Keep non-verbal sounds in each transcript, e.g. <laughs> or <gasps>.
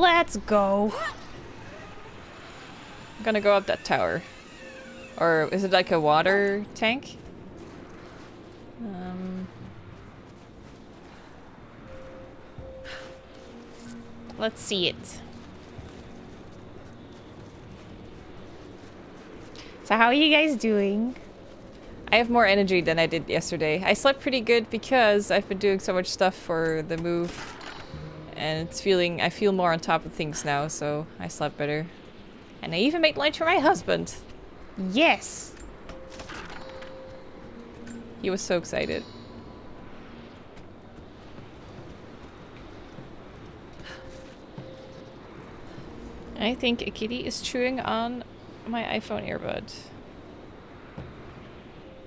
Let's go. I'm gonna go up that tower. Or is it like a water tank? Um, Let's see it. So how are you guys doing? I have more energy than I did yesterday. I slept pretty good because I've been doing so much stuff for the move. And it's feeling, I feel more on top of things now, so I slept better. And I even made lunch for my husband. Yes. He was so excited. I think a kitty is chewing on my iPhone earbud.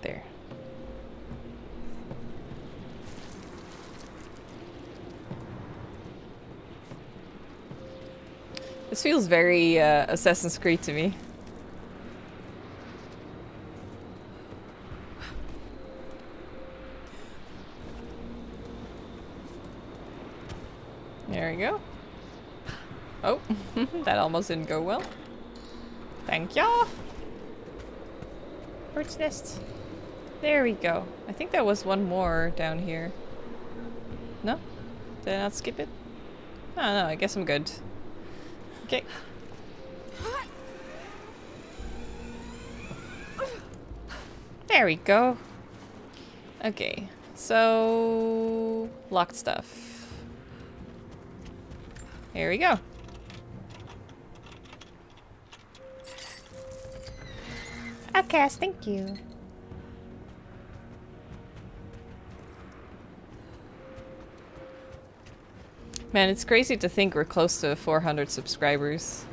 There. This feels very uh, Assassin's Creed to me. There we go. Oh, <laughs> that almost didn't go well. Thank ya. Bird's nest. There we go. I think there was one more down here. No? Did I not skip it? Oh no, I guess I'm good. Okay. There we go. Okay, so locked stuff. Here we go. Okay, thank you. Man, it's crazy to think we're close to 400 subscribers.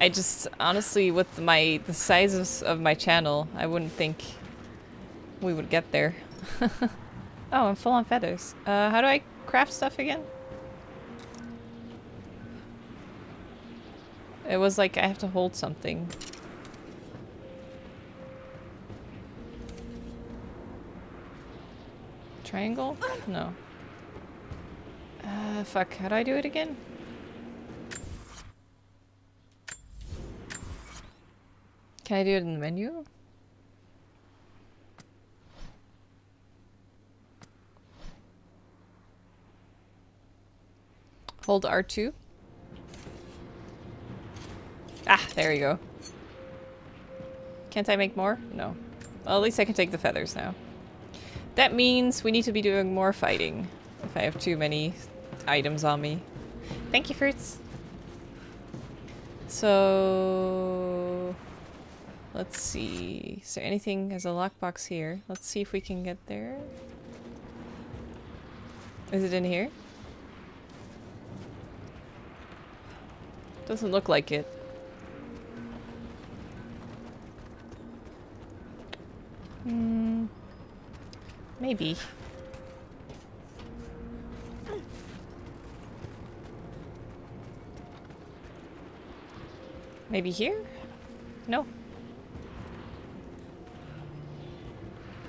I just, honestly, with my the sizes of my channel, I wouldn't think we would get there. <laughs> oh, I'm full on feathers. Uh, how do I craft stuff again? It was like I have to hold something. Triangle? No. Uh, fuck. How do I do it again? Can I do it in the menu? Hold R2. Ah, there you go. Can't I make more? No. Well, at least I can take the feathers now. That means we need to be doing more fighting. If I have too many items on me. Thank you, fruits. So... Let's see. Is there anything as a lockbox here? Let's see if we can get there. Is it in here? Doesn't look like it. Hmm. Maybe. Maybe here? No.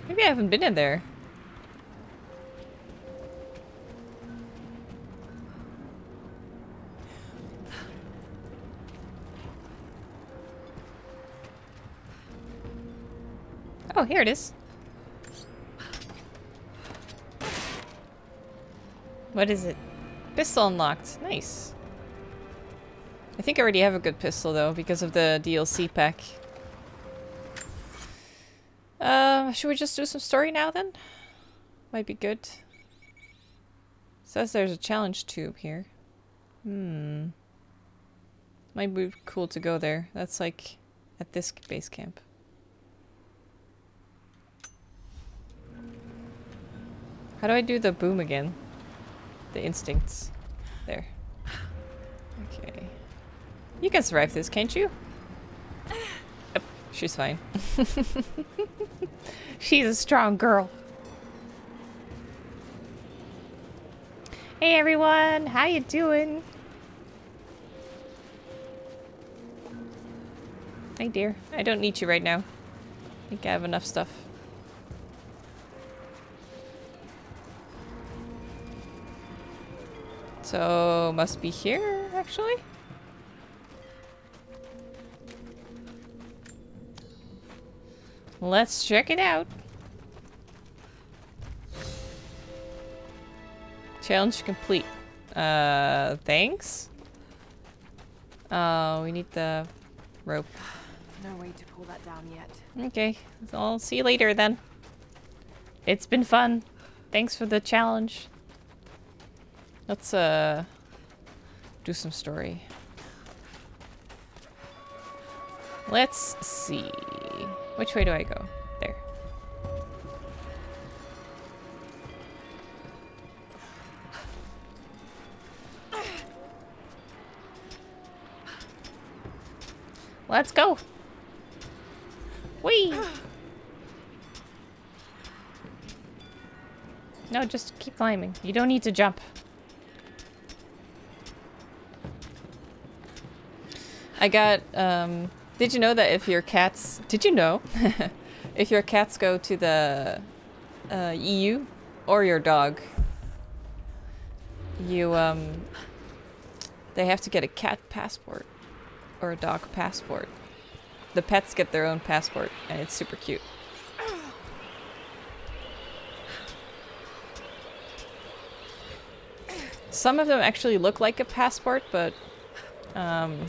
Maybe I haven't been in there. Oh, here it is. What is it? Pistol unlocked. Nice. I think I already have a good pistol though, because of the DLC pack. Uh, should we just do some story now then? Might be good. Says there's a challenge tube here. Hmm. Might be cool to go there. That's like at this base camp. How do I do the boom again? The instincts. There. Okay. You can survive this, can't you? Yep, she's fine. <laughs> She's a strong girl. Hey everyone, how you doing? Hey dear, I don't need you right now. I think I have enough stuff. So, must be here, actually. Let's check it out. Challenge complete. Uh, thanks? Oh, we need the rope. <sighs> No way to pull that down yet. Okay, so I'll see you later then. It's been fun. Thanks for the challenge. Let's, uh, do some story. Let's see. Which way do I go? There. Let's go. Whee! No, just keep climbing. You don't need to jump. I got, um, did you know that if your cats, did you know? <laughs> if your cats go to the uh, EU or your dog, you, um, they have to get a cat passport or a dog passport. The pets get their own passport and it's super cute. Some of them actually look like a passport, but um,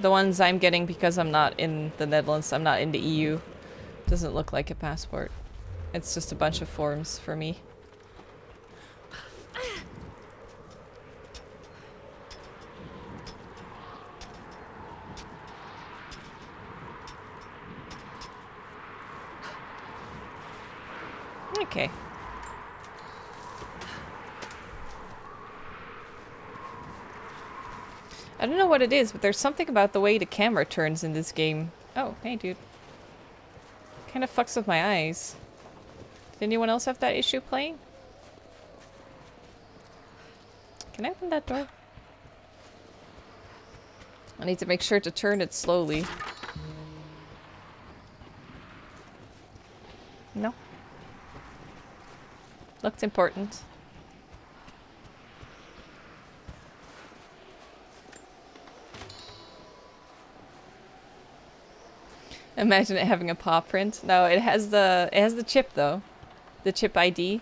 the ones I'm getting because I'm not in the Netherlands, I'm not in the EU, doesn't look like a passport. It's just a bunch of forms for me. Okay. I don't know what it is, but there's something about the way the camera turns in this game. Oh, hey dude. Kind of fucks with my eyes. Did anyone else have that issue playing? Can I open that door? I need to make sure to turn it slowly. No. Looked important. Imagine it having a paw print. No, it has the it has the chip though. The chip ID.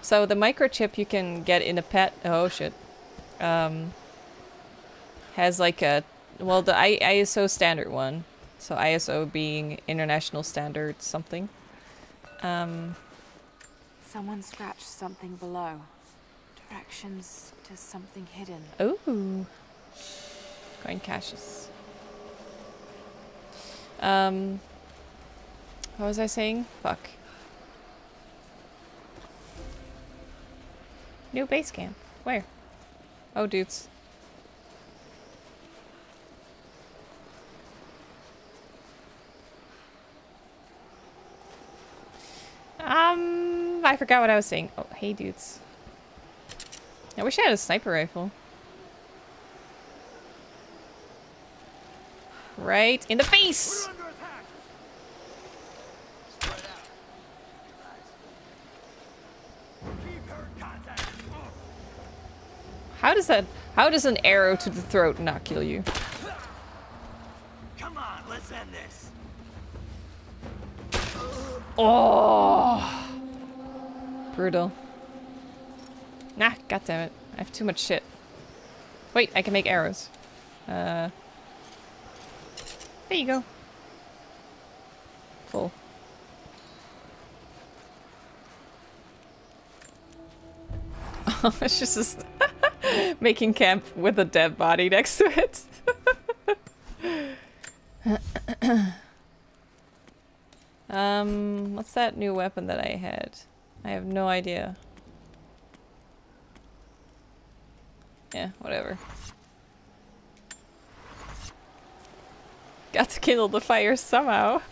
So the microchip you can get in a pet oh shit. Um has like a well the I ISO standard one. So ISO being international standard something. Um Someone scratched something below. Directions to something hidden. Ooh. Coin caches. Um, what was I saying? Fuck. New base camp. Where? Oh, dudes. Um, I forgot what I was saying. Oh, hey, dudes. I wish I had a sniper rifle. Right in the face! How does that- how does an arrow to the throat not kill you? Come on, let's end this. Oh! Brutal. Nah, goddammit. I have too much shit. Wait, I can make arrows. Uh... There you go. Full. Oh, <laughs> it's just <laughs> making camp with a dead body next to it. <laughs> um, what's that new weapon that I had? I have no idea. Yeah, whatever. Got to kindle the fire somehow.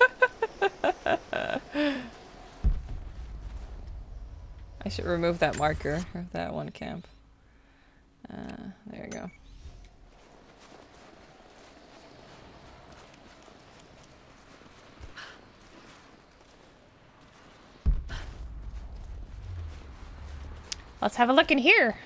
I should remove that marker of that one camp. Uh, there you go. Let's have a look in here.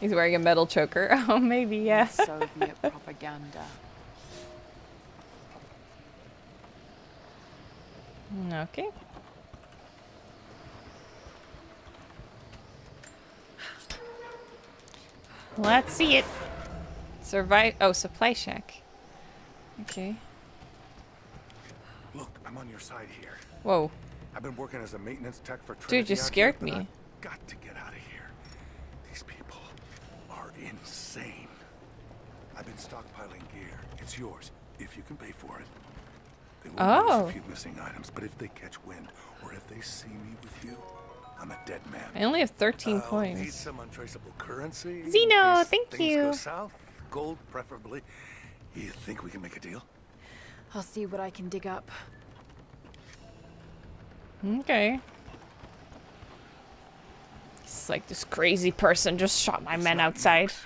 He's wearing a metal choker. <laughs> Oh, maybe, yeah. Soviet <laughs> propaganda. Okay. Let's see it. Survive. Oh, supply shack. Okay. Look, I'm on your side here. Whoa. I've been working as a maintenance tech for Trinity Dude, you scared me. I've got to get out of here. These people are insane. I've been stockpiling gear. It's yours, if you can pay for it. They will Oh. notice a few missing items, but if they catch wind, or if they see me with you, I'm a dead man. I only have 13 I'll coins. Need some untraceable currency. Zeno, case thank things Go you. south, gold preferably. You think we can make a deal? I'll see what I can dig up. Okay. It's like this crazy person just shot my It's men outside. Nix.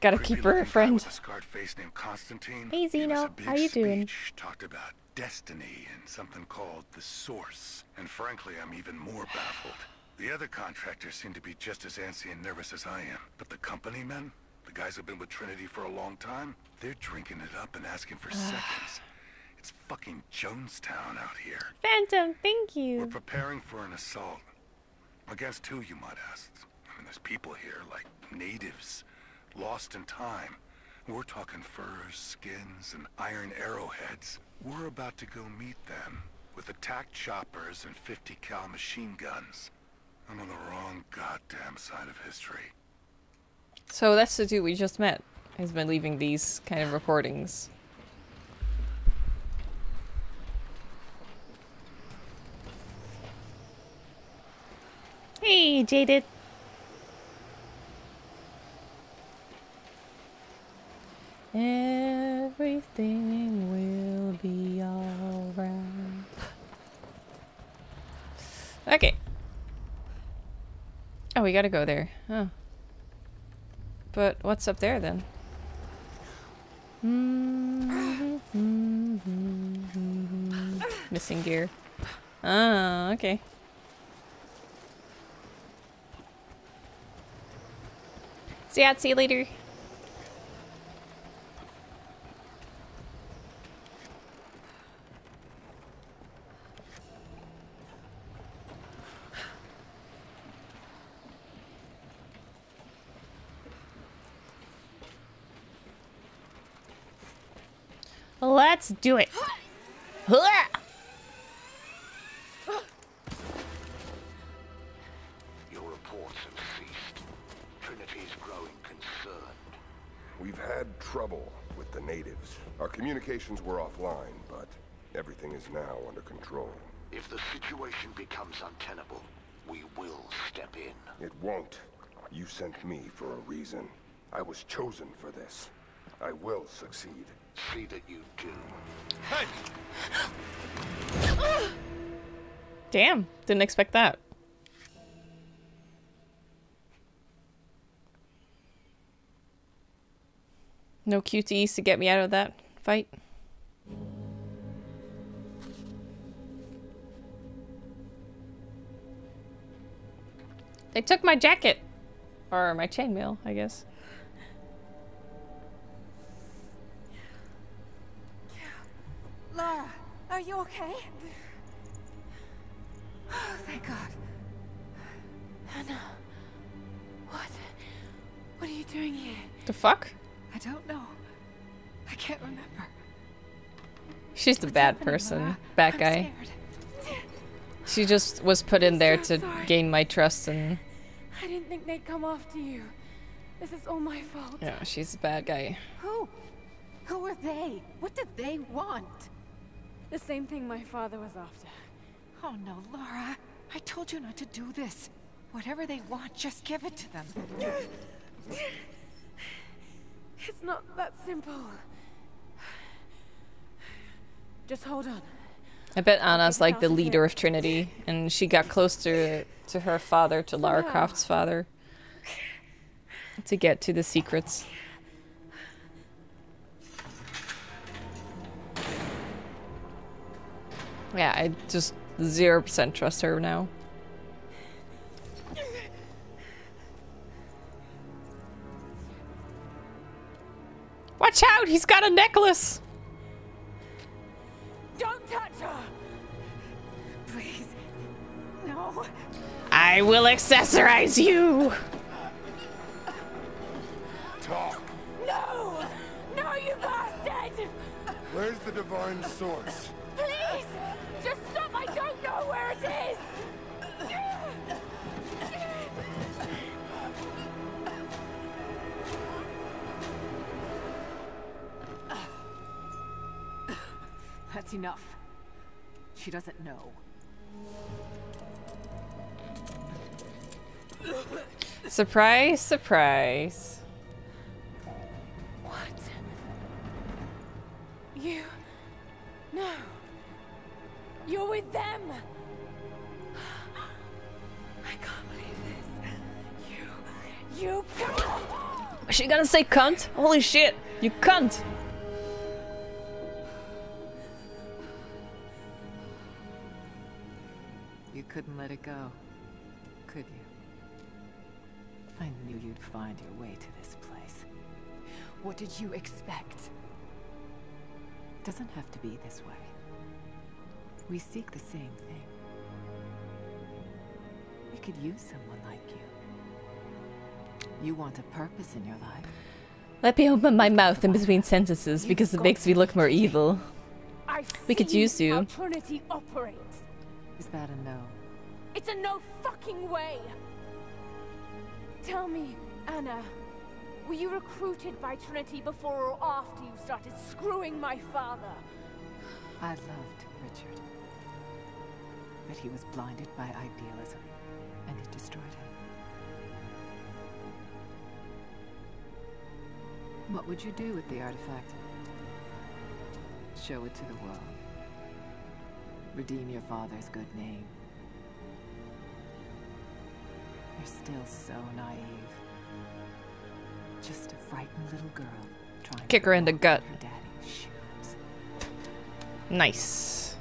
Gotta Creepy keep her a looking guy friend. with a scarred face named Constantine. Hey, gave us Zeno. a big How you doing? speech, Talked about destiny and something called the Source. And frankly, I'm even more baffled. The other contractors seem to be just as antsy and nervous as I am. But the company men, the guys who've been with Trinity for a long time, they're drinking it up and asking for seconds. It's fucking Jonestown out here. Phantom, thank you. We're you. preparing for an assault. Against who, you might ask? I mean, there's people here, like natives, lost in time. We're talking furs, skins, and iron arrowheads. We're about to go meet them with attack choppers and 50 cal machine guns. I'm on the wrong goddamn side of history. So that's the dude we just met. He's been leaving these kind of recordings. Hey, Jaded. Everything will be alright. Okay. Oh, we gotta go there. Oh. But what's up there then? <laughs> Missing gear. Ah, okay. See ya, see you later. Let's do it. <gasps> We've had trouble with the natives. Our communications were offline, but everything is now under control. If the situation becomes untenable, we will step in. It won't. You sent me for a reason. I was chosen for this. I will succeed. See that you do. <gasps> Damn, didn't expect that. No QTEs to get me out of that fight. They took my jacket. Or my chainmail, I guess. Lara, are you okay? Oh, thank God. Anna, what? What are you doing here? The fuck? I don't know. I can't remember. She's the What's bad person. Bad guy. She just was put in there so to sorry. gain my trust and I didn't think they'd come after you. This is all my fault. yeah, she's a bad guy. Who? Who are they? What did they want? The same thing my father was after. Oh no, Lara. I told you not to do this. Whatever they want, just give it to them. It's not that simple. Just hold on. I bet Anna's like the leader of Trinity, and she got close to to her father, to Lara. Croft's father, to get to the secrets. Yeah, I just zero percent trust her now. Watch out! He's got a necklace! Don't touch her! Please. No. I will accessorize you. Talk! No! No, you bastard! Where's the divine source? Please! Just stop! I don't know where it is! That's enough. She doesn't know. Surprise, surprise. What? You... No. You're with them! I can't believe this. You... You... Is she gonna say cunt? Holy shit! You cunt! Couldn't let it go, could you? I knew you'd find your way to this place. What did you expect? Doesn't have to be this way. We seek the same thing. We could use someone like you. You want a purpose in your life. Let me open my mouth in between sentences because it makes me look more evil. We could use you. How operates. Is that a no? It's a no fucking way. Tell me, Anna, were you recruited by Trinity before or after you started screwing my father? I loved Richard. But he was blinded by idealism, and it destroyed him. What would you do with the artifact? Show it to the world. Redeem your father's good name. You're still so naive. Just a frightened little girl trying Kick to her in the gut. Her daddy's shoes. Nice.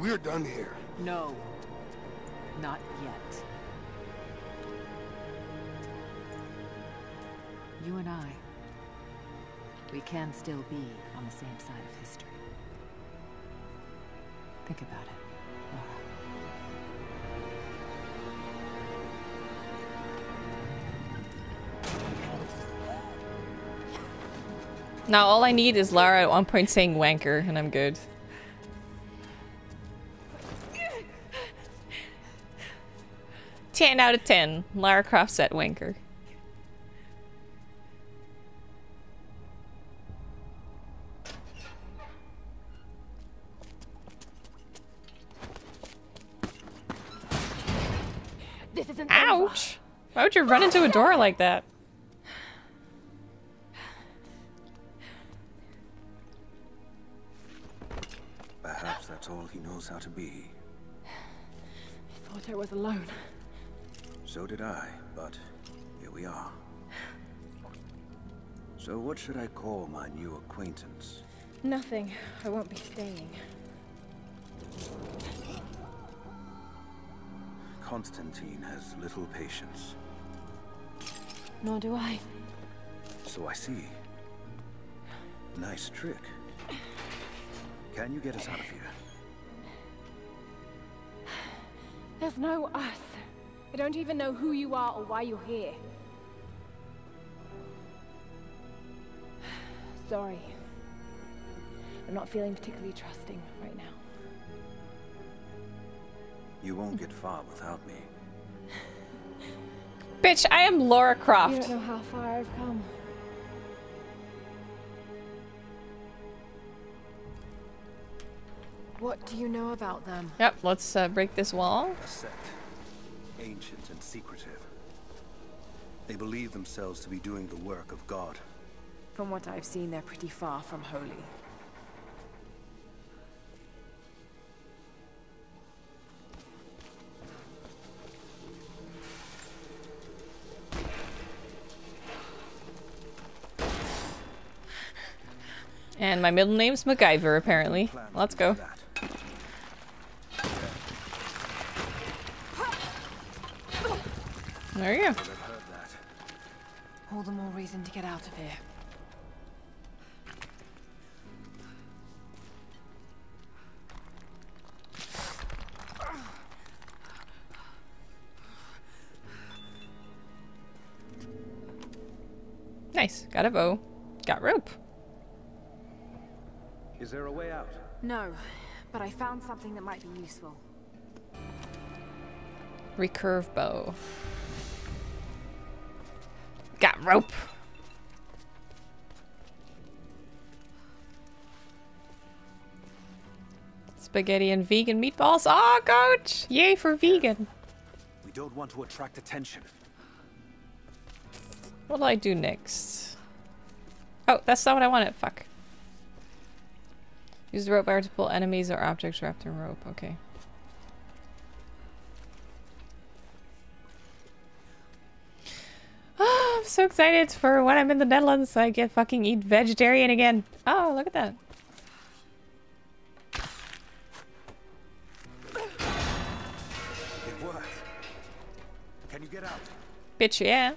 We're done here. No. Not yet. You and I, we can still be on the same side of history. Think about it, Now all I need is Lara at one point saying wanker and I'm good. Ten out of ten. Lara Croft said wanker. This isn't. Ouch! Why would you run into a door like that? Knows how to be. I thought I was alone. So did I, but here we are. So what should I call my new acquaintance? Nothing. I won't be staying. Constantine has little patience. Nor do I. So I see. Nice trick. Can you get us out of here? There's no us. I don't even know who you are or why you're here. <sighs> Sorry. I'm not feeling particularly trusting right now. You won't get far without me. <laughs> Bitch, I am Lara You Croft. don't know how far I've come. What do you know about them? Yep, let's uh, break this wall. A sect. Ancient and secretive. They believe themselves to be doing the work of God. From what I've seen, they're pretty far from holy. And my middle name's MacGyver, apparently. Let's is go. that. There you go. I've heard that. All the more reason to get out of here. Nice. Got a bow. Got rope. Is there a way out? No, but I found something that might be useful. Recurve bow. Got rope. Spaghetti and vegan meatballs. Ah, coach! Yay for vegan. We don't want to attract attention. What do I do next? Oh, that's not what I wanted. Fuck. Use the rope bar to pull enemies or objects wrapped in rope. Okay. So excited for when I'm in the Netherlands so I get fucking eat vegetarian again. Oh, look at that. It worked. Can you get out? Bitch, yeah.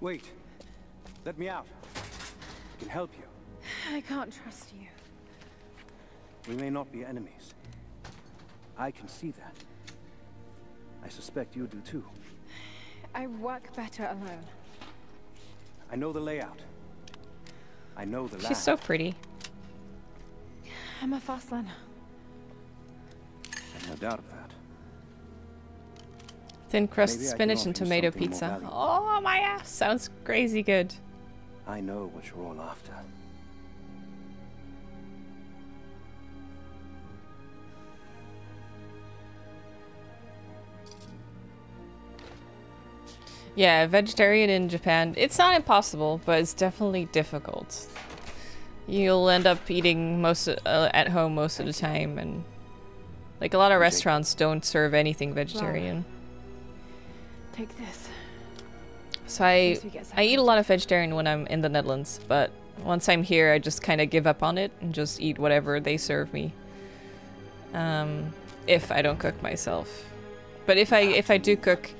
Wait. Let me out. I can help you. I can't trust you. We may not be enemies. I can see that. I suspect you do too. I work better alone. I know the layout. I know the land. She's so pretty. I'm a fast learner. I've no doubt of that. Thin crust Maybe spinach and tomato pizza. Oh my ass. Sounds crazy good. I know what you're all after. Yeah, vegetarian in Japan. It's not impossible, but it's definitely difficult. You'll end up eating most uh, at home most of the time, and like a lot of restaurants don't serve anything vegetarian. Take this. So I Once we get I eat a lot of vegetarian when I'm in the Netherlands, but once I'm here, I just kind of give up on it and just eat whatever they serve me. Um, if I don't cook myself, but if I if I do cook,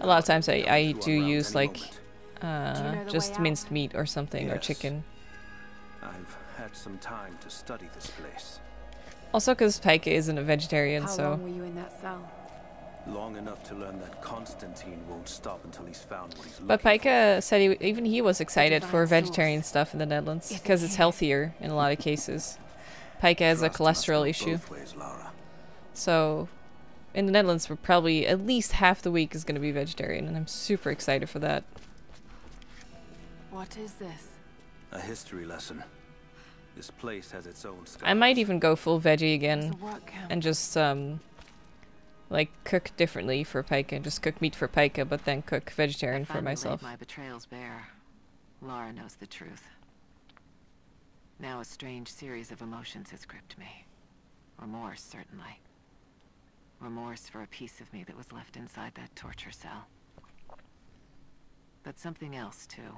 a lot of times I I do use like uh, know just minced meat or something or chicken. I've had some time to study this place. Also, because Paike isn't a vegetarian, How so long were you in that cell? Long enough to learn that Constantine won't stop until he's found what he's But looking Paika said he, even he was excited for vegetarian source. stuff in the Netherlands because it's healthier in a lot of cases. Paika has a Trust must go cholesterol issue, ways, Lara. so in the Netherlands, we're probably at least half the week is going to be vegetarian, and I'm super excited for that. What is this? A history lesson. This place has its own I might even go full veggie again a work camp. and just um like cook differently for Paika, just cook meat for Paika, but then cook vegetarian for Finally myself. my betrayals bare. Lara knows the truth. Now a strange series of emotions has gripped me. Remorse, certainly. Remorse for a piece of me that was left inside that torture cell. But something else, too.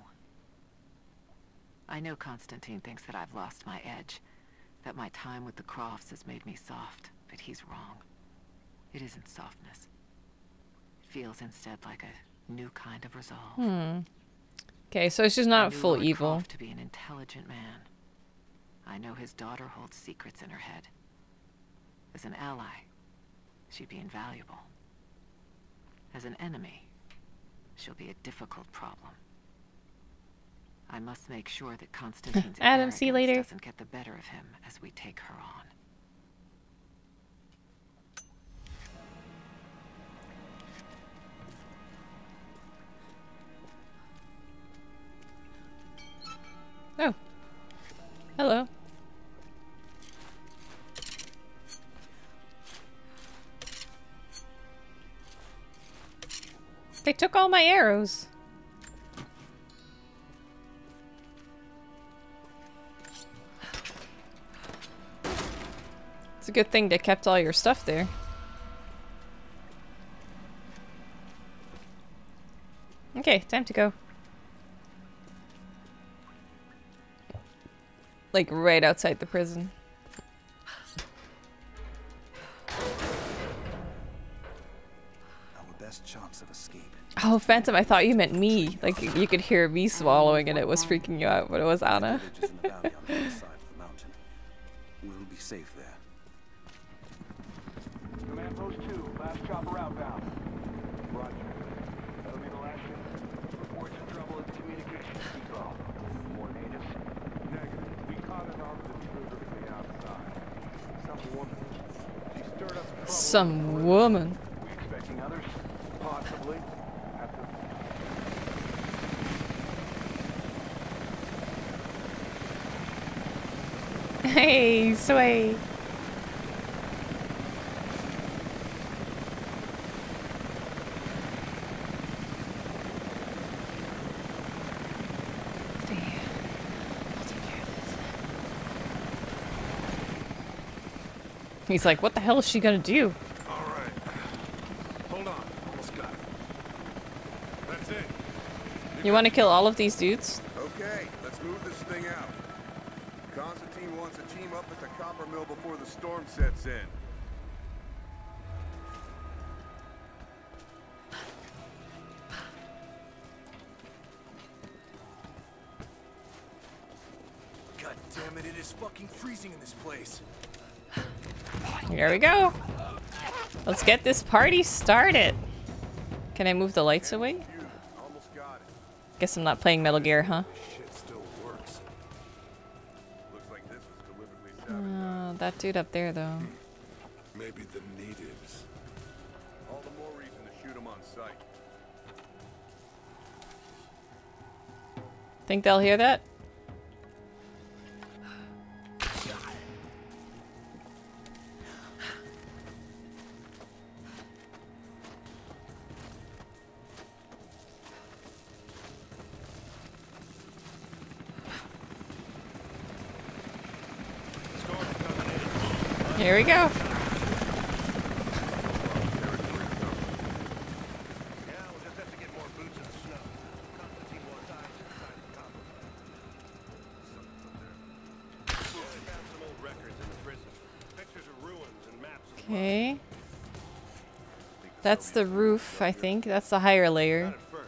I know Constantine thinks that I've lost my edge, that my time with the Crofts has made me soft, but he's wrong. It isn't softness. It feels instead like a new kind of resolve. Hmm. Okay, so she's not full Lord evil. Croft to be an intelligent man. I know his daughter holds secrets in her head. As an ally, she'd be invaluable. As an enemy, she'll be a difficult problem. I must make sure that Constantine's <laughs> Adam, see later. doesn't get the better of him as we take her on. Oh. Hello. They took all my arrows. It's a good thing they kept all your stuff there. Okay, time to go. Like right outside the prison. Oh, Phantom, I thought you meant me. Like, you could hear me swallowing and it was freaking you out, but it was Anna. The village is in the valley on the other side of the mountain. We'll be safe there. Command Post 2, last chopper outbound. Roger. That'll be the last ship. Reports of trouble at the communications depot. More natives. Negative. We caught an armed intruder from the outside. Some woman. She stirred up trouble. Some woman. We expecting others? Possibly. Have to Hey, Sway. Stay here. I'll take care of this. He's like, what the hell is she gonna do? All right. Hold on. Almost got it. That's it. You want to kill all of these dudes? Okay, let's move this thing out. Constantine wants a team up at the copper mill before the storm sets in. God damn it, it is fucking freezing in this place. Here we go. Let's get this party started. Can I move the lights away? Phew, almost got it. Guess I'm not playing Metal Gear, huh? That dude up there, though. Maybe the natives. All the more reason to shoot them on sight. Think they'll hear that? And we go. Okay. That's the roof, I think. That's the higher layer. at first.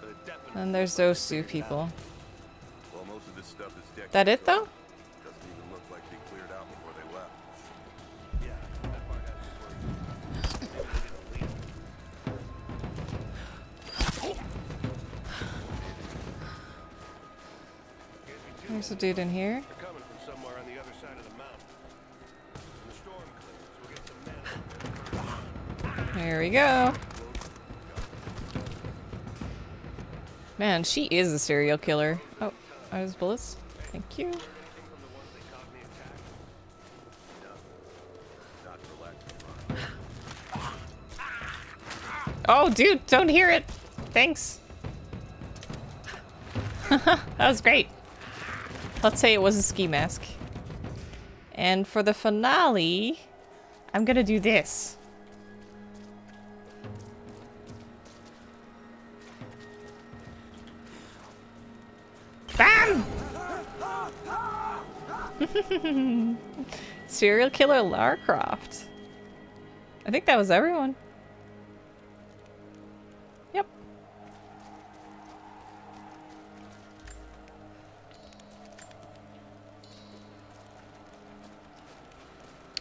But it definitely And there's those two people. Well, most of this stuff is That it, though? Clears, we'll get some men. <sighs> We go. Man, she is a serial killer. Oh, I was bullets. Thank you. Oh, dude, don't hear it. Thanks. <laughs> that was great. Let's say it was a ski mask. And for the finale, I'm gonna do this. Bam! <laughs> Serial killer Lara Croft. I think that was everyone.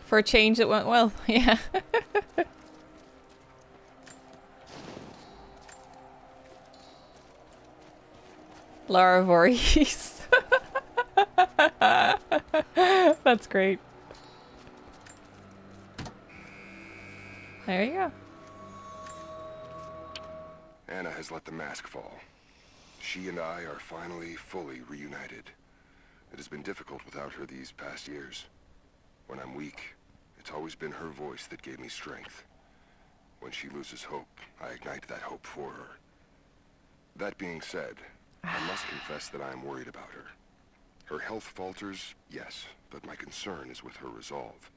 For a change, that went well. <laughs> Yeah. Lara Voorhees. <laughs> That's great. There you go. Anna has let the mask fall. She and I are finally fully reunited. It has been difficult without her these past years. When I'm weak, it's always been her voice that gave me strength. When she loses hope, I ignite that hope for her. That being said, I <sighs> must confess that I am worried about her. Her health falters, yes, but my concern is with her resolve.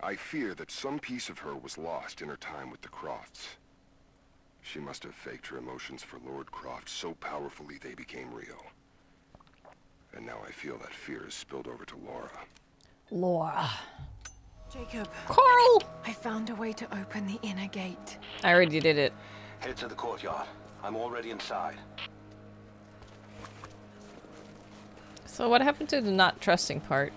I fear that some piece of her was lost in her time with the Crofts. She must have faked her emotions for Lord Croft so powerfully they became real. And now I feel that fear has spilled over to Laura. Laura. Jacob, Carl! I found a way way to open the inner gate? I already did it. Head to the courtyard. I'm already inside. So what happened to the not trusting part?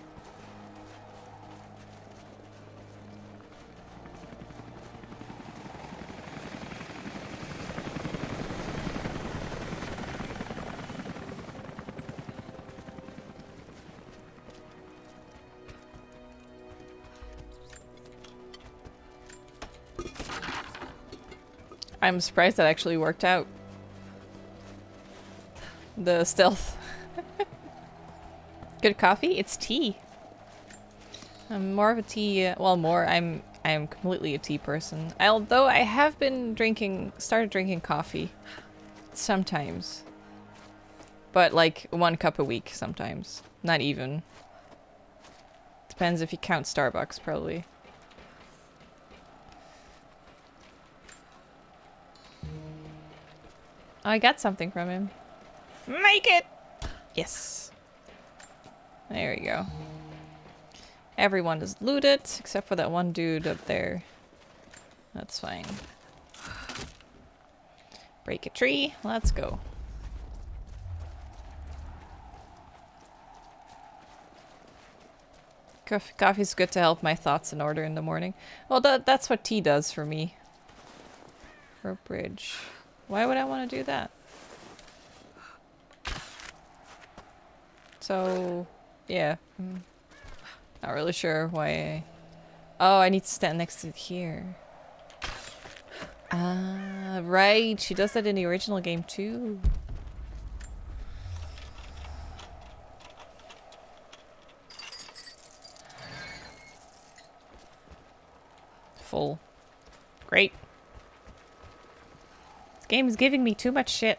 I'm surprised that actually worked out. The stealth. <laughs> Good coffee? It's tea. I'm more of a tea, well more, I'm I'm completely a tea person. Although I have been drinking, started drinking coffee. Sometimes. But like one cup a week sometimes. Not even. Depends if you count Starbucks, probably. I got something from him. Make it! Yes. There we go. Everyone is looted, except for that one dude up there. That's fine. Break a tree. Let's go. Coffee, coffee's good to help my thoughts in order in the morning. Well, that, that's what tea does for me. For a bridge. Why would I want to do that? So, yeah. mm, Not really sure why I... Oh, I need to stand next to it here. Ah, right. She does that in the original game too. Full. Great. This game is giving me too much shit.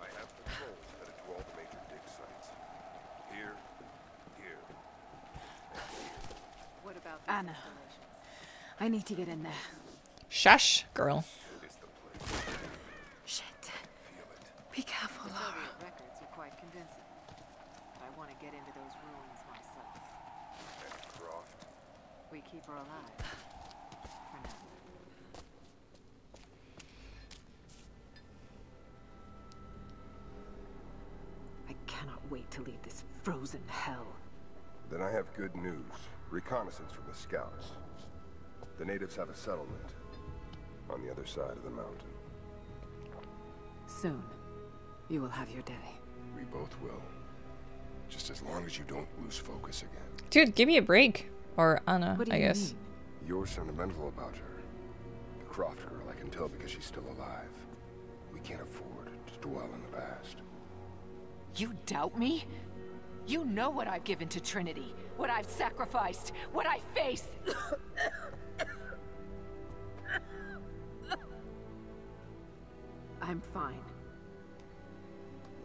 I have patrols headed to all the major dig sites. Here, here, What about Anna. I need to get in there. Shush, girl. is the place. Shit. Feel it. Be careful, Lara. Soviet records are quite convincing. But I want to get into those ruins myself. And Croft. We keep her alive. I cannot wait to leave this frozen hell. Then I have good news. Reconnaissance from the scouts. The natives have a settlement on the other side of the mountain. Soon, you will have your day. We both will. Just as long as you don't lose focus again. Dude, give me a break. Or Anna, What do I guess. mean? You're sentimental about her. The Croft girl, I can tell because she's still alive. We can't afford to dwell in the past. You doubt me? You know what I've given to Trinity, what I've sacrificed, what I face. I'm fine.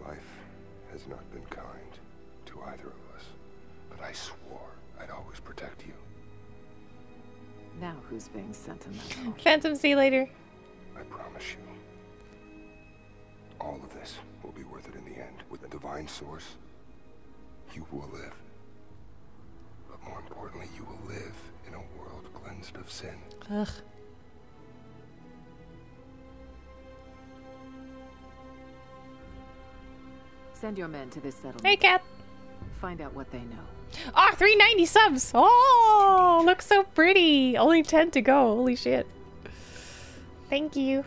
Life has not been kind to either of us, but I swore Now who's being sentimental? Phantom, see you later. I promise you. All of this will be worth it in the end. With the divine source, you will live. But more importantly, you will live in a world cleansed of sin. Ugh. Send your men to this settlement. Hey, cat. Find out what they know. Ah, 390 subs. Oh, looks so pretty. Only 10 to go. Holy shit. Thank you.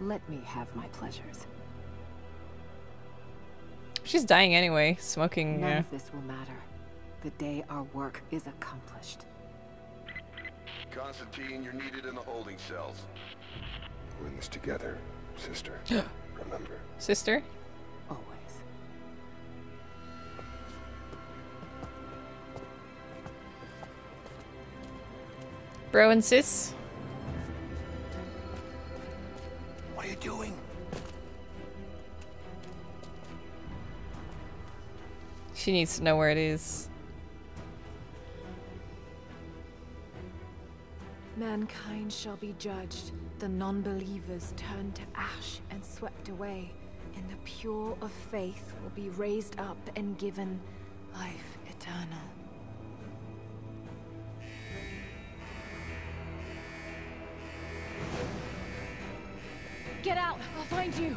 Let me have my pleasures. She's dying anyway. Smoking. None Yeah. of this will matter. The day our work is accomplished. Constantine, you're needed in the holding cells. We're in this together, sister. <gasps> <gasps> <gasps> Remember. Sister? Always. Bro and sis? What are you doing? She needs to know where it is. Mankind shall be judged the non-believers turned to ash and swept away, and the pure of faith will be raised up and given life eternal. Get out! I'll find you!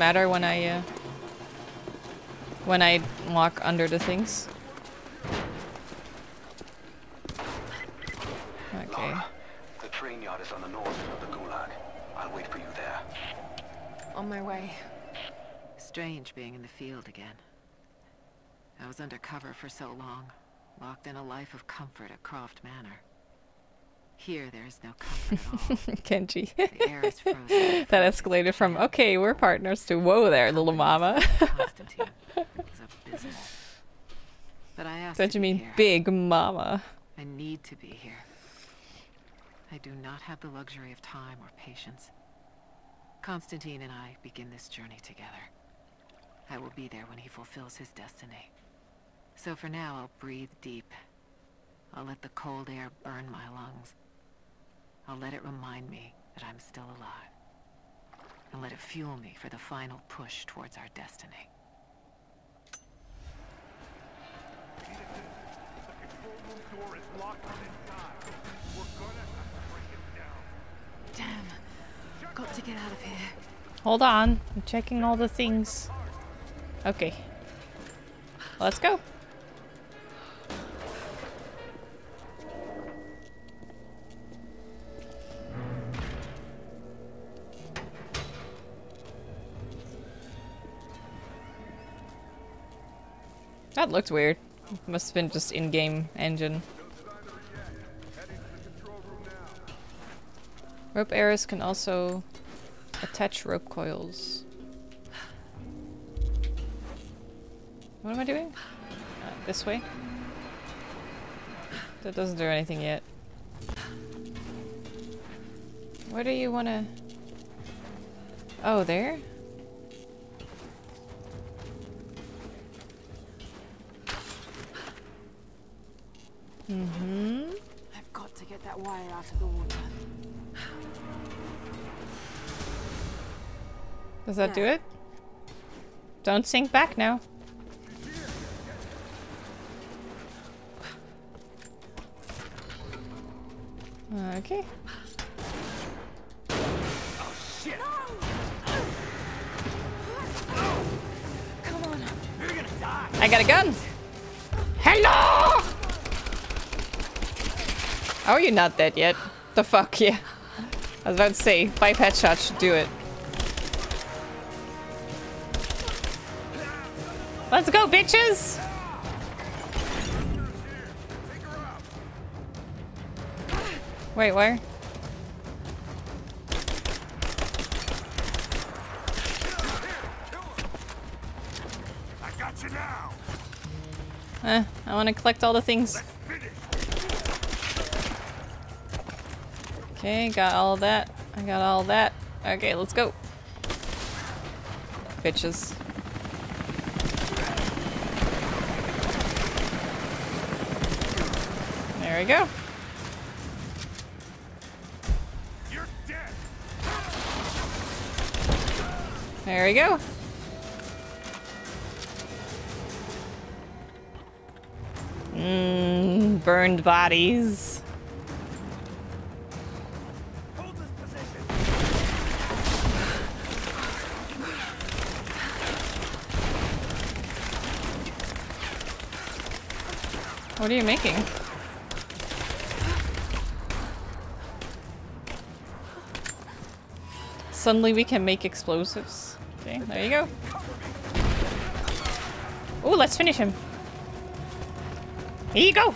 Matter when I, uh, when I walk under the things? Okay. The train yard is on the north of the Gulag. I'll wait for you there. On my way. Strange being in the field again. I was undercover for so long, locked in a life of comfort at Croft Manor. Here, there is no comfort at all. <laughs> Kenji. The air is frozen. <laughs> that escalated from, okay, we're partners to, whoa there, little mama. Constantine is abysmal. <laughs> But I asked Don't you mean here. big mama? I need to be here. I do not have the luxury of time or patience. Constantine and I begin this journey together. I will be there when he fulfills his destiny. So for now, I'll breathe deep. I'll let the cold air burn my lungs. I'll let it remind me that I'm still alive. And let it fuel me for the final push towards our destiny. The control room door is locked from inside. We're gonna have to break it down. Damn. Got to get out of here. Hold on, I'm checking all the things. Okay. Let's go. That looked weird. Must have been just in-game engine. Rope arrows can also attach rope coils. What am I doing? Uh, this way? That doesn't do anything yet. Where do you want to... Oh, there? Mm-hmm. I've got to get that wire out of the water. Does that do it? Don't sink back now. Okay. Come on. I got a gun. Hello! Oh, you're not dead yet. The fuck, yeah. I was about to say, five headshots should do it. Let's go, bitches! Wait, where? I got you now. Eh, I want to collect all the things. Okay, got all that. I got all that. Okay, let's go. Bitches. There we go. There we go. Mmm, burned bodies. What are you making? Suddenly we can make explosives. Okay, there you go. Oh, let's finish him. Here you go.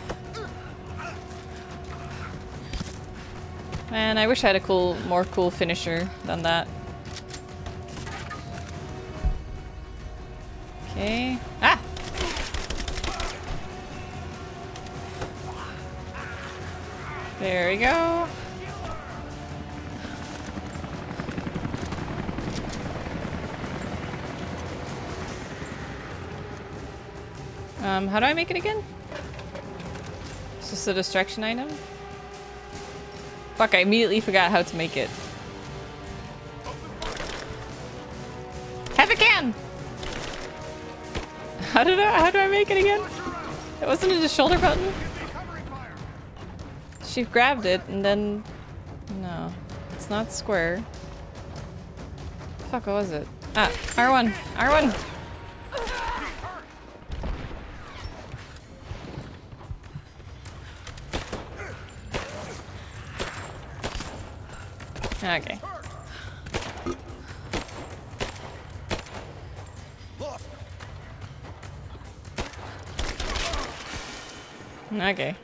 Man, I wish I had a cool, more cool finisher than that. Okay. Ah! There we go. Um, how do I make it again? Is this a distraction item? Fuck, I immediately forgot how to make it. Have a can! <laughs> How did I, how do I make it again? It wasn't it a shoulder button? She grabbed it and then... No. It's not square. Fuck, what was it? Ah, R1! R1! Okay. Okay.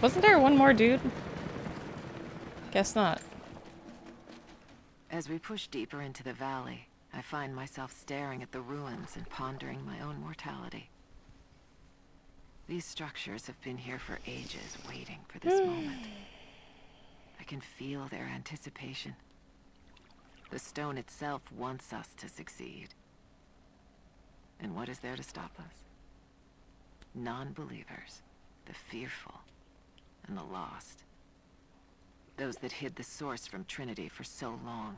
Wasn't there one more dude? Guess not. As we push deeper into the valley, I find myself staring at the ruins and pondering my own mortality. These structures have been here for ages, waiting for this hmm. moment. I can feel their anticipation. The stone itself wants us to succeed. And what is there to stop us? Non-believers, the fearful, and the lost. Those that hid the source from Trinity for so long.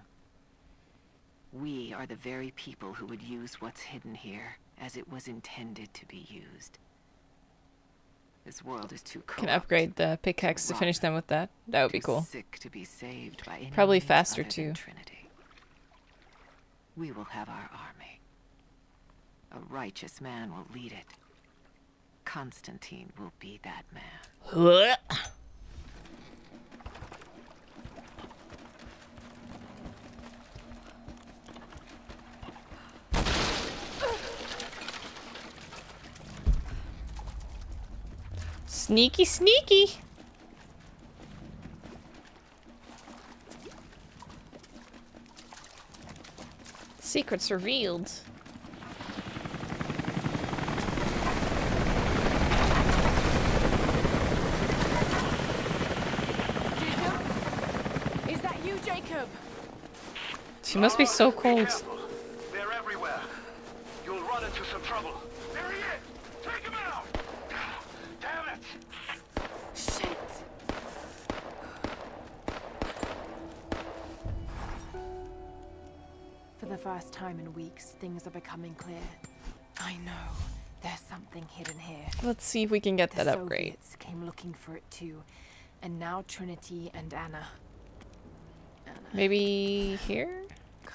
We are the very people who would use what's hidden here as it was intended to be used. This world is too. Can upgrade the pickaxe to finish them with that. That would be cool. Sick to be saved by Probably faster too. Trinity. We will have our army. A righteous man will lead it. Constantine will be that man. Sneaky, sneaky. Secrets revealed. Is that you, Jacob? She must be so cold. They're everywhere. You'll run into some trouble. There he is! Take him out! Damn it! Shit! For the first time in weeks, things are becoming clear. I know. There's something hidden here. Let's see if we can get The that upgrade. Soviets came looking for it too. And now Trinity and Anna. Anna. Maybe here? God.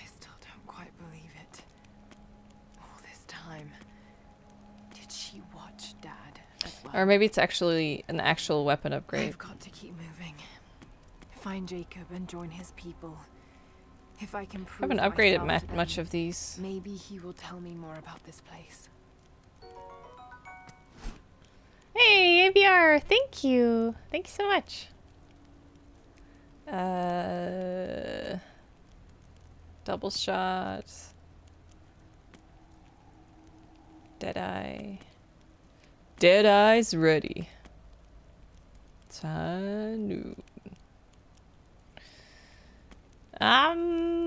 I still don't quite believe it. All this time. Did she watch Dad as well? Or maybe it's actually an actual weapon upgrade. I've got to keep moving. Find Jacob and join his people. If I can prove I haven't upgraded myself mu- to much of these. Maybe he will tell me more about this place. Hey, ABR, thank you. Thank you so much. Uh, double shot. Deadeye. Deadeye's ready. Tanu. Um.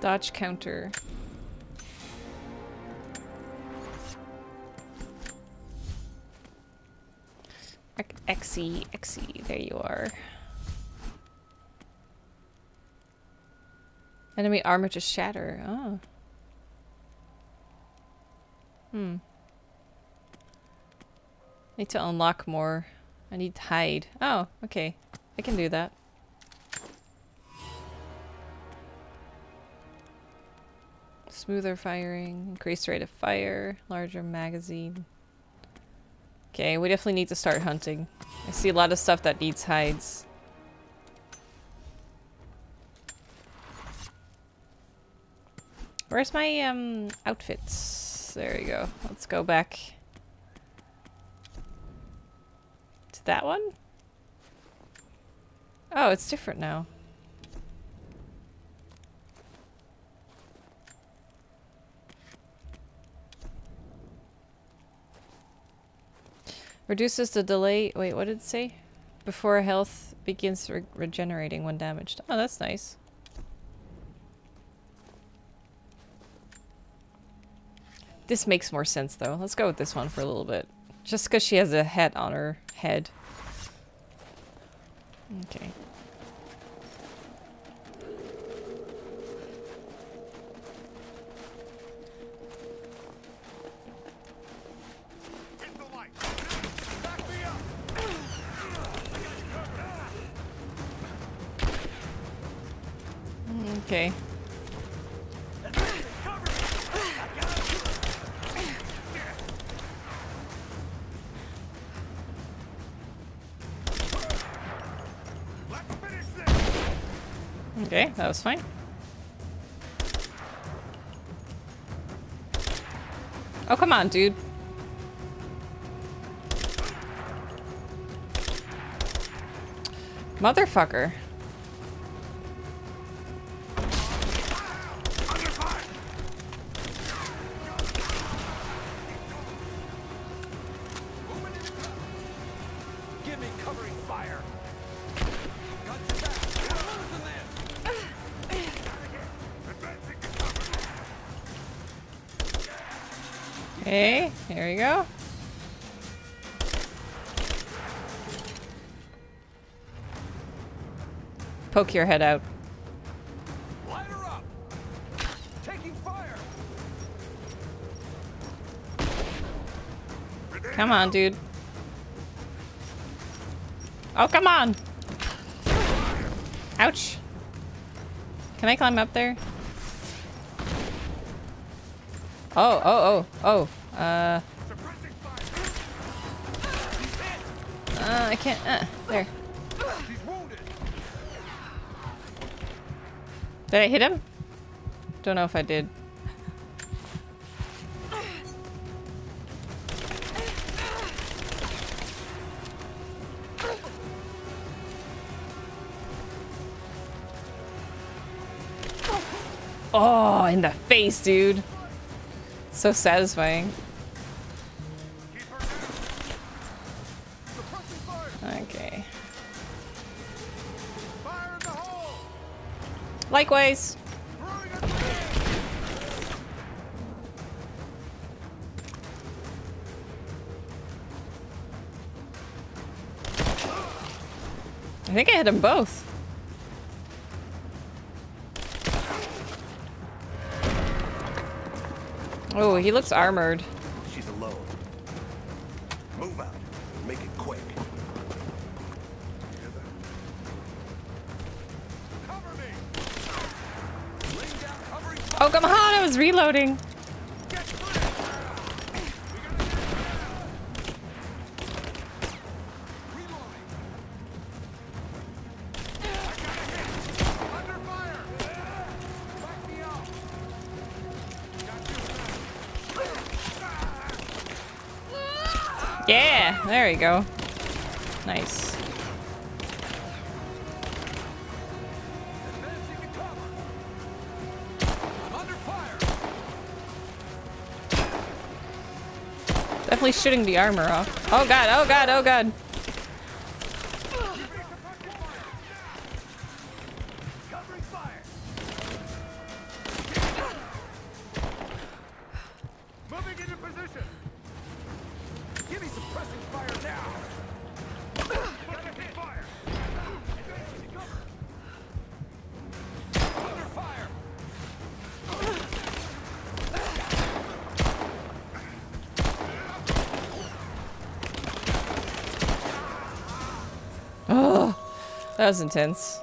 Dodge counter. Exy, Exy, there you are. Enemy armor to shatter. Oh. Hmm. Need to unlock more. I need to hide. Oh, okay. I can do that. Smoother firing, increased rate of fire, larger magazine. Okay, we definitely need to start hunting. I see a lot of stuff that needs hides. Where's my um outfits? There we go. Let's go back. To that one? Oh, it's different now. Reduces the delay. Wait, what did it say? Before health begins re regenerating when damaged. Oh, that's nice. This makes more sense though. Let's go with this one for a little bit. Just because she has a hat on her head. Okay. Okay. Okay, that was fine. Oh, come on, dude. Motherfucker. Poke your head out. Come on, dude. Oh, come on! Ouch. Can I climb up there? Oh, oh, oh, oh. Uh. Uh, I can't. Uh, there. Did I hit him? Don't know if I did. Oh, in the face, dude. So satisfying. Likewise. I think I hit them both. Oh, he looks armored. Reloading. Shooting the armor off. Oh god, oh god, oh god. Give me some pressing fire now. Fire. Oh, that was intense.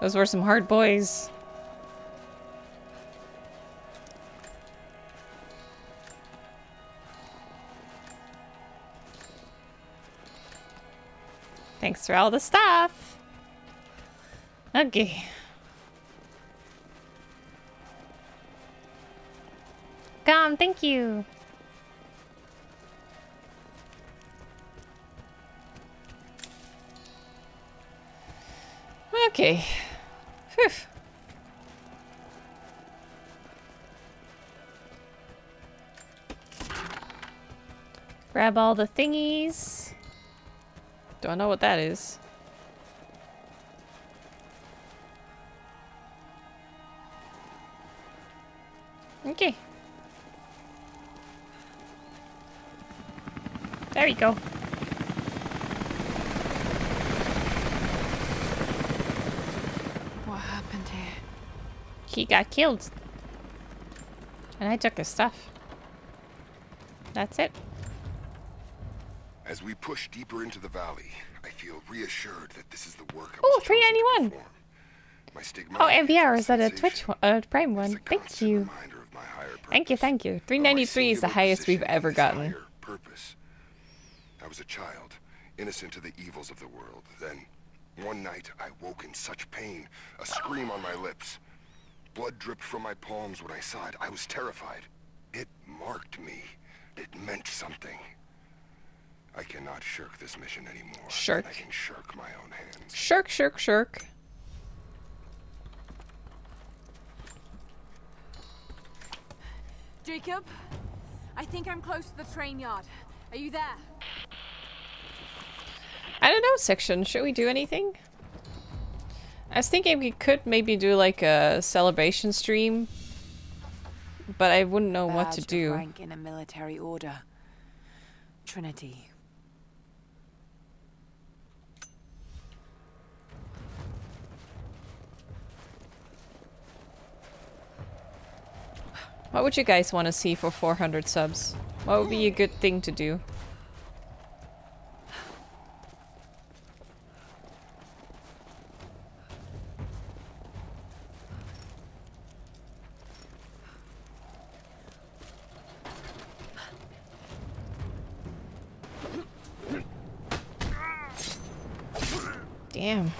Those were some hard boys. Thanks for all the stuff. Okay. Come, thank you. Okay. Phew. Grab all the thingies. Don't know what that is. Okay. There you go. What happened here? He got killed. And I took his stuff. That's it. As we push deeper into the valley, I feel reassured that this is the work Oh, was 391. My stigma Oh, is MVR, is that a. Twitch one? Uh, Prime one. Thank you. Of Thank you, thank you. 393 is the highest we've ever gotten. Purpose. I was a child, innocent to the evils of the world. Then, one night, I woke in such pain, a scream on my lips. Blood dripped from my palms when I saw it. I was terrified. It marked me. It meant something. I cannot shirk this mission anymore. Shirk. I can shirk my own hands. Shirk, shirk, shirk. Jacob, I think I'm close to the train yard. Are you there? I don't know, section. Should we do anything? I was thinking we could maybe do like a celebration stream, but I wouldn't know what to do. Rank in a military order. Trinity. What would you guys want to see for 400 subs? What would be a hmm. good thing to do? Damn.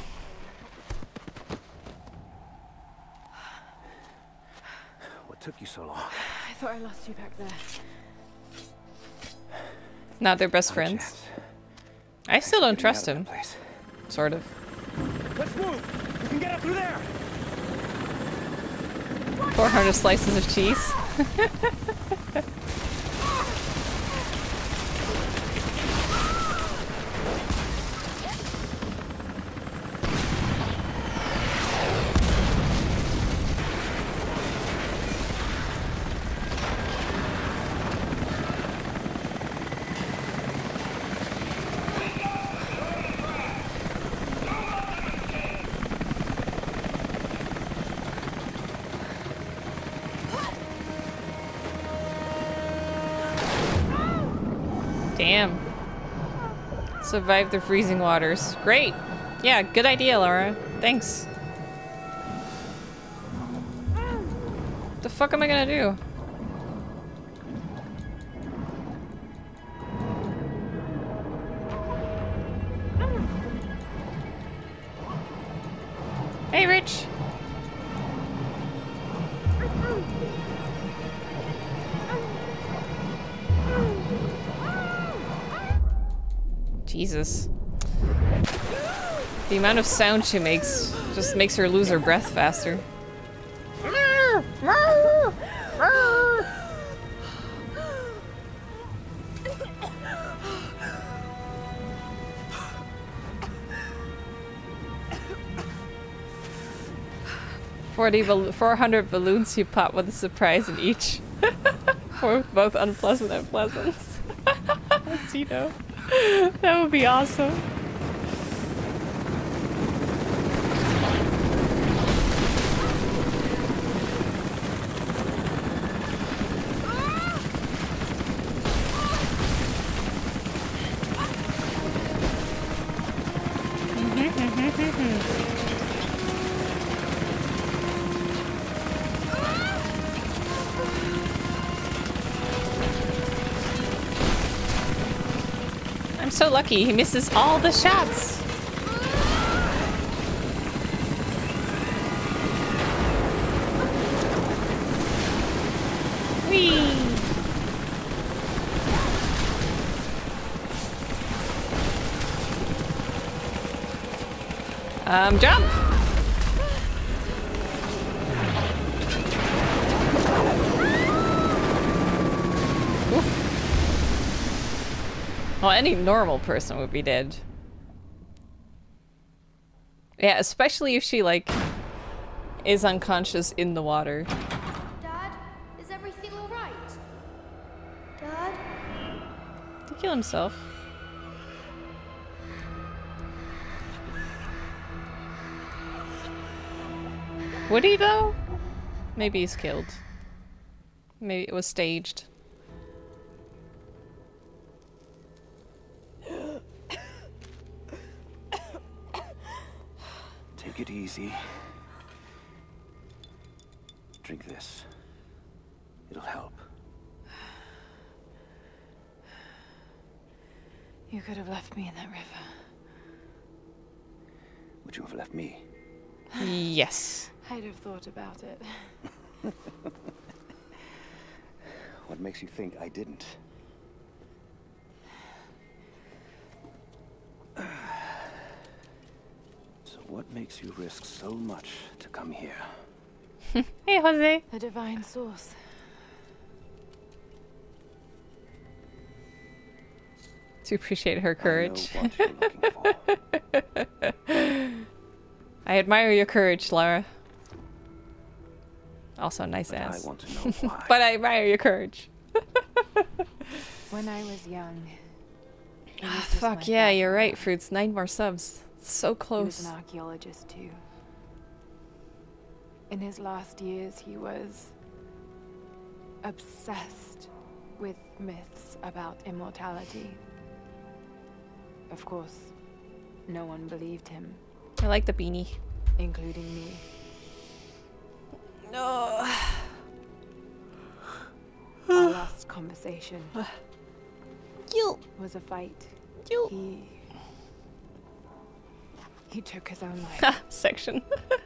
What took you so long? I thought I lost you back there. Not their best Not friends. I still don't Get me out trust him. Sort of. Let's move. We can get up through there. 400 slices of cheese. <laughs> Survived the freezing waters. Great. Yeah, good idea, Lara. Thanks. Ah, what the fuck am I gonna do? The amount of sound she makes just makes her lose her breath faster. Forty bal 400 balloons you pop with a surprise in each. <laughs> For both unpleasant and pleasant. <laughs> you know. That would be awesome. <laughs> I'm so lucky. He misses all the shots. Um, jump! Well, any normal person would be dead. Yeah, especially if she, like, is unconscious in the water. Dad, is everything alright? Dad? To kill himself. Would he, though? Maybe he's killed. Maybe it was staged. Take it easy. Drink this. It'll help. You could have left me in that river. Would you have left me? Yes. I'd have thought about it. <laughs> What makes you think I didn't? <sighs> So what makes you risk so much to come here? <laughs> hey, Jose. The divine source. To appreciate her courage. I know what you're looking for. <laughs> I admire your courage, Lara. Also, nice But ass. I want to know <laughs> why. but I admire your courage. <laughs> When I was young. he was Ah, fuck my yeah, you're right, Fruits. Nine more subs. It's so He was close. an archaeologist too. In his last years, he was obsessed with myths about immortality. Of course, no one believed him, I like the beanie. including me. No. <sighs> Our last conversation <sighs> You. was a fight. You. He. He took his own life. <laughs> Section.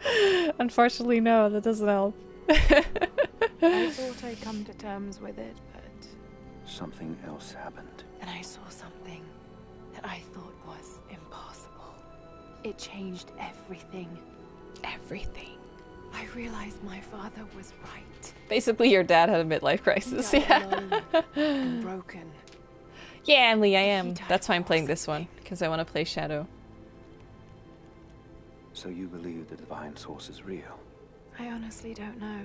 <laughs> Unfortunately, no, that doesn't help. <laughs> I thought I'd come to terms with it, but Something else happened. And I saw something that I thought was impossible. It changed everything. Everything. I realized my father was right. Basically, your dad had a midlife crisis. Yeah. and broken. Yeah, Emily, I am. That's why I'm playing this one because I want to play Shadow. So you believe the divine source is real? I honestly don't know.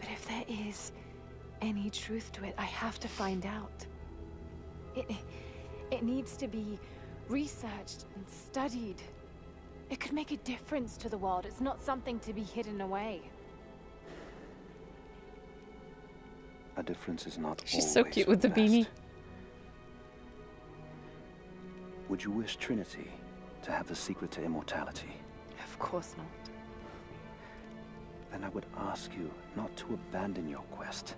But if there is any truth to it, I have to find out. It, it needs to be researched and studied. It could make a difference to the world. It's not something to be hidden away. A difference is not She's so cute with the best. beanie. Would you wish Trinity to have the secret to immortality? Of course not. Then I would ask you not to abandon your quest,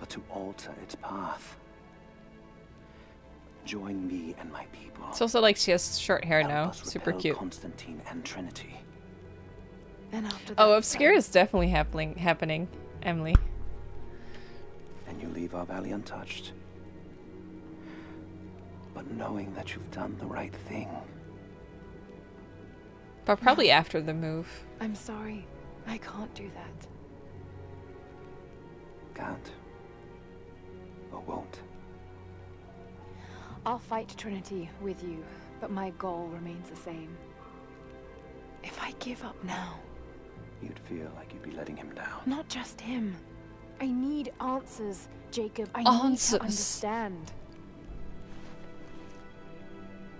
but to alter its path. Join me and my people. It's also like she has short hair Help now. Super cute. Constantine and Trinity. Then after Oh, that's Obscure is definitely happening. Happening, Emily. and you leave our valley untouched. But knowing that you've done the right thing. But probably after the move. I'm sorry. I can't do that. Can't. Or won't. I'll fight Trinity with you, but my goal remains the same. If I give up now, You'd feel like you'd be letting him down. not just him. I need answers, Jacob. I Answers. need to understand.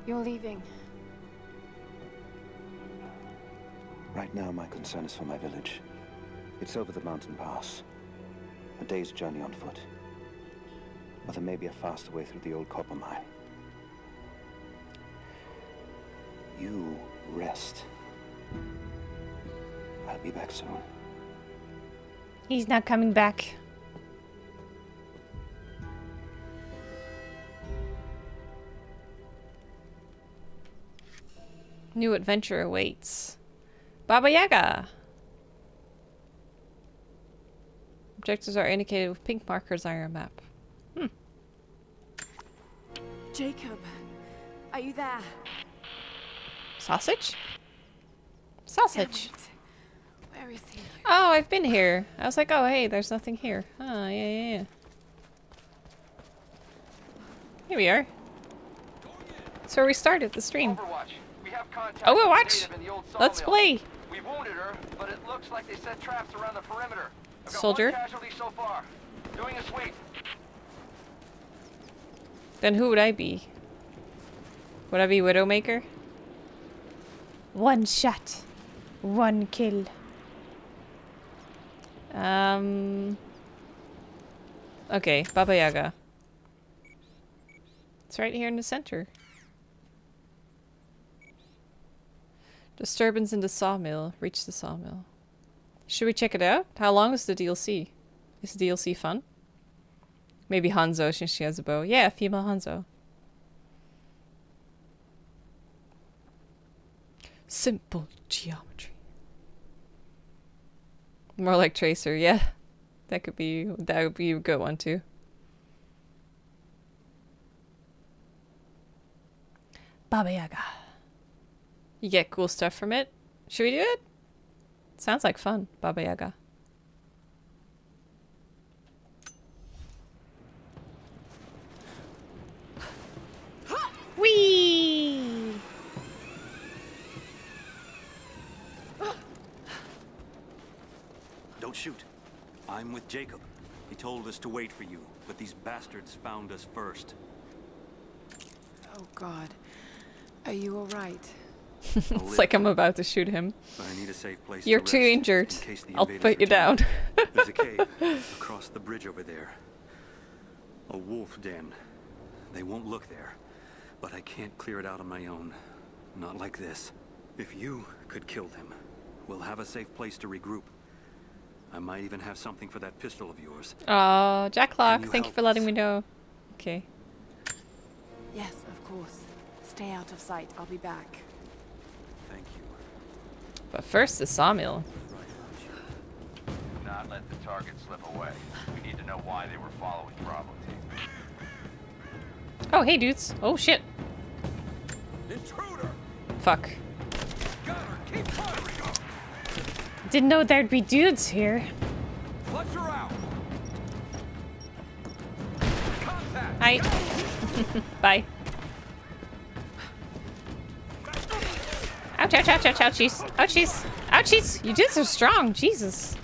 You're leaving. Right now, my concern is for my village. It's over the mountain pass. A day's journey on foot. But there may be a faster way through the old copper mine. You rest. I'll be back soon. He's not coming back. New adventure awaits. Baba Yaga. Objectives are indicated with pink markers on your map. Hmm. Jacob, are you there? Sausage? Sausage. Where is he? Oh, I've been here. I was like, oh, hey, there's nothing here. Oh, yeah, yeah, yeah. Here we are. That's where we started the stream. Overwatch. We have contact Overwatch! with a native in the old Let's play! We wounded her, but it looks like they set traps around the perimeter. Got Soldier. One so far. Doing a sweep. Then who would I be? Would I be Widowmaker? One shot. One kill. Um. Okay, Baba Yaga. It's right here in the center. Disturbance in the sawmill. Reach the sawmill. Should we check it out? How long is the DLC? Is the DLC fun? Maybe Hanzo since she has a bow. Yeah, female Hanzo. Simple geometry. More like Tracer, yeah. That could be that would be a good one too. Baba Yaga. You get cool stuff from it. Should we do it? Sounds like fun, Baba Yaga. Whee! Shoot. I'm with Jacob. He told us to wait for you, but these bastards found us first. Oh God. Are you alright? it's like I'm about to shoot him. But I need a safe place You're to too rest injured. in case the I'll invaders put you down. There's a cave <laughs> across the bridge over there. A wolf den. They won't look there, but I can't clear it out on my own. Not like this. If you could kill them, we'll have a safe place to regroup. I might even have something for that pistol of yours. Oh, Jack Lock, you thank you for letting me know. Okay. Yes, of course. Stay out of sight. I'll be back. Thank you. But first the sawmill. Do not let the target slip away. We need to know why they were following Bravo team. Oh, hey dudes. Oh shit. Intruder! Fuck. Got her! Keep firing! Didn't know there'd be dudes here. Flush her out! Contact! Hi. <laughs> Bye. Ouch, ouch, ouch, ouch, ouchies. Ouchies. Ouchies. You dudes are strong. Jesus.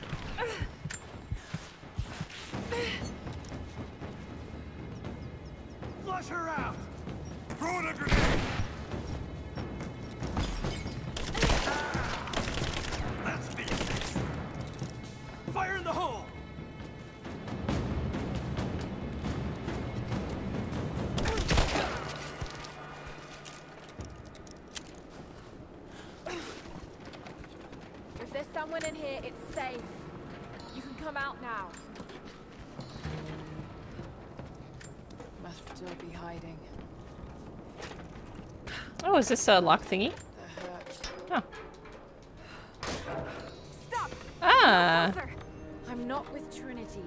Flush her out! Throw in a grenade! This a lock thingy? Oh. Stop! Ah. I'm not with Trinity.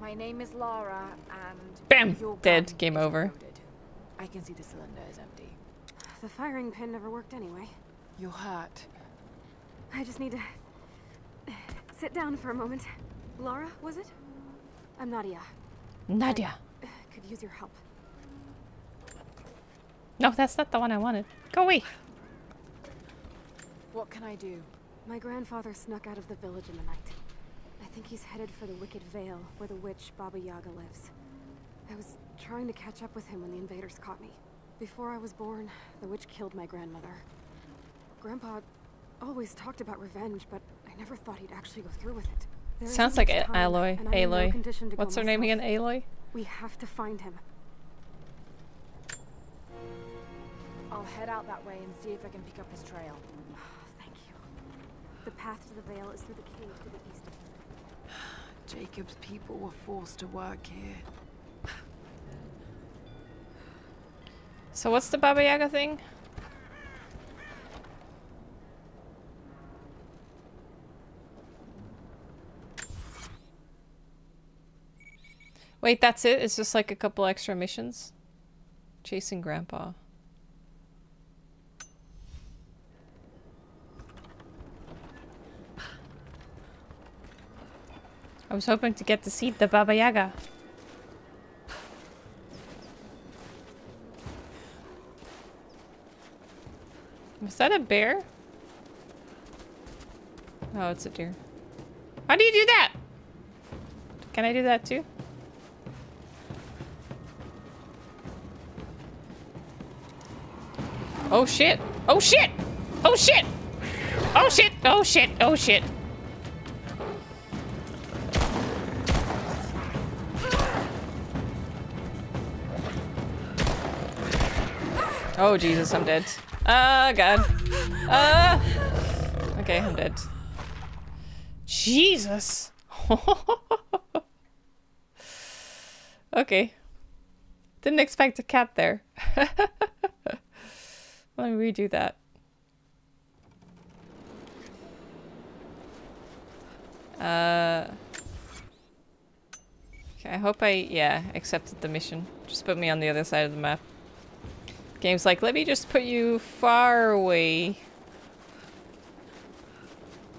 My name is Lara, and Bam! Dead. Game over. I can see the cylinder is empty. The firing pin never worked anyway. You're hurt. I just need to sit down for a moment. Laura, was it? I'm Nadia. Nadia. I could use your help. No, that's not the one I wanted. Go away. What can I do? My grandfather snuck out of the village in the night. I think he's headed for the Wicked Vale, where the witch Baba Yaga lives. I was trying to catch up with him when the invaders caught me. Before I was born, the witch killed my grandmother. Grandpa always talked about revenge, but I never thought he'd actually go through with it. There Sounds like much A- time, Aloy. and I'm in no Aloy. condition to go What's her name again? Aloy? We have to find him. I'll head out that way and see if I can pick up his trail. <sighs> Thank you. The path to the Vale is through the cave to the east of here. <sighs> Jacob's people were forced to work here. So what's the Baba Yaga thing? Wait, that's it? It's just like a couple extra missions? Chasing Grandpa. I was hoping to get to see the Baba Yaga. Was that a bear? Oh, it's a deer. How do you do that? Can I do that too? Oh shit! Oh shit! Oh shit! Oh shit! Oh shit! Oh shit! Oh, shit. Jesus, I'm dead. Ah, God. Ah! Okay, I'm dead. Jesus! <laughs> okay. Didn't expect a cat there. <laughs> Let me redo that. Uh... Okay, I hope I, yeah, accepted the mission. Just put me on the other side of the map. Game's like, let me just put you far away.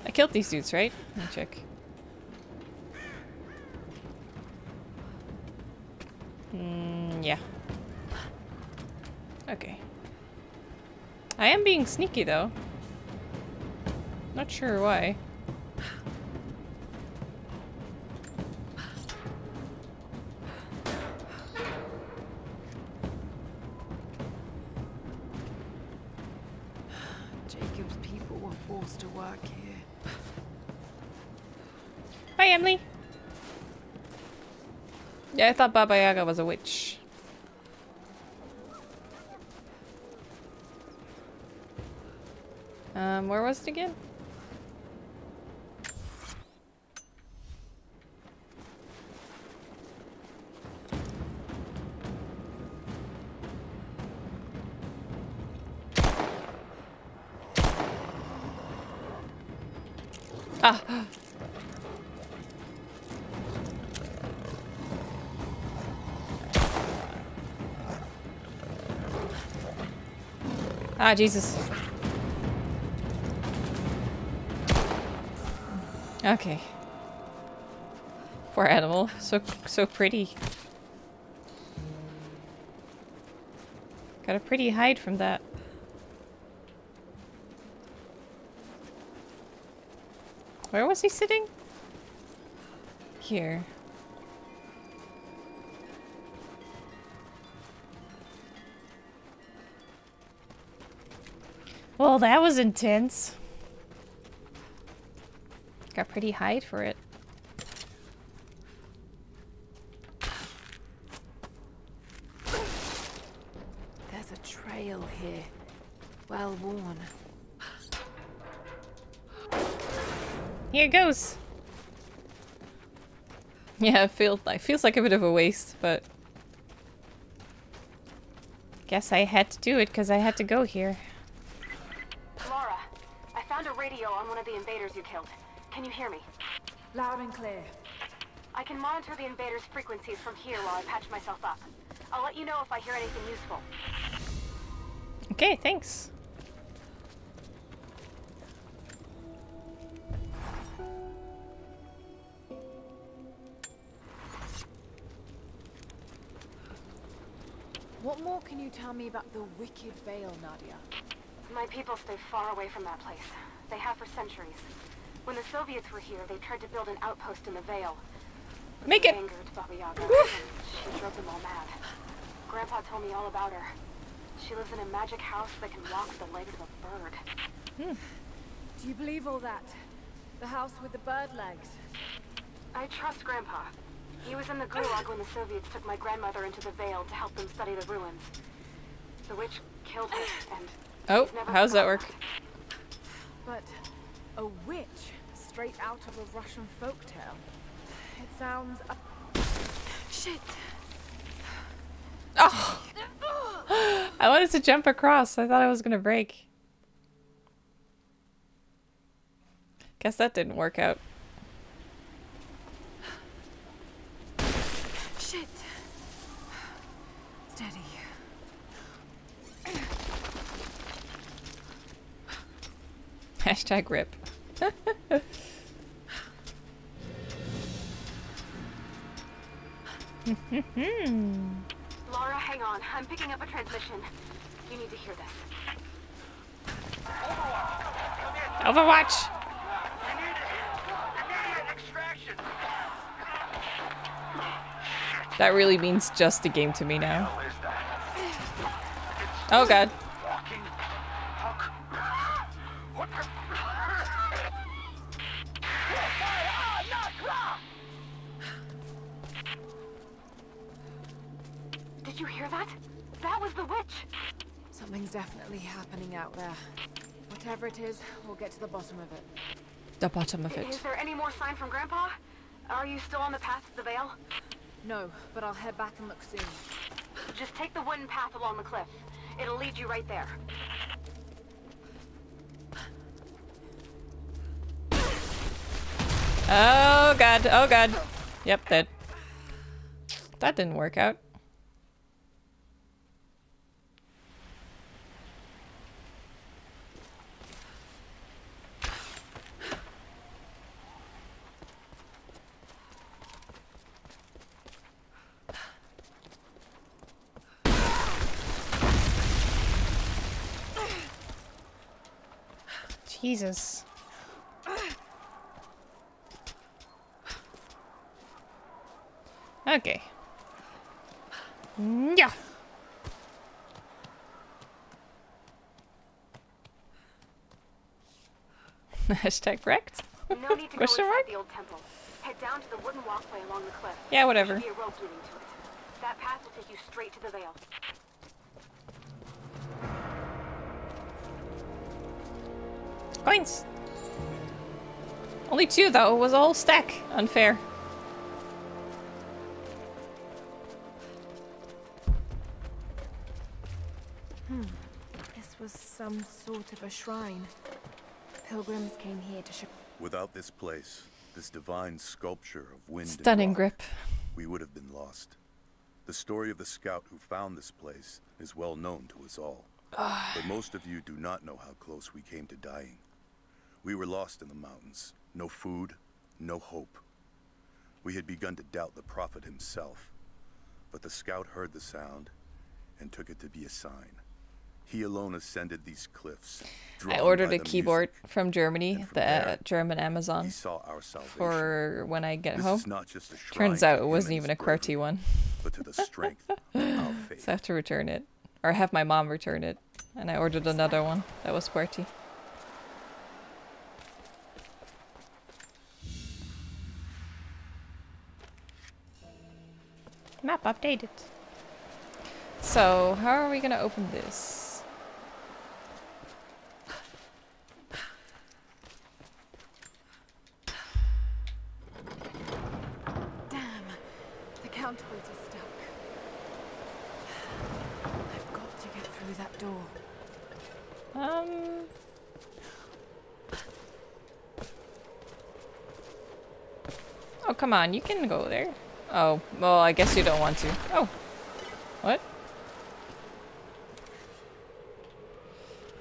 I killed these dudes, right? Let me check. Mm, yeah. Okay. I am being sneaky though. Not sure why. Hi, Emily. Yeah, I thought Baba Yaga was a witch. Um, where was it again? Ah! Ah, Jesus. Okay. Poor animal. So, so pretty. Got a pretty hide from that. Where was he sitting? Here. Well, that was intense. Got pretty hide for it. There's a trail here. Well worn. Here it goes. Yeah, it feels like feels like a bit of a waste, but guess I had to do it because I had to go here. Radio on one of the invaders you killed. Can you hear me? Loud and clear. I can monitor the invaders' frequencies from here while I patch myself up. I'll let you know if I hear anything useful. Okay, thanks. What more can you tell me about the Wicked Vale, Nadia? My people stay far away from that place. They have for centuries. When the Soviets were here, they tried to build an outpost in the Vale. Make it! angered Baba Yaga, she drove them all mad. Grandpa told me all about her. She lives in a magic house that can walk with the legs of a bird. Hmm. Do you believe all that? The house with the bird legs? I trust Grandpa. He was in the Gulag when the Soviets took my grandmother into the Vale to help them study the ruins. The witch killed her, and Oh, she's never how's that work? forgotten. But a witch straight out of a Russian folktale. It sounds. Uh... Shit! Oh! I wanted to jump across. I thought I was gonna break. Guess that didn't work out. Shit! Steady. Hashtag rip. Laura, hang on. I'm picking up a transmission. You need to hear this. Overwatch! That really means just a game to me now. Oh god. Something's definitely happening out there. Whatever it is, we'll get to the bottom of it. The bottom of it. Is there any more sign from Grandpa? Are you still on the path to the Vale? No, but I'll head back and look soon. Just take the wooden path along the cliff. It'll lead you right there. Oh god, oh god. Yep, that that didn't work out. Jesus. Okay. Yeah. <laughs> Hashtag wrecked? No need to <laughs> Question inside mark? the old temple. Head down to the wooden walkway along the cliff. Yeah, whatever. There should be a rope to it. That path will take you straight to the Vale. Coins. Only two though, it was a whole stack. Unfair. Hmm. This was some sort of a shrine. Pilgrims came here to show. Without this place, this divine sculpture of wind and Stunning rock, grip. we would have been lost. The story of the scout who found this place is well known to us all. <sighs> but most of you do not know how close we came to dying. We were lost in the mountains. No food, no hope. We had begun to doubt the prophet himself. But the scout heard the sound and took it to be a sign. He alone ascended these cliffs. I ordered a keyboard from Germany, from the there, German Amazon, he saw our salvation. for when I get This home. not just a Turns out it wasn't even a QWERTY one. but to the strength of <laughs> our faith. So I have to return it. Or have my mom return it. And I ordered another one that was QWERTY. Map updated. So, how are we gonna open this? Damn, the counterweight is stuck. I've got to get through that door. Um. Oh, come on, you can go there. Oh, well, I guess you don't want to. Oh. What?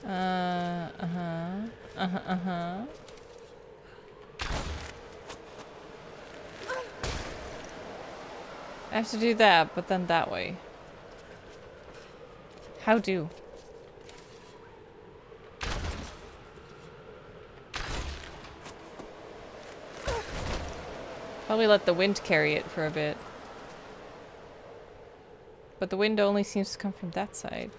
Uh, uh-huh. Uh-huh, uh-huh. I have to do that, but then that way. How do? Probably let the wind carry it for a bit. But the wind only seems to come from that side.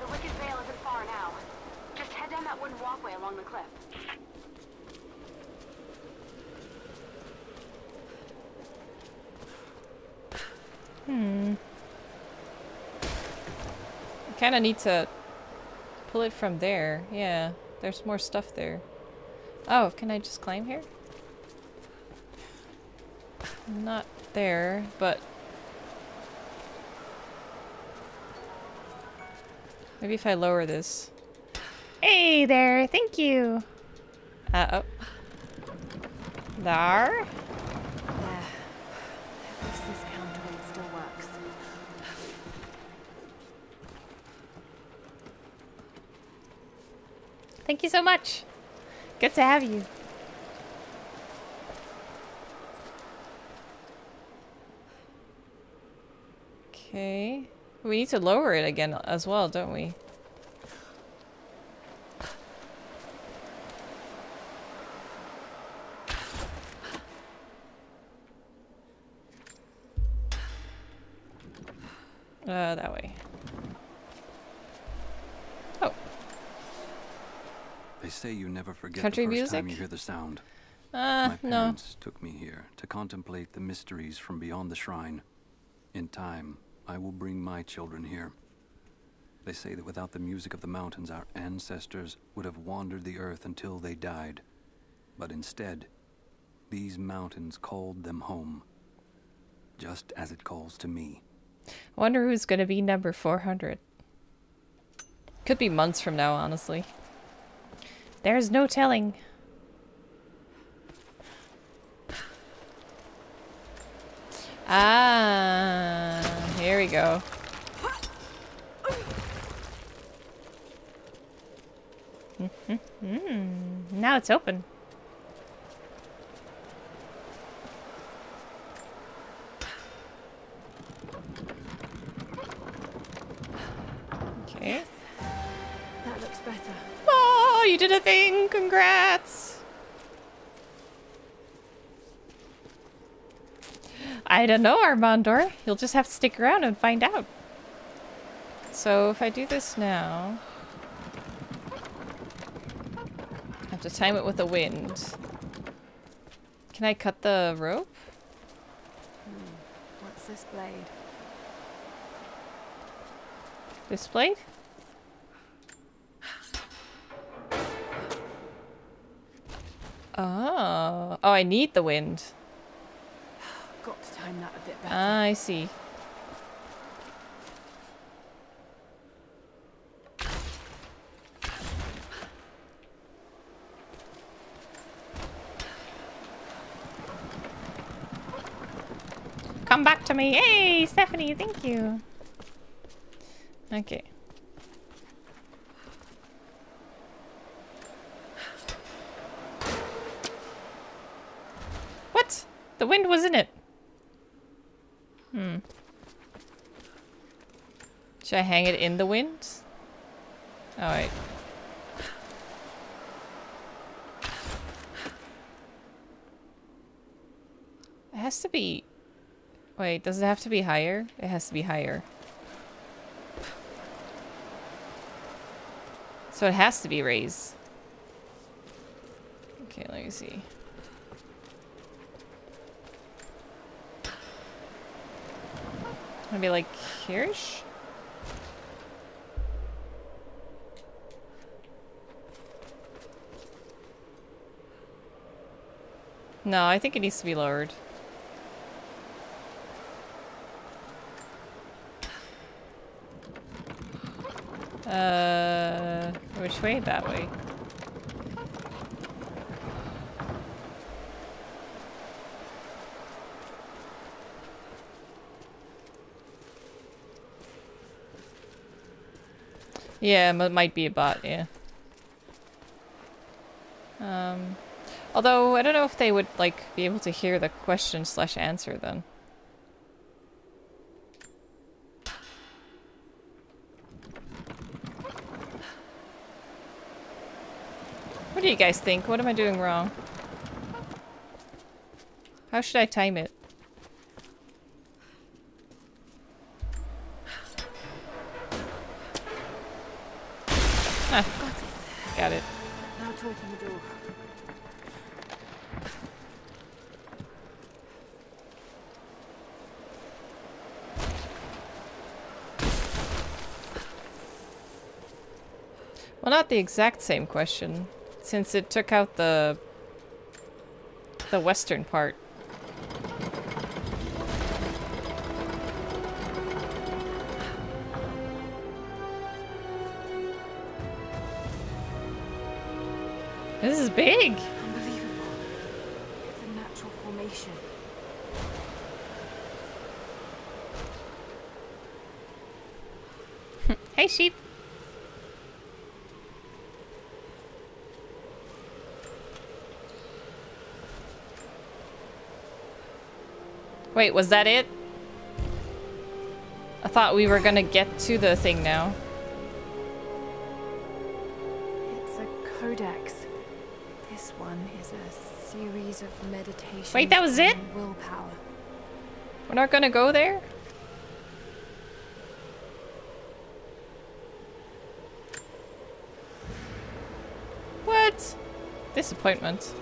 The Wicked Vale isn't far now. Just head down that wooden walkway along the cliff. Hmm. I kind of need to pull it from there. Yeah, there's more stuff there. Oh, can I just climb here? Not there, but... Maybe if I lower this. Hey there, thank you. Uh oh. There. There. At least this counterweight still works. Thank you so much. Good to have you. Okay. We need to lower it again as well, don't we? Uh, that way. Oh. They say you never forget Country the first time music? you hear the sound. Uh, My no. parents took me here to contemplate the mysteries from beyond the shrine. In time, I will bring my children here. They say that without the music of the mountains, our ancestors would have wandered the earth until they died. But instead, these mountains called them home, just as it calls to me. I Wonder who's gonna be number 400. Could be months from now, honestly. There's no telling. Ah, here we go. Mm, now it's open. Congrats! I don't know, Armandor. You'll just have to stick around and find out. So if I do this now... I have to time it with the wind. Can I cut the rope? Hmm, what's this blade? Displayed? Oh. Oh, I need the wind. <sighs> Got to time that a bit better. Ah, I see. Come back to me. Hey, Stephanie, thank you. Okay. What? The wind was in it. Hmm. Should I hang it in the wind? Alright. It has to be... Wait, does it have to be higher? It has to be higher. So it has to be raised. Okay, let me see. Maybe like here-ish? No, I think it needs to be lowered. Uh, which way? That way. Yeah, it might be a bot, yeah. Um, although, I don't know if they would, like, be able to hear the question slash answer then. What do you guys think? What am I doing wrong? How should I time it? The exact same question, since it took out the the western part. Wait, was that it? I thought we were gonna get to the thing now. It's a codex. This one is a series of meditations. Wait, that was it? Willpower. We're not gonna go there? What? Disappointment.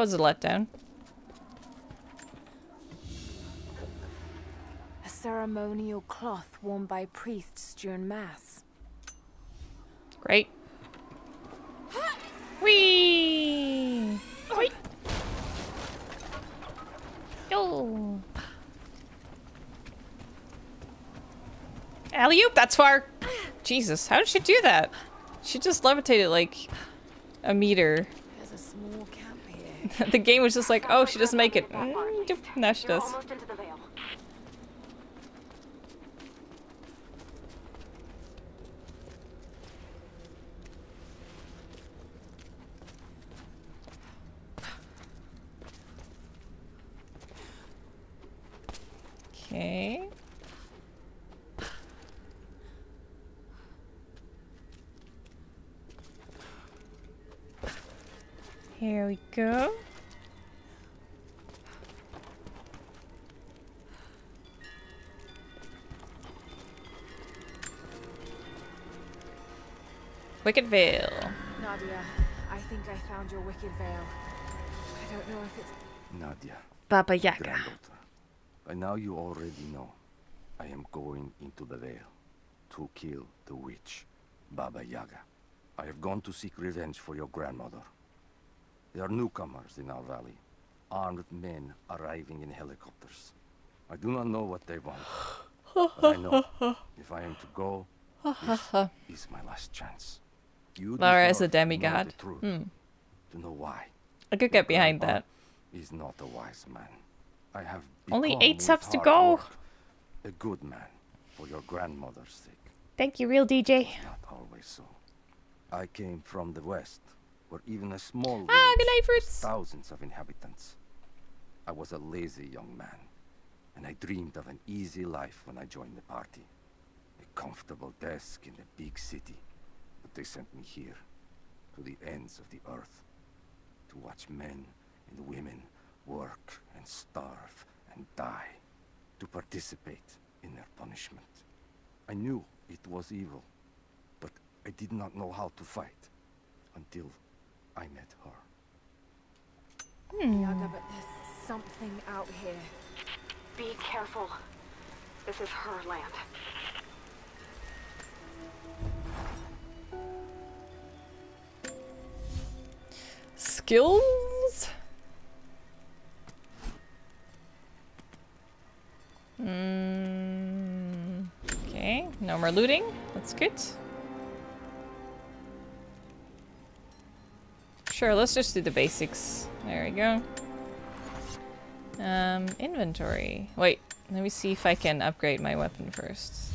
Was a letdown. A ceremonial cloth worn by priests during mass. Great. Whee! Whee! Yo! Alley oop, that's far! Jesus, how did she do that? She just levitated like a meter. There's a small camp here. <laughs> the game was just like, oh, she doesn't make it. Mm, now she does. Okay. Here we go. Wicked Vale. Nadia, I think I found your wicked vale. I don't know if it's. Nadia. Baba Yaga. Granddaughter. By now you already know. I am going into the Vale to kill the witch, Baba Yaga. I have gone to seek revenge for your grandmother. There are newcomers in our valley, armed men arriving in helicopters. I do not know what they want, but I know <sighs> if I am to go, this <sighs> is my last chance. You Lara as a deserve to know demigod. truth, Hmm. To know why. I could get behind that. He's not a wise man. I have Only eight with subs to go. work, A good man for your grandmother's sake. Thank you, real DJ. Not always so. I came from the west, where even a small Ah, village good has thousands of inhabitants. I was a lazy young man, and I dreamed of an easy life when I joined the party. A comfortable desk in a big city. But they sent me here, to the ends of the earth, to watch men and women work and starve and die, to participate in their punishment. I knew it was evil, but I did not know how to fight until I met her. Hmm. Yaga, but there's something out here. Be careful. This is her land. Skills? Mm, okay, no more looting. That's good. Sure, let's just do the basics. There we go. Um, inventory. Wait, let me see if I can upgrade my weapon first.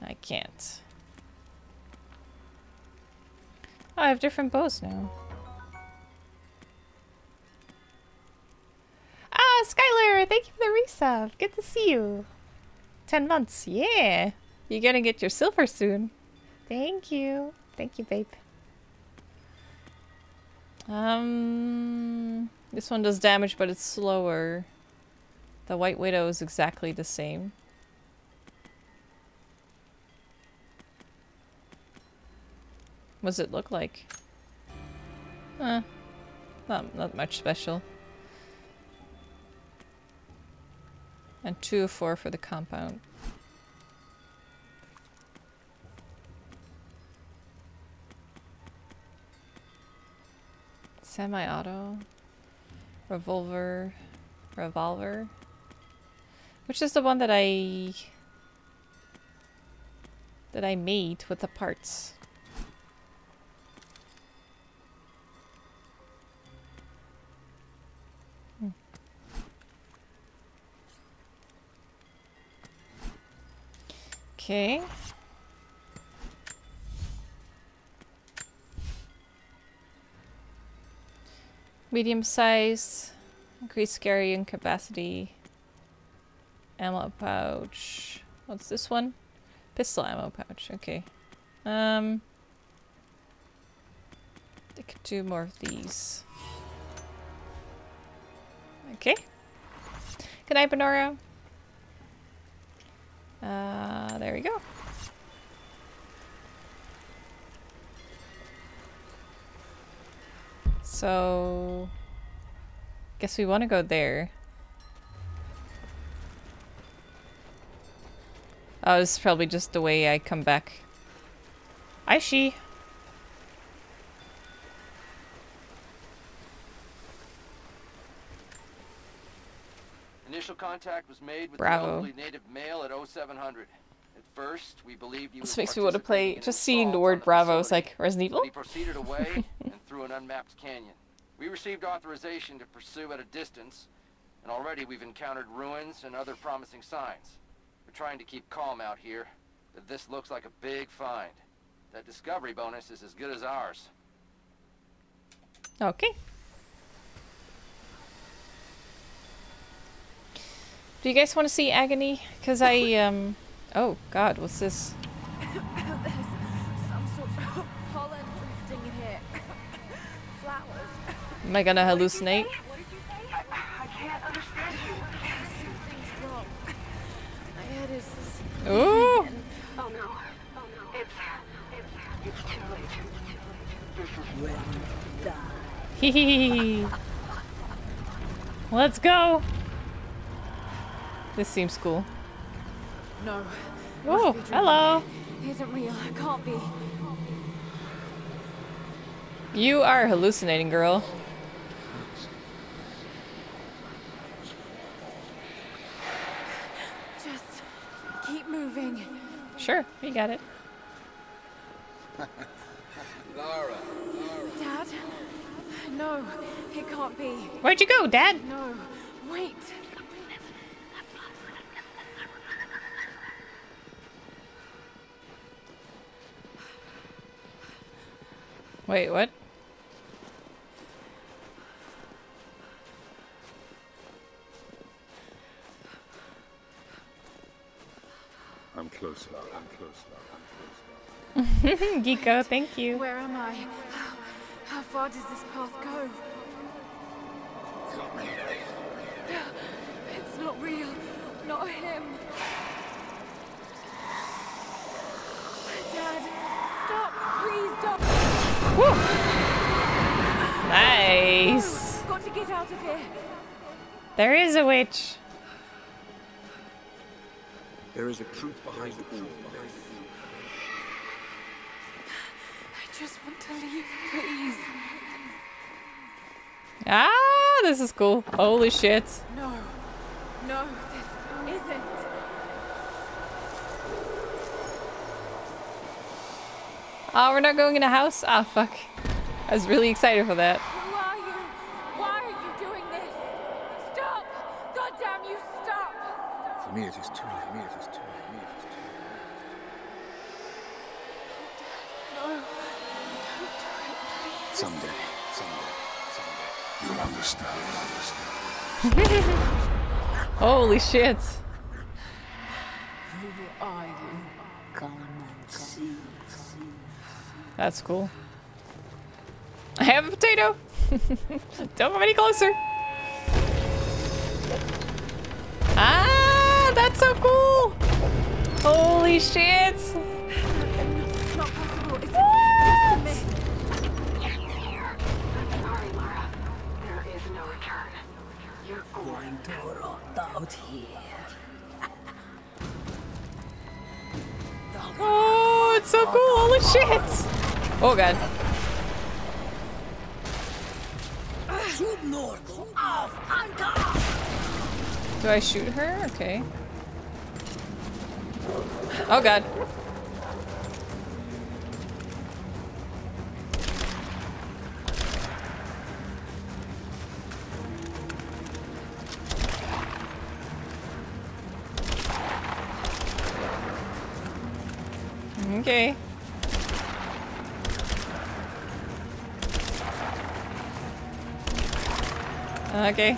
I can't. Oh, I have different bows now. Ah, Skylar, thank you for the resub. Good to see you. 10 months. Yeah. You're gonna get your silver soon. Thank you. Thank you, babe. Um, this one does damage, but it's slower. The White Widow is exactly the same. What does it look like? Uh, not, not much special. And 2 of 4 for the compound. Semi-auto. Revolver. Revolver. Which is the one that I... That I made with the parts. Okay. Medium size, increased carrying capacity, ammo pouch. What's this one? Pistol ammo pouch. Okay. Um, I could do more of these. Okay. Good night, Benora. Uh, there we go. So, guess we want to go there. Oh, this is probably just the way I come back. She. Initial contact was made with Bravo. the native male at 0700. At first, we believed he was This makes me want to play. Just seeing the word Bravo is like Resident Evil. he proceeded away <laughs> and through an unmapped canyon. We received authorization to pursue at a distance, and already we've encountered ruins and other promising signs. We're trying to keep calm out here, but this looks like a big find. That discovery bonus is as good as ours. Okay. Do you guys want to see Agony? Because I, um... Oh, God, what's this? Am I gonna hallucinate? Ooh! Oh. Oh hee. Let's go. This seems cool. No. Oh, hello. Isn't real. I Can't be. You are hallucinating, girl. Just keep moving. Sure, we got it. Lara, Dad? No, it can't be. Where'd you go, Dad? No, wait. Wait, what? I'm close now. I'm close now. I'm close now. <laughs> Geeko, thank you. Where am I? How, how far does this path go? Eh? It's not real. Not him. Dad, stop. Please stop. Nice. Got to get out of here. There is a witch. There is a truth behind all this. I just want to leave, please. Ah, this is cool. Holy shit. No. No, this isn't. Oh, we're not going in a house? Ah, fuck. I was really excited for that. Who are you? Why are you doing this? Stop! God damn you, stop! For me, it is too late. For me, it is too late. For me, it is too No. Don't do it, please. Someday, someday, someday. You'll understand. You'll understand. <laughs> Holy shit. Who are you? Come and see. That's cool. I have a potato. <laughs> Don't come any closer. Ah, that's so cool. Holy shit. Out here. <laughs> Oh, it's so cool. Holy shit. Oh, God. Do I shoot her? Okay. Oh, God. Okay. Okay.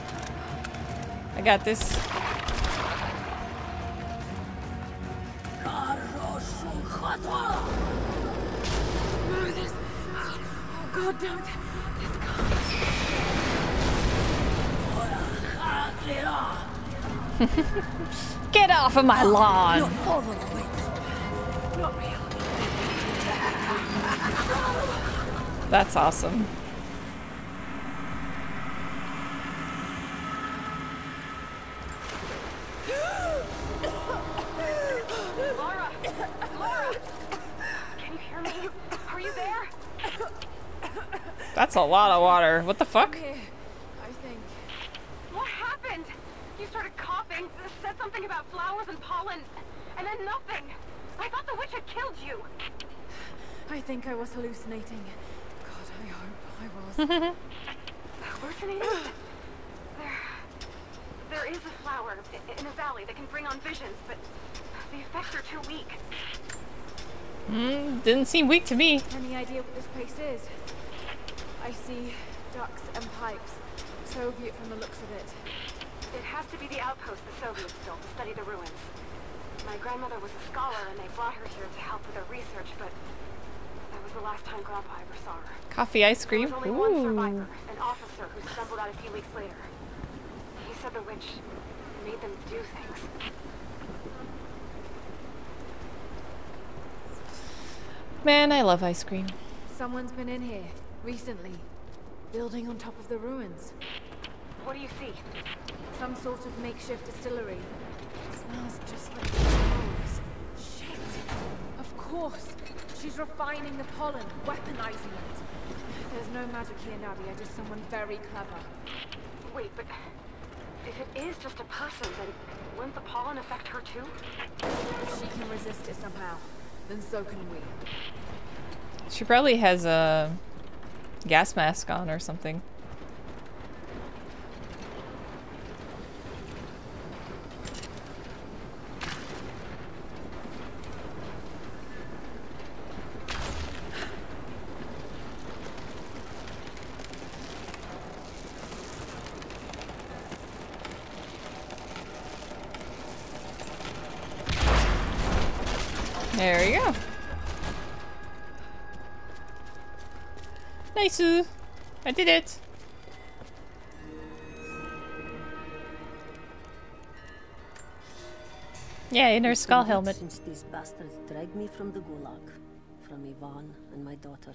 I got this. Oh god, don't. This Get off of my lawn! That's awesome. Lara! Lara! Can you hear me? Are you there? That's a lot of water. What the fuck? I think. What happened? You started coughing, said something about flowers and pollen, and then nothing. I thought the witch had killed you. I think I was hallucinating. God, I hope I was. <laughs> Hallucinating? There, there is a flower in a valley that can bring on visions, but the effects are too weak. Mm, didn't seem weak to me. Any idea what this place is? I see ducks and pipes. Soviet from the looks of it. It has to be the outpost the Soviets built to study the ruins. My grandmother was a scholar and they brought her here to help with her research, but that was the last time Grandpa ever saw her. Coffee ice cream. There was only one Ooh. survivor, an officer who stumbled out a few weeks later. He said the witch made them do things. Man, I love ice cream. Someone's been in here recently, building on top of the ruins. What do you see? Some sort of makeshift distillery. Smells just like flowers. Shit! Of course! She's refining the pollen, weaponizing it. There's no magic here, Nadia, just someone very clever. Wait, but if it is just a person, then wouldn't the pollen affect her too? If she can resist it somehow, then so can we. She probably has a gas mask on or something. There we go. Nice. I did it. Yeah, in her skull helmet. Since these bastards dragged me from the gulag, from Ivan and my daughter,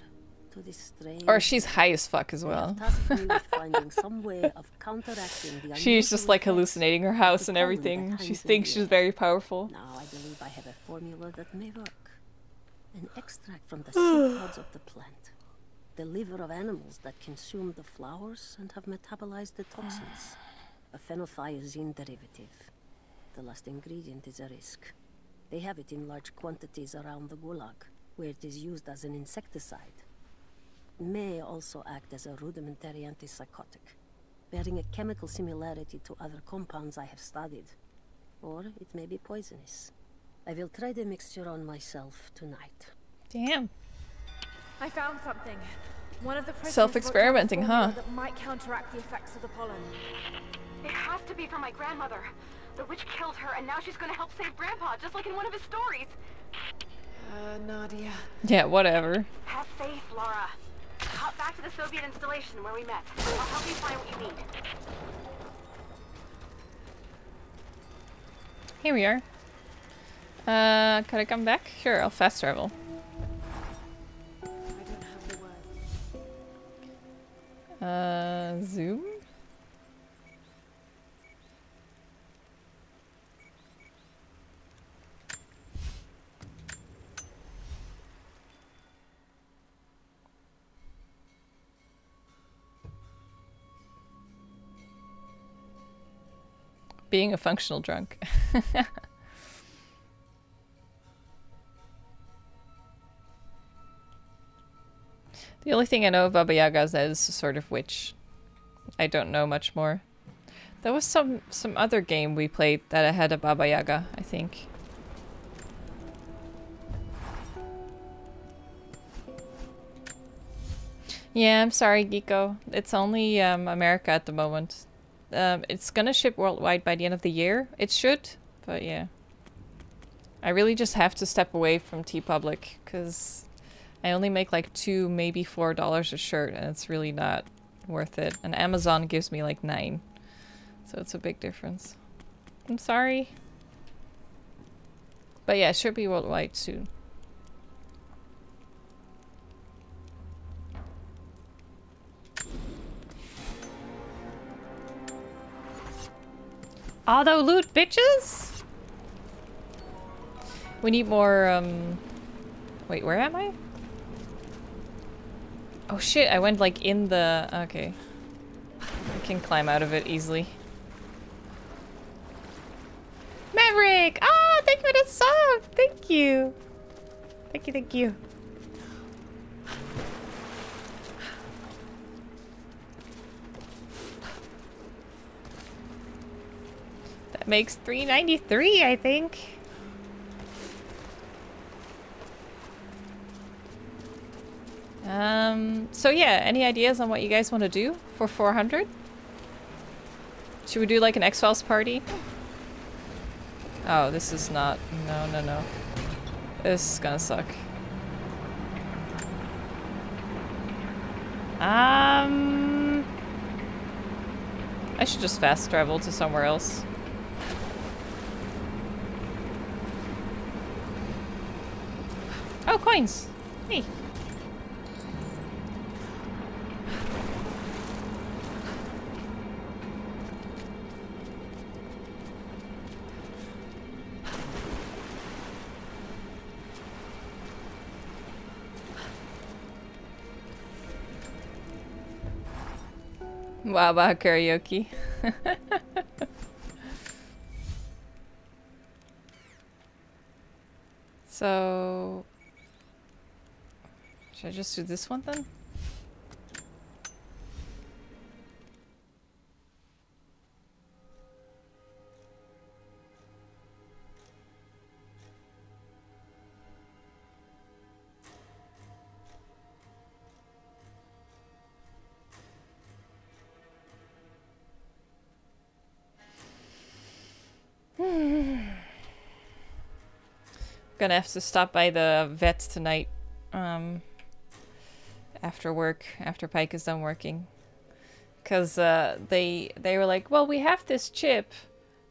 to this strange. Or she's high as fuck as well. have tasked me with finding some way of counteracting the <laughs> She's just like hallucinating her house and everything. She thinks she's very powerful. Now I believe I have a formula that may work. An extract from the <sighs> seed pods of the plant. The liver of animals that consume the flowers and have metabolized the toxins. A phenothiazine derivative. The last ingredient is a risk. They have it in large quantities around the Gulag, where it is used as an insecticide. May also act as a rudimentary antipsychotic, bearing a chemical similarity to other compounds I have studied. Or it may be poisonous. I will try the mixture on myself tonight. Damn. I found something. One of the Self-experimenting, wrote down a huh? formula That might counteract the effects of the pollen. It has to be from my grandmother. The witch killed her, and now she's gonna help save Grandpa, just like in one of his stories. Uh, Nadia. Yeah, whatever. Have faith, Lara. Hop back to the Soviet installation where we met. I'll help you find what you need. Here we are. Uh, can I come back? Sure, I'll fast travel. Uh, zoom? Being a functional drunk. <laughs> The only thing I know of Baba Yaga is sort of witch. I don't know much more. There was some, some other game we played that had a Baba Yaga, I think. Yeah, I'm sorry, Geeko. It's only um, America at the moment. Um, it's gonna ship worldwide by the end of the year. It should, but yeah. I really just have to step away from TeePublic because I only make like two, maybe four dollars a shirt, and it's really not worth it. And Amazon gives me like nine, so it's a big difference. I'm sorry. But yeah, it should be worldwide soon. Auto loot, bitches! We need more, um... Wait, where am I? Oh shit, I went like in the... Okay. I can climb out of it easily. Maverick! Oh, thank you for the sub! Thank you! Thank you, thank you. That makes 393, I think. Um, so yeah, any ideas on what you guys want to do for 400? Should we do like an X-Files party? Oh, this is not... No, no, no. This is gonna suck. Um... I should just fast travel to somewhere else. Oh, coins! Hey. Wow, karaoke. <laughs> so... Should I just do this one then? Gonna have to stop by the vet tonight. Um, after work, after Pike is done working. Cause uh, they they were like, well, we have this chip,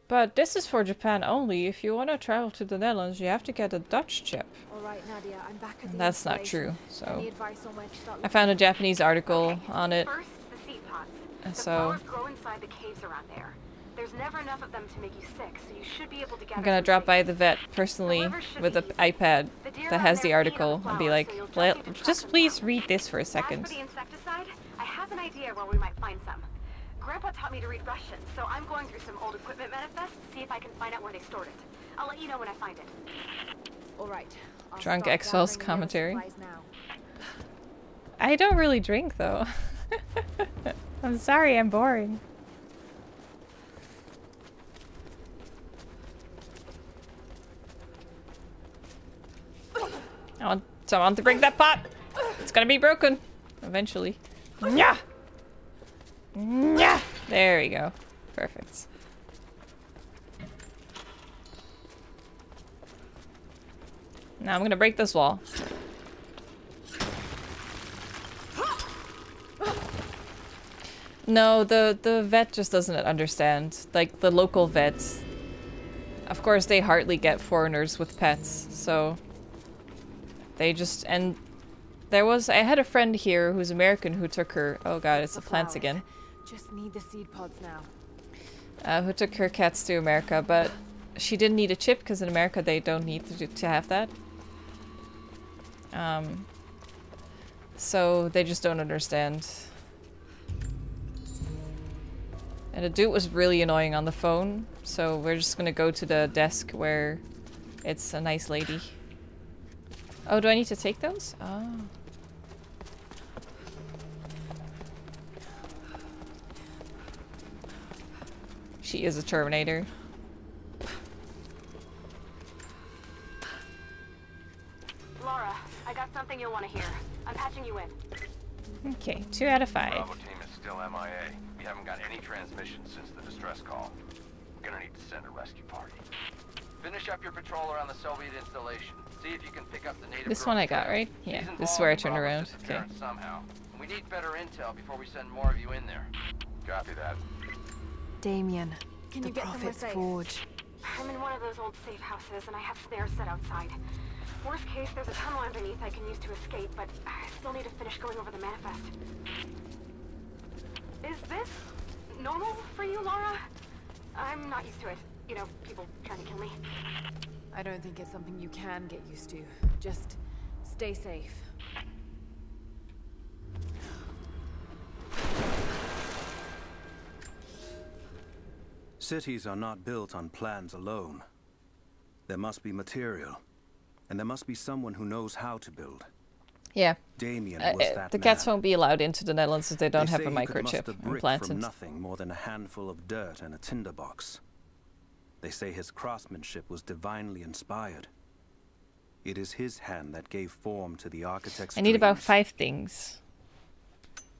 but this is for Japan only. If you want to travel to the Netherlands, you have to get a Dutch chip. All right, Nadia, I'm back at the That's not true. So Any advice on where to start I found a Japanese article on it. First, the seed pods. The So flowers grow inside the caves around there. There's never enough of them to make you sick, so you should be able to gather I'm gonna drop by the vet personally with an iPad that has the article and be like, "Well, just please read this for a As second. for the insecticide, I have an idea where we might find some. Grandpa taught me to read Russian, so I'm going through some old equipment manifests to see if I can find out where they stored it. I'll let you know when I find it. All right. I'll Drunk start Excel's gathering the other commentary. I don't really drink though. <laughs> I'm sorry, I'm boring. I want someone to break that pot. It's gonna be broken eventually. Yeah. Yeah. There we go. Perfect. Now I'm gonna break this wall. No, the the vet just doesn't understand. Like the local vets. Of course, they hardly get foreigners with pets, so they just and there was I had a friend here who's American who took her. Oh god, it's the plants again. Just need the seed pods now. Uh, who took her cats to America, but she didn't need a chip because in America they don't need to, do- to have that. Um, so they just don't understand. And the dude was really annoying on the phone, so we're just gonna go to the desk where it's a nice lady. Oh, do I need to take those? Oh. She is a Terminator. Lara, I got something you'll want to hear. I'm patching you in. Okay, two out of five. Bravo team is still MIA. We haven't got any transmissions since the distress call. We're gonna need to send a rescue party. Finish up your patrol around the Soviet installation. See if you can pick up the native This one I got, right? Yeah, this is where I in turn around. Okay. Somehow. We need better intel before we send more of you in there. Copy that. Damien, Can the you get Prophet's safe? Forge. I'm in one of those old safe houses, and I have snares set outside. Worst case, there's a tunnel underneath I can use to escape, but I still need to finish going over the manifest. Is this normal for you, Lara? I'm not used to it. You know, people trying to kill me. I don't think it's something you can get used to. Just stay safe. Cities are not built on plans alone. There must be material, and there must be someone who knows how to build. Yeah. Damien Uh, was uh, that the man. cats won't be allowed into the Netherlands if they don't They have say a he could muster microchip brick implanted. from nothing more than a handful of dirt and a tinderbox. They say his craftsmanship was divinely inspired. It is his hand that gave form to the architect's I need about five things.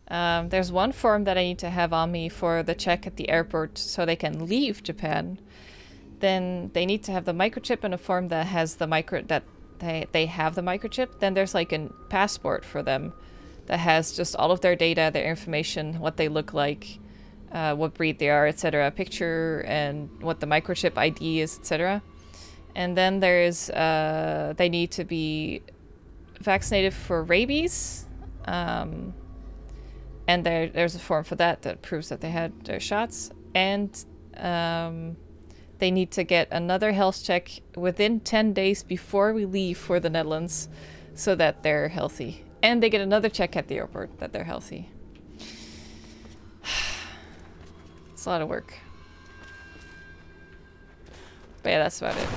Um, there's one form that I need to have on me for the check at the airport so they can leave Japan. Then they need to have the microchip in a form that has the micro that they they have the microchip. Then there's like a passport for them that has just all of their data, their information, what they look like, uh, what breed they are, etc. Picture and what the microchip ID is, etc. And then there's uh, they need to be vaccinated for rabies. Um, and there, there's a form for that that proves that they had their shots. And um, they need to get another health check within 10 days before we leave for the Netherlands so that they're healthy. And they get another check at the airport that they're healthy. It's a lot of work. But yeah, that's about it.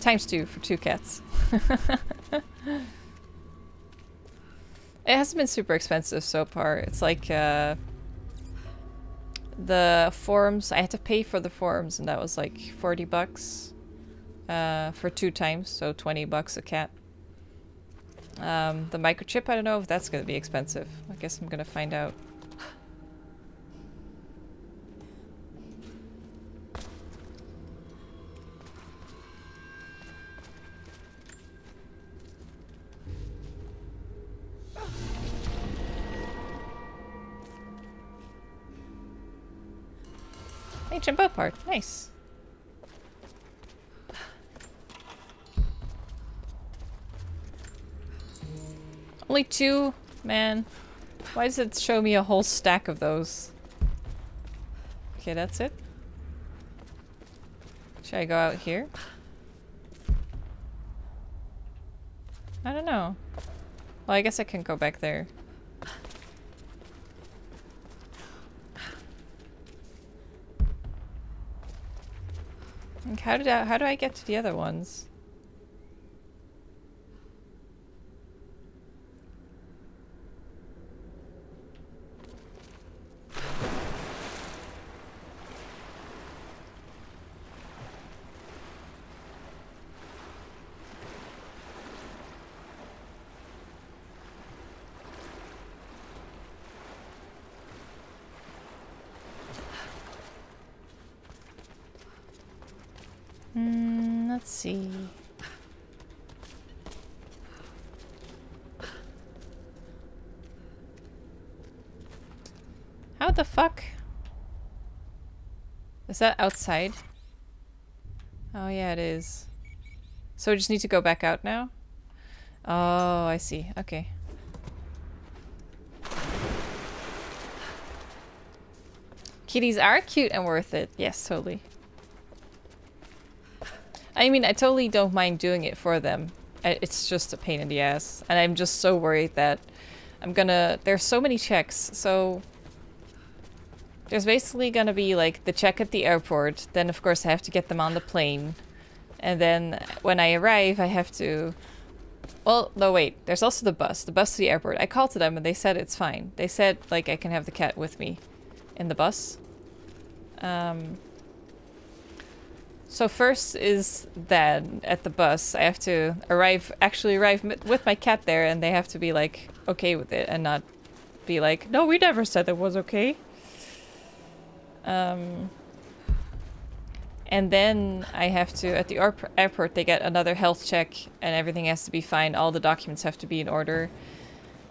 Times two for two cats. <laughs> it hasn't been super expensive so far. It's like uh, the forms. I had to pay for the forms, and that was like forty bucks uh, for two times, so twenty bucks a cat. Um, the microchip. I don't know if that's gonna be expensive. I guess I'm gonna find out. Ancient boat part. Nice. Only two? Man. Why does it show me a whole stack of those? Okay, that's it. Should I go out here? I don't know. Well, I guess I can go back there. How did I, how do I get to the other ones? Hmm, let's see. How the fuck? Is that outside? Oh yeah, it is. So we just need to go back out now? Oh, I see. Okay. Kitties are cute and worth it. Yes, totally. I mean, I totally don't mind doing it for them. It's just a pain in the ass. And I'm just so worried that I'm gonna... There's so many checks, so... There's basically gonna be, like, the check at the airport. Then, of course, I have to get them on the plane. And then, when I arrive, I have to Well, no, wait. There's also the bus. The bus to the airport. I called to them and they said it's fine. They said, like, I can have the cat with me in the bus. Um, so first is that at the bus, I have to arrive, actually arrive with my cat there and they have to be, like, okay with it and not be like, no, we never said it was okay. Um, and then I have to, at the airport, they get another health check and everything has to be fine. All the documents have to be in order.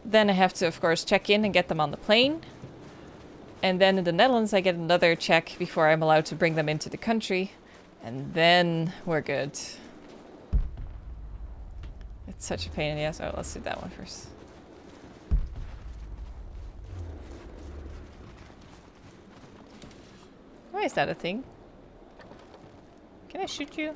Then I have to, of course, check in and get them on the plane. And then in the Netherlands, I get another check before I'm allowed to bring them into the country. And then we're good. It's such a pain in the ass. Oh, let's do that one first. Why is that a thing? Can I shoot you?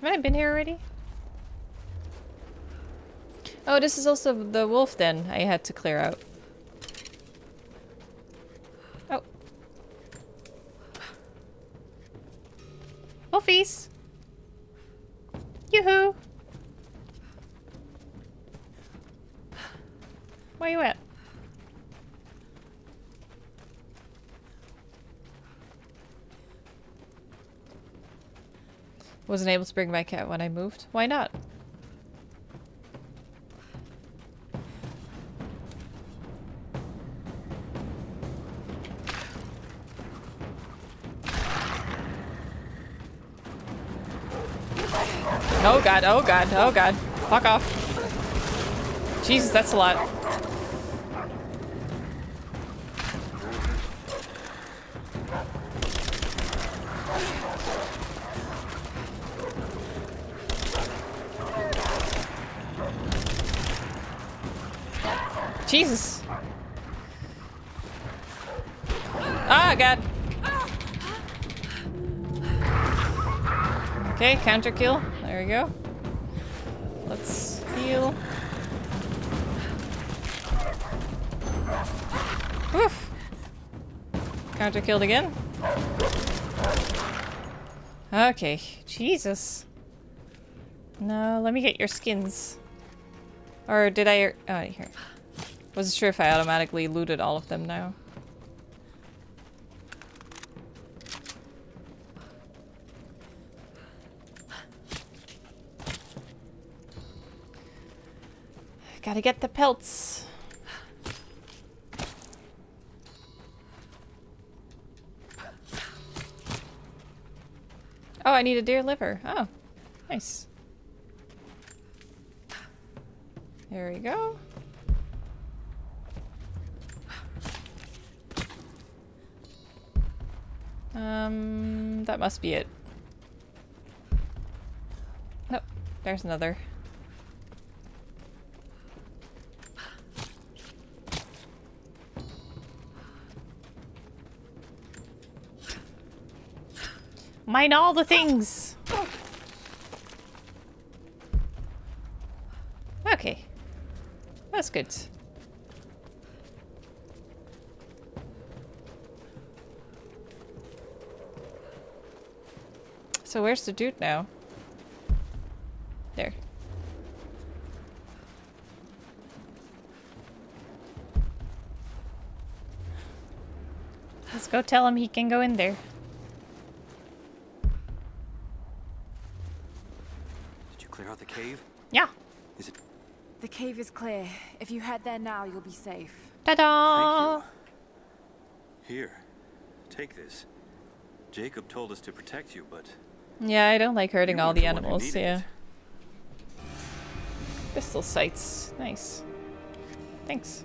Have I been here already? Oh, this is also the wolf den I had to clear out. Wolfies! Yoo-hoo! Where you at? Wasn't able to bring my cat when I moved. Why not? Oh god, oh god, oh god. Fuck off. Jesus, that's a lot. Jesus. Ah, God. Okay, counter kill. There we go. Let's heal. Counter killed again. Okay, Jesus. No, let me get your skins. Or did I... Oh, here. Wasn't sure if I automatically looted all of them now. Gotta get the pelts. Oh, I need a deer liver. Oh, nice. There we go. Um, that must be it. Nope, there's another. Mine all the things. Okay. That's good. So where's the dude now? There. Let's go tell him he can go in there. the cave? Yeah. Is it? The cave is clear. If you head there now, you'll be safe. Ta-da! Thank you. Here, take this. Jacob told us to protect you, but... Yeah, I don't like hurting all the animals, yeah. Pistol sights. Nice. Thanks.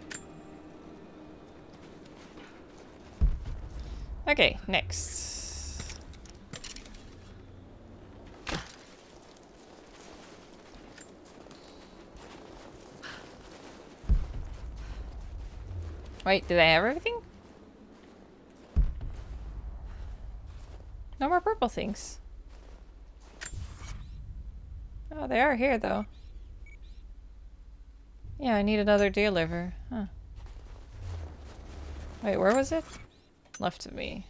Okay, next. Wait, did I have everything? No more purple things. Oh, Oh, they are here though. Yeah, I need another deer liver. Huh. Wait, where was it? Left of me.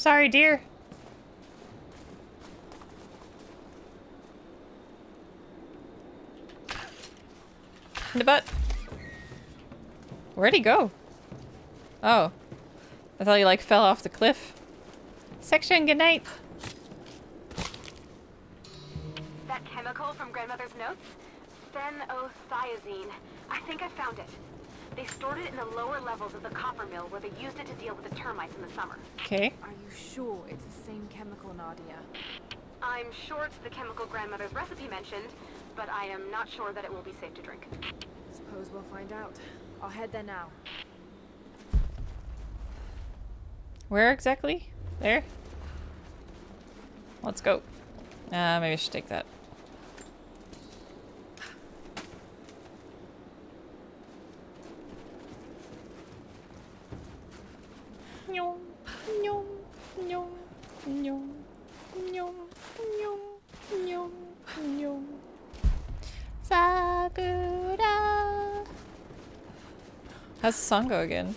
Sorry, dear. In the butt. Where'd he go? Oh. I thought he like fell off the cliff. Section, good night. That chemical from grandmother's notes? Phenothiazine. I think I found it. They stored it in the lower levels of the copper mill where they used it to deal with the termites in the summer. Okay. Are you sure it's the same chemical, Nadia? I'm sure it's the chemical grandmother's recipe mentioned, but I am not sure that it will be safe to drink. Suppose we'll find out. I'll head there now. Where exactly? There? Let's go. Uh, maybe I should take that. Song go again?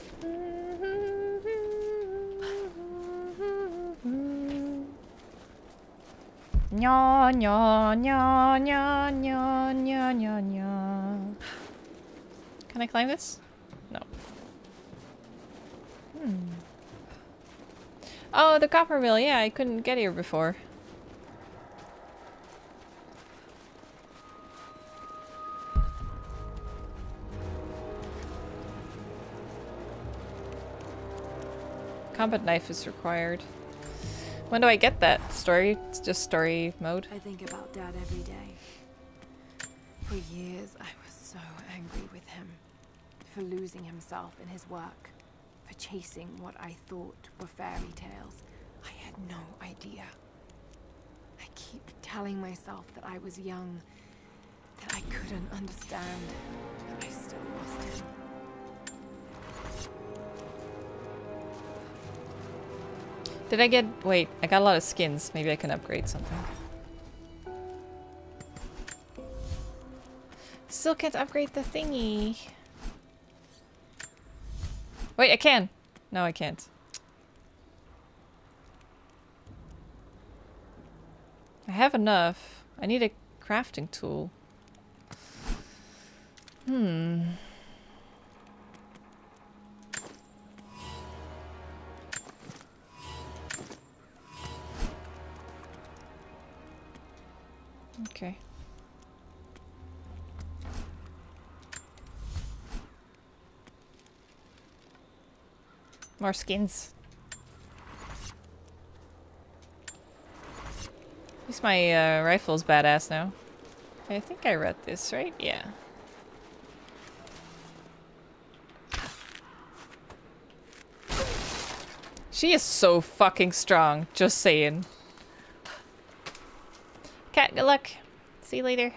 Nya nya nya nya nya nya nya nya. Can I climb this? No. Hmm. Oh, the copper mill. Yeah, I couldn't get here before. Combat knife is required. When do I get that? Story? It's just story mode? I think about Dad every day. For years, I was so angry with him. For losing himself in his work. For chasing what I thought were fairy tales. I had no idea. I keep telling myself that I was young, that I couldn't understand, but I still lost him. Did I get... Wait, I got a lot of skins. Maybe I can upgrade something. Still can't upgrade the thingy. Wait, I can. No, I can't. I have enough. I need a crafting tool. Hmm. Okay. More skins. At least my uh, rifle's badass now. I think I read this, right? Yeah. She is so fucking strong, just saying. Cat, good luck. See you later.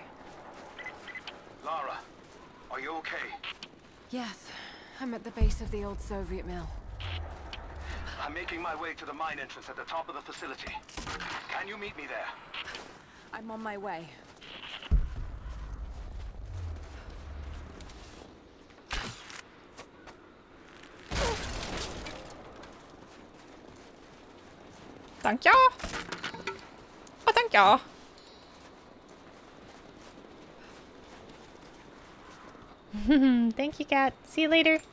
Lara, are you okay? Yes, I'm at the base of the old Soviet mill. I'm making my way to the mine entrance at the top of the facility. Can you meet me there? I'm on my way. Thank you. Oh, thank you. <laughs> Thank you, cat. See you later. <laughs>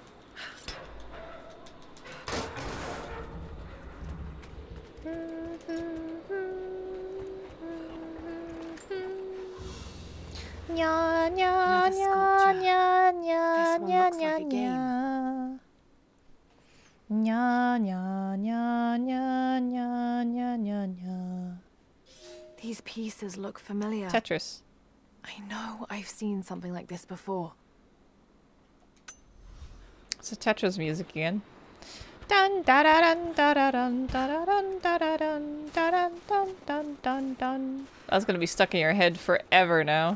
Nya nya nya nya nya nya nya like a game. nya. Nya nya nya nya nya nya nya nya. These pieces look familiar. Tetris. I know I've seen something like this before. It's a Tetris music again. Dun da da dun da da dun da da dun da da dun da dun dun dun dun dun. That's gonna be stuck in your head forever now.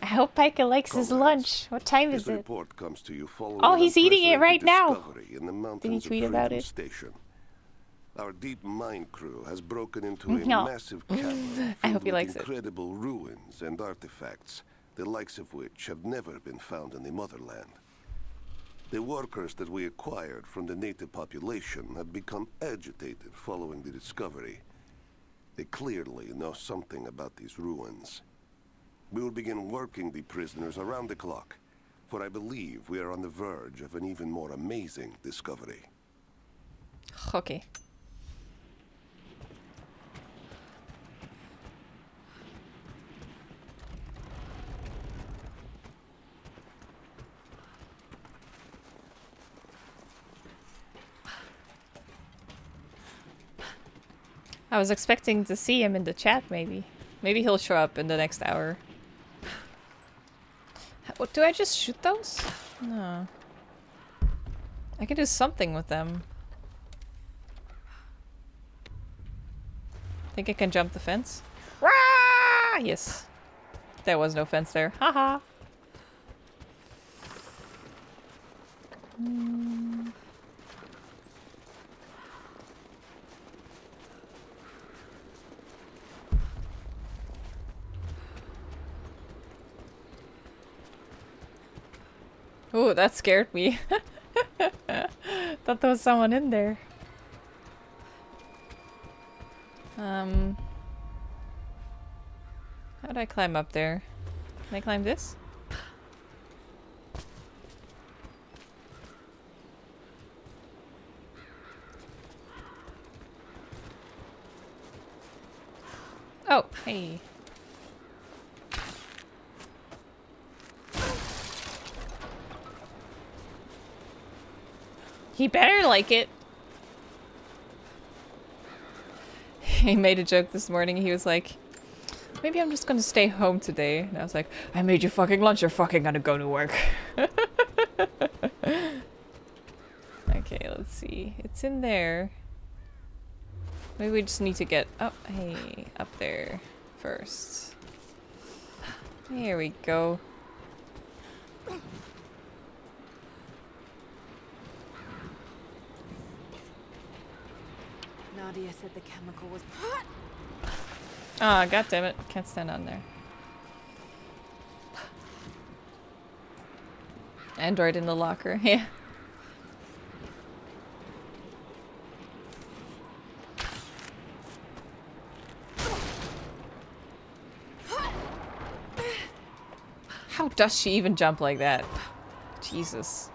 I hope Pika likes his lunch. What time is it? comes to you Oh, he's eating it right now. In the Did he tweet about it? Station. Our deep mine crew has broken into a No. massive cavern <laughs> I hope filled he with likes it. incredible ruins and artifacts, the likes of which have never been found in the motherland. The workers that we acquired from the native population have become agitated following the discovery. They clearly know something about these ruins. We will begin working the prisoners around the clock, for I believe we are on the verge of an even more amazing discovery. Okay. I was expecting to see him in the chat, maybe. Maybe he'll show up in the next hour. What, do I just shoot those? No. I can do something with them. Think I can jump the fence? Rah! Yes. There was no fence there. Haha. Mm. Ooh, that scared me. <laughs> Thought there was someone in there. Um, how do I climb up there? Can I climb this? Oh, hey. He better like it. <laughs> He made a joke this morning. He was like, maybe I'm just gonna stay home today. And I was like, I made you fucking lunch. You're fucking gonna go to work. <laughs> okay, let's see. It's in there. Maybe we just need to get up, hey, up there first. Here we go. Nadia said the chemical was. Ah, god damn it. Can't stand on there. Android in the locker. <laughs> Yeah. How does she even jump like that? Jesus.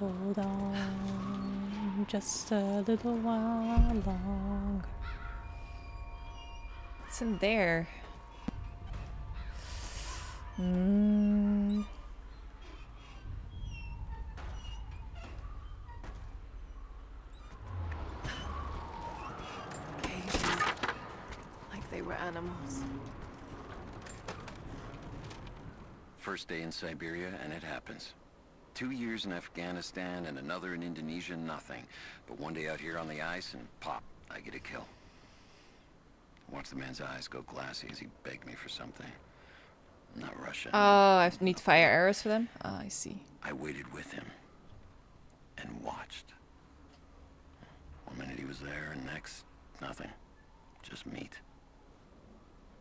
Hold on just a little while longer. It's in there? Mm. Cages. Like they were animals. First day in Siberia, and it happens. Two years in Afghanistan and another in Indonesia, nothing. But one day out here on the ice, and pop, I get a kill. Watch the man's eyes go glassy as he begged me for something. Not Russia. Oh, I need fire arrows for them? Ah, I see. I waited with him and watched. One minute he was there, and next, nothing. Just meat.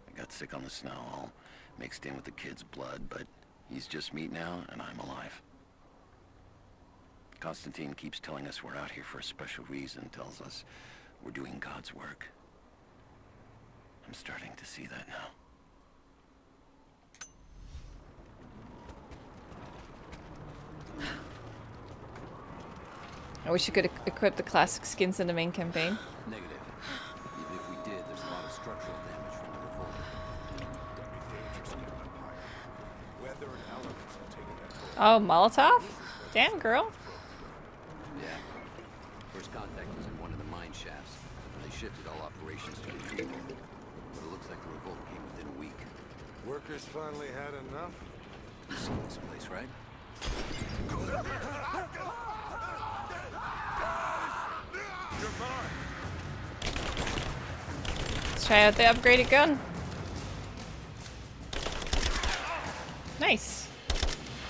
I got sick on the snow, all mixed in with the kid's blood, but he's just meat now, and I'm alive. Constantine keeps telling us we're out here for a special reason, tells us we're doing God's work. I'm starting to see that now. I wish you could equip the classic skins in the main campaign. <sighs> Negative. Even if we did, there's a lot of structural damage from the revolt. Gonna be dangerous getting up higher. Weather and elements have taken their toll. Oh, Molotov? Damn, girl. Workers finally had enough? You see this place, right? Let's try out the upgraded gun. Nice.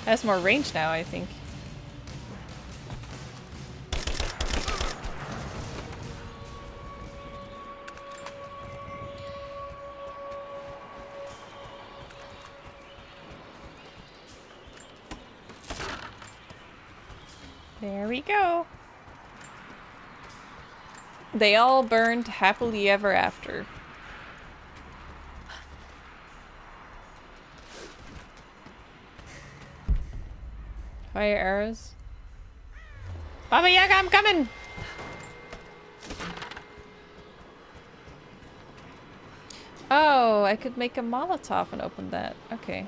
Has more range now, I think. They all burned happily ever after. Fire arrows. Baba Yaga, I'm coming! Oh, I could make a Molotov and open that. Okay.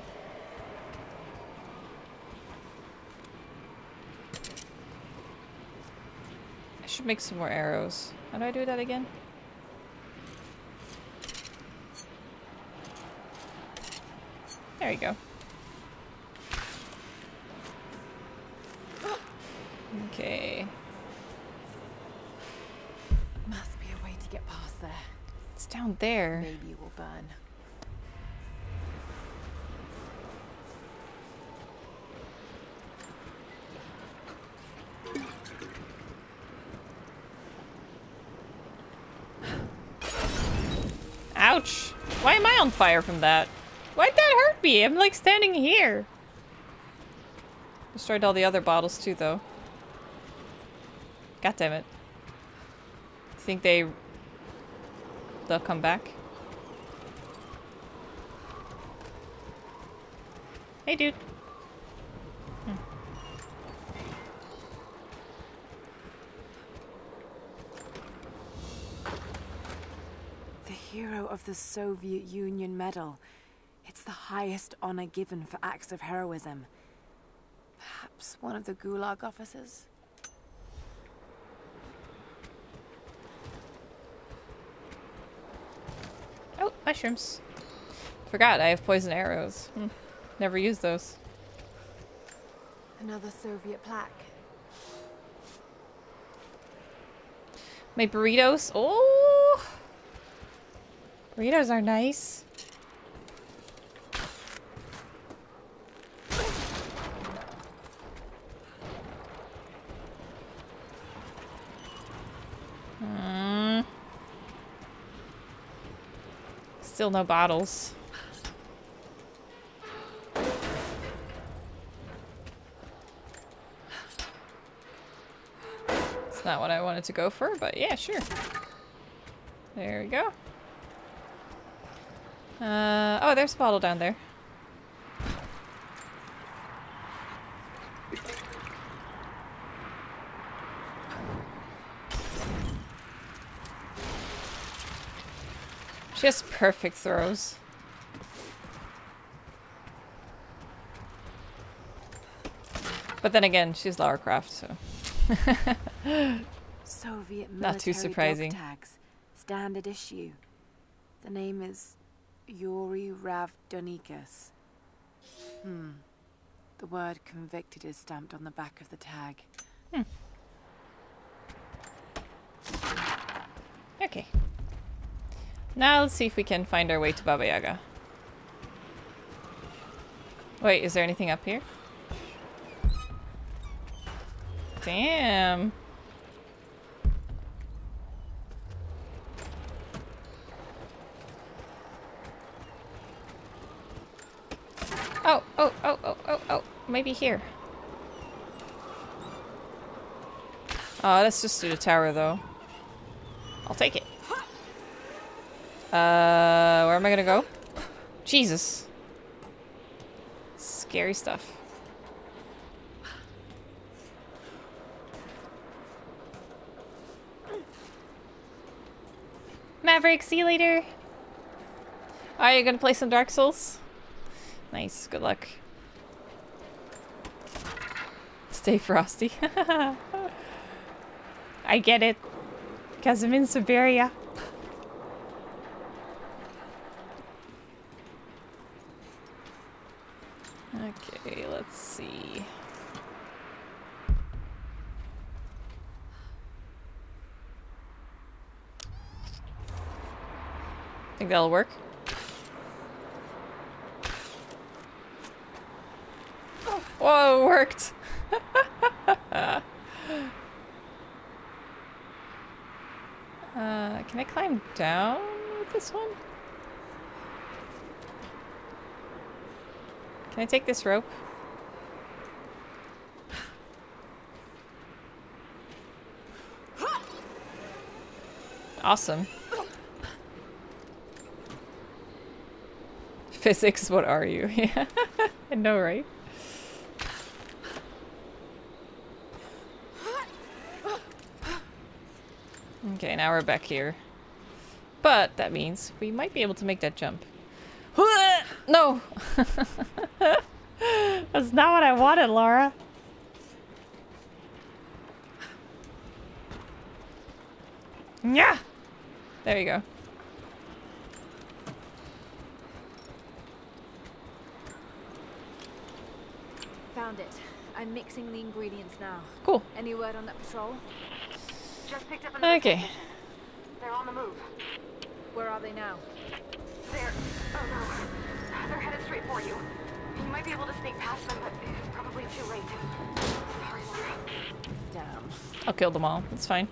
I should make some more arrows. How do I do that again? There you go. Okay. Must be a way to get past there. It's down there. Maybe on fire from that? Why'd that hurt me? I'm like standing here. Destroyed all the other bottles too, though. God damn it. Think they... They'll come back? Hey, dude. The hero of the Soviet Union Medal. It's the highest honor given for acts of heroism. Perhaps one of the Gulag officers? Oh, mushrooms. Forgot, I have poison arrows. Hmm. Never used those. Another Soviet plaque. My burritos. Oh! Burritos are nice. Hmm. Still no bottles. It's not what I wanted to go for, but yeah, sure. There we go. Uh, oh, there's a bottle down there. She has perfect throws. But then again, she's Lara Croft, so. <laughs> Soviet military Not too surprising. dog tags. Standard issue. The name is Yuri Ravdonikas. Hmm. The word convicted is stamped on the back of the tag. Hmm. Okay. Now let's see if we can find our way to Baba Yaga. Wait, is there anything up here? Damn. Oh, oh, oh, oh, oh, oh. Maybe here. Oh, let's just do the tower, though. I'll take it. Uh, where am I gonna go? Jesus. Scary stuff. Maverick, see you later. Are you gonna play some Dark Souls? Nice, good luck. Stay frosty. <laughs> I get it. Because I'm in Siberia. Okay, let's see. Think that'll work? Whoa, it worked! <laughs> uh, can I climb down with this one? Can I take this rope? <sighs> Awesome. <laughs> Physics, what are you? <laughs> Yeah, I know, right? Okay, now we're back here. But that means we might be able to make that jump. <laughs> No! <laughs> That's not what I wanted, Lara. Yeah! There you go. Found it. I'm mixing the ingredients now. Cool. Any word on that patrol? Just picked up another Okay. technician. They're on the move. Where are they now? They're... Oh no. They're headed straight for you. You might be able to sneak past them, but it's probably too late. Sorry, Lara. Damn. I'll kill them all. It's fine.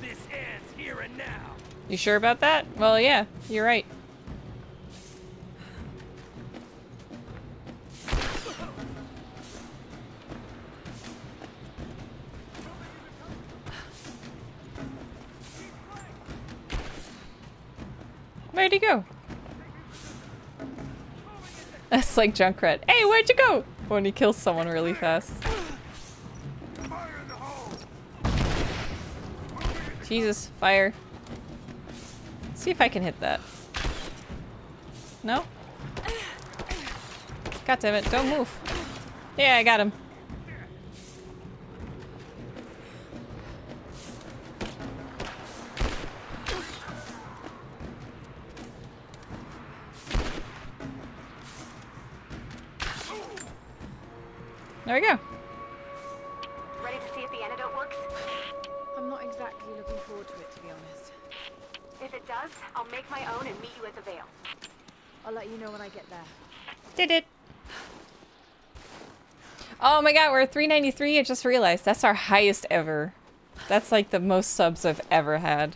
This ends here and now. You sure about that? Well, yeah, you're right. That's like Junkrat. Hey, where'd you go? Oh, when he kills someone really fast. Jesus, fire. See if I can hit that. No? God damn it, don't move. Yeah, I got him. God, we're at 393. I just realized that's our highest ever. That's like the most subs I've ever had.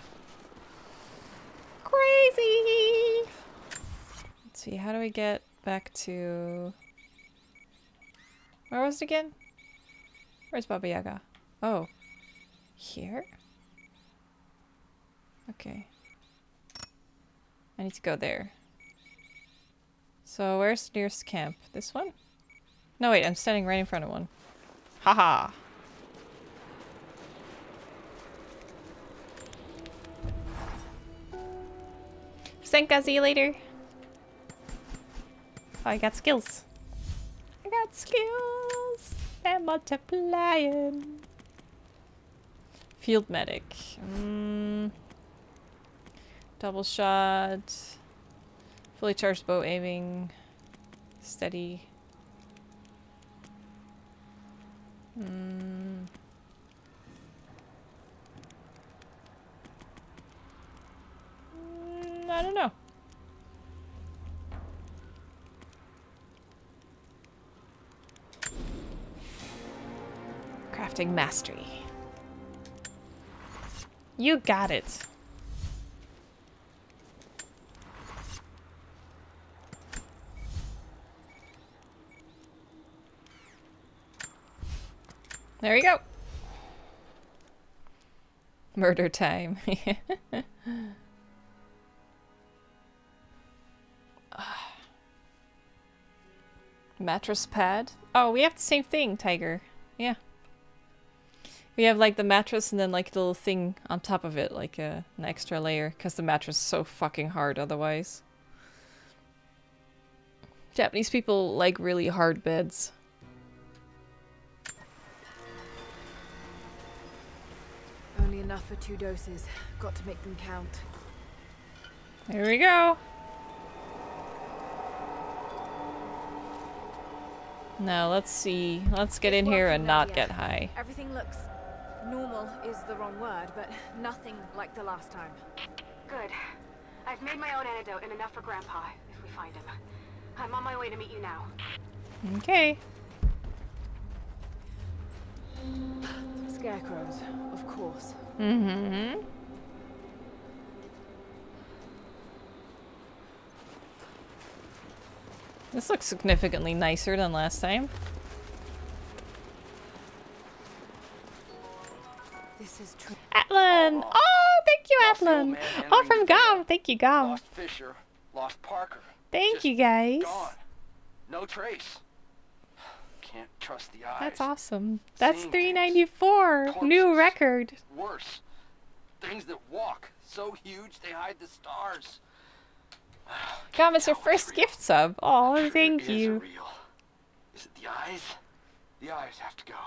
Crazy! Let's see, how do we get back to... Where was it again? Where's Baba Yaga? Oh. Here? Okay. I need to go there. So where's the nearest camp? This one? No, wait, I'm standing right in front of one. Haha. Senka, see you later. Oh, I got skills. I got skills. They're multiplying. Field medic. Mm. Double shot. Fully charged bow aiming. Steady. Mm. Mm, I don't know. Crafting mastery. You got it. There we go. Murder time. <laughs> Mattress pad. Oh, we have the same thing, Tiger. Yeah. We have like the mattress and then like the little thing on top of it, like uh, an extra layer, because the mattress is so fucking hard otherwise. Japanese people like really hard beds. Enough for two doses. Got to make them count. Here we go. Now let's see. Let's get in here and not get high. Everything looks normal is the wrong word, but nothing like the last time. Good. I've made my own antidote and enough for Grandpa, if we find him. I'm on my way to meet you now. Okay. Scarecrows, of course. Mm-hmm. This looks significantly nicer than last time. This is true. Atlan! Oh, thank you, Atlan! Oh, from Gom! Thank you, Gom! Lost Fisher, lost Parker. Thank you, guys! Gone. No trace. Can't trust the eyes. That's awesome. That's 394! New record! Worse. Things that walk. So huge they hide the stars. <sighs> Gom, it's your first gift sub. Oh, thank Is you. real. Is it the eyes? The eyes have to go.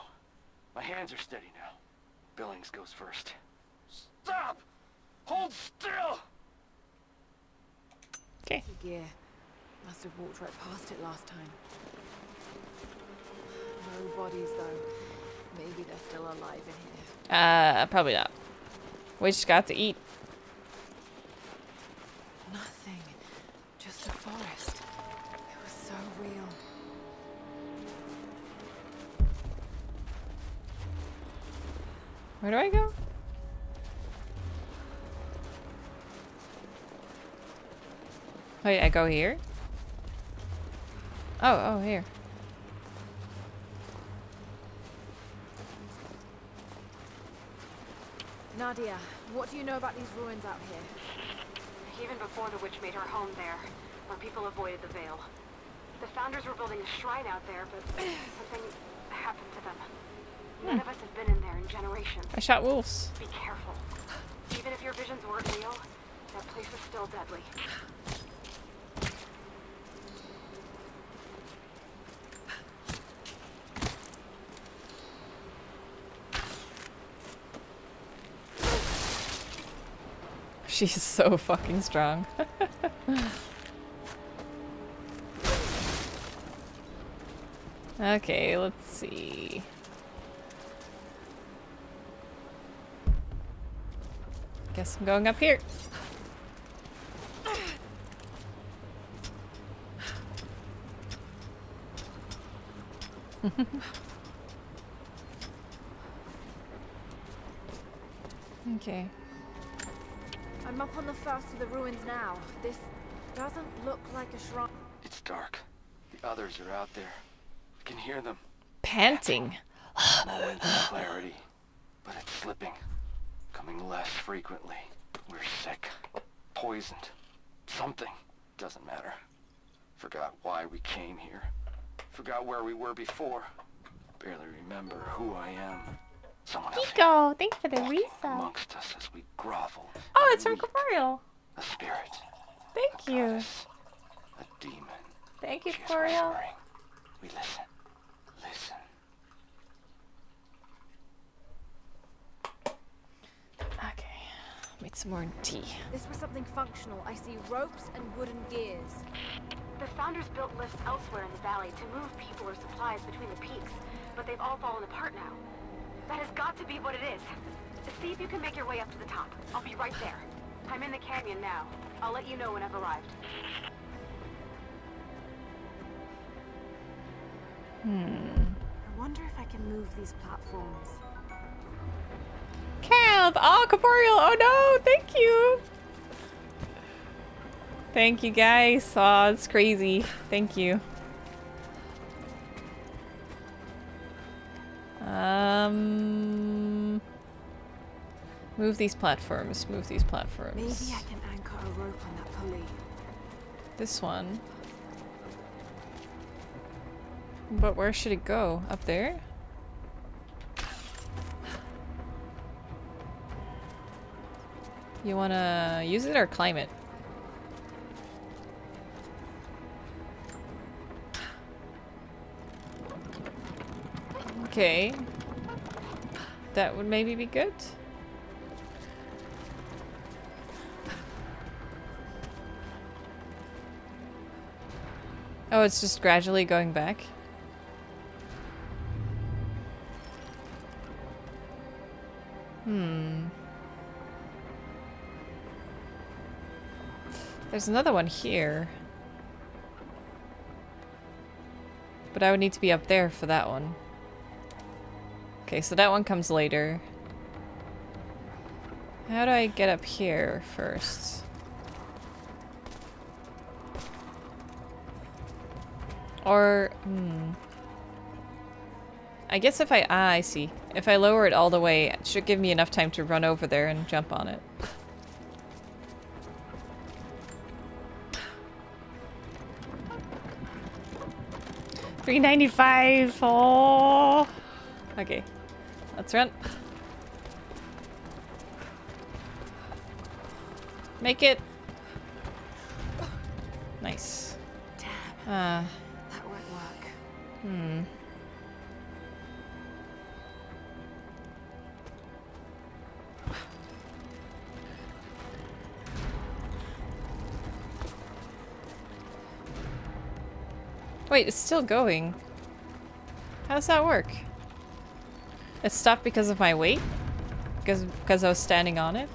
My hands are steady now. Billings goes first. Stop! Hold still! Okay. Gear. Must have walked right past it last time. No bodies though. Maybe they're still alive in here. Uh, probably not. We just got to eat. Nothing. Just a forest. It was so real. Where do I go? Oh yeah, I go here? Oh, oh, here. Nadia, what do you know about these ruins out here? Even before the witch made her home there, where people avoided the Vale. The founders were building a shrine out there, but <clears throat> something happened to them. Hmm. None of us have been in there in generations. I shot wolves. Be careful. Even if your visions weren't real, that place is still deadly. She's so fucking strong. <laughs> okay, let's see. Guess I'm going up here. <laughs> okay. I'm up on the first of the ruins now. This doesn't look like a shrine. It's dark. The others are out there. We can hear them. Panting. More into clarity, but it's slipping. Coming less frequently. We're sick. Poisoned. Something. Doesn't matter. Forgot why we came here. Forgot where we were before. Barely remember who I am. Someone else Nico, thanks for the resub. amongst us as we grovel. Oh, it's from Corporeal. A spirit. Thank you. A demon. Thank you, She Corporeal. We listen. Listen. Okay. Made some more tea. This was something functional. I see ropes and wooden gears. The founders built lifts elsewhere in the valley to move people or supplies between the peaks, but they've all fallen apart now. That has got to be what it is. See if you can make your way up to the top. I'll be right there. I'm in the canyon now. I'll let you know when I've arrived. Hmm. I wonder if I can move these platforms. Camp! Oh, Corporeal! Oh no! Thank you! Thank you guys. Oh, it's crazy. Thank you. Um, move these platforms. Move these platforms. Maybe I can anchor a rope on that pulley. This one. But where should it go? Up there? You wanna use it or climb it? Okay. That would maybe be good. Oh, it's just gradually going back? Hmm. There's another one here. But I would need to be up there for that one. Okay, so that one comes later. How do I get up here first? Or, hmm. I guess if I, ah, I see. If I lower it all the way, it should give me enough time to run over there and jump on it. Three ninety five. Oh. Okay, let's run. Make it. Nice. Ah. That won't work. Hmm. Wait, it's still going. How does that work? It stopped because of my weight? Because because I was standing on it?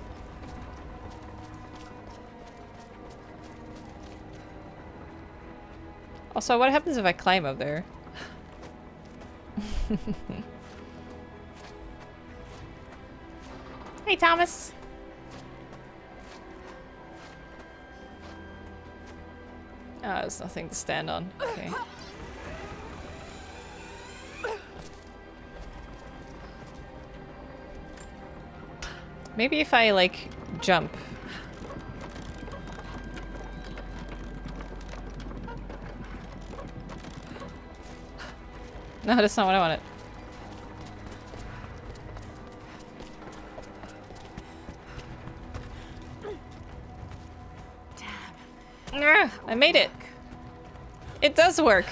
Also, what happens if I climb up there? <laughs> hey, Thomas. Oh, there's nothing to stand on. Okay. Maybe if I, like, jump. No, that's not what I wanted. Damn. I made it. It does work.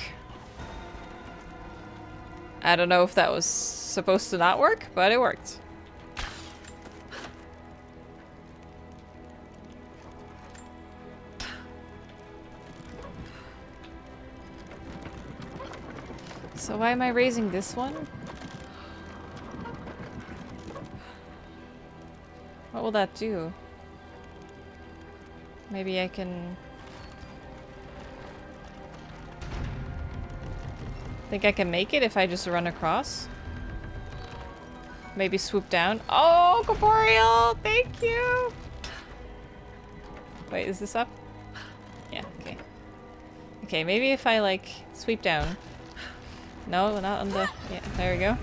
I don't know if that was supposed to not work, but it worked. So why am I raising this one? What will that do? Maybe I can... Think I can make it if I just run across? Maybe swoop down? Oh, Corporeal! Thank you! Wait, is this up? Yeah, okay. Okay, maybe if I, like, sweep down. No, not on the... Yeah, there we go.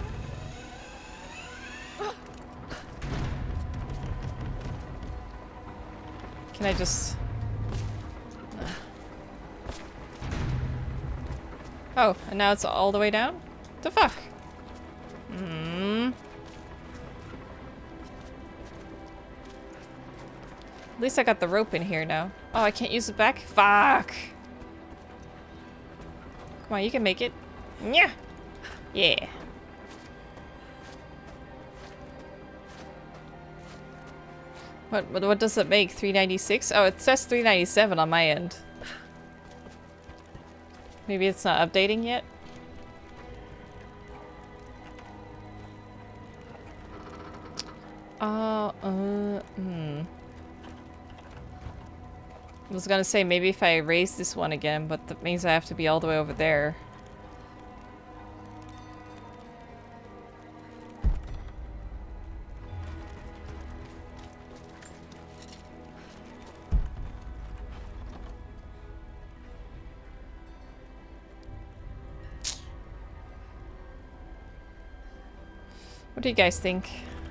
Can I just... Oh, and now it's all the way down? The fuck? Hmm. At least I got the rope in here now. Oh, I can't use it back? Fuck! Come on, you can make it. Yeah. Yeah. What, what what does it make? 396? Oh, it says 397 on my end. Maybe it's not updating yet? Uh, uh, hmm. I was gonna say maybe if I raise this one again, but that means I have to be all the way over there. Do you guys think?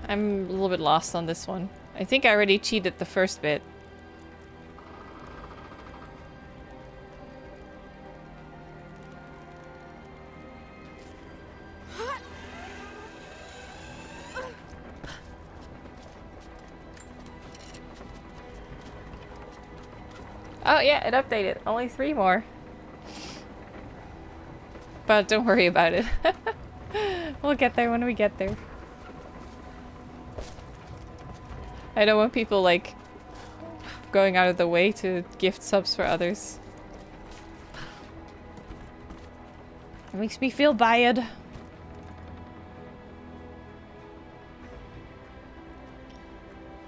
I'm a little bit lost on this one. I think I already cheated the first bit. Oh yeah, it updated. Only three more. But don't worry about it. <laughs> we'll get there when we get there. I don't want people like going out of the way to gift subs for others. It makes me feel bad.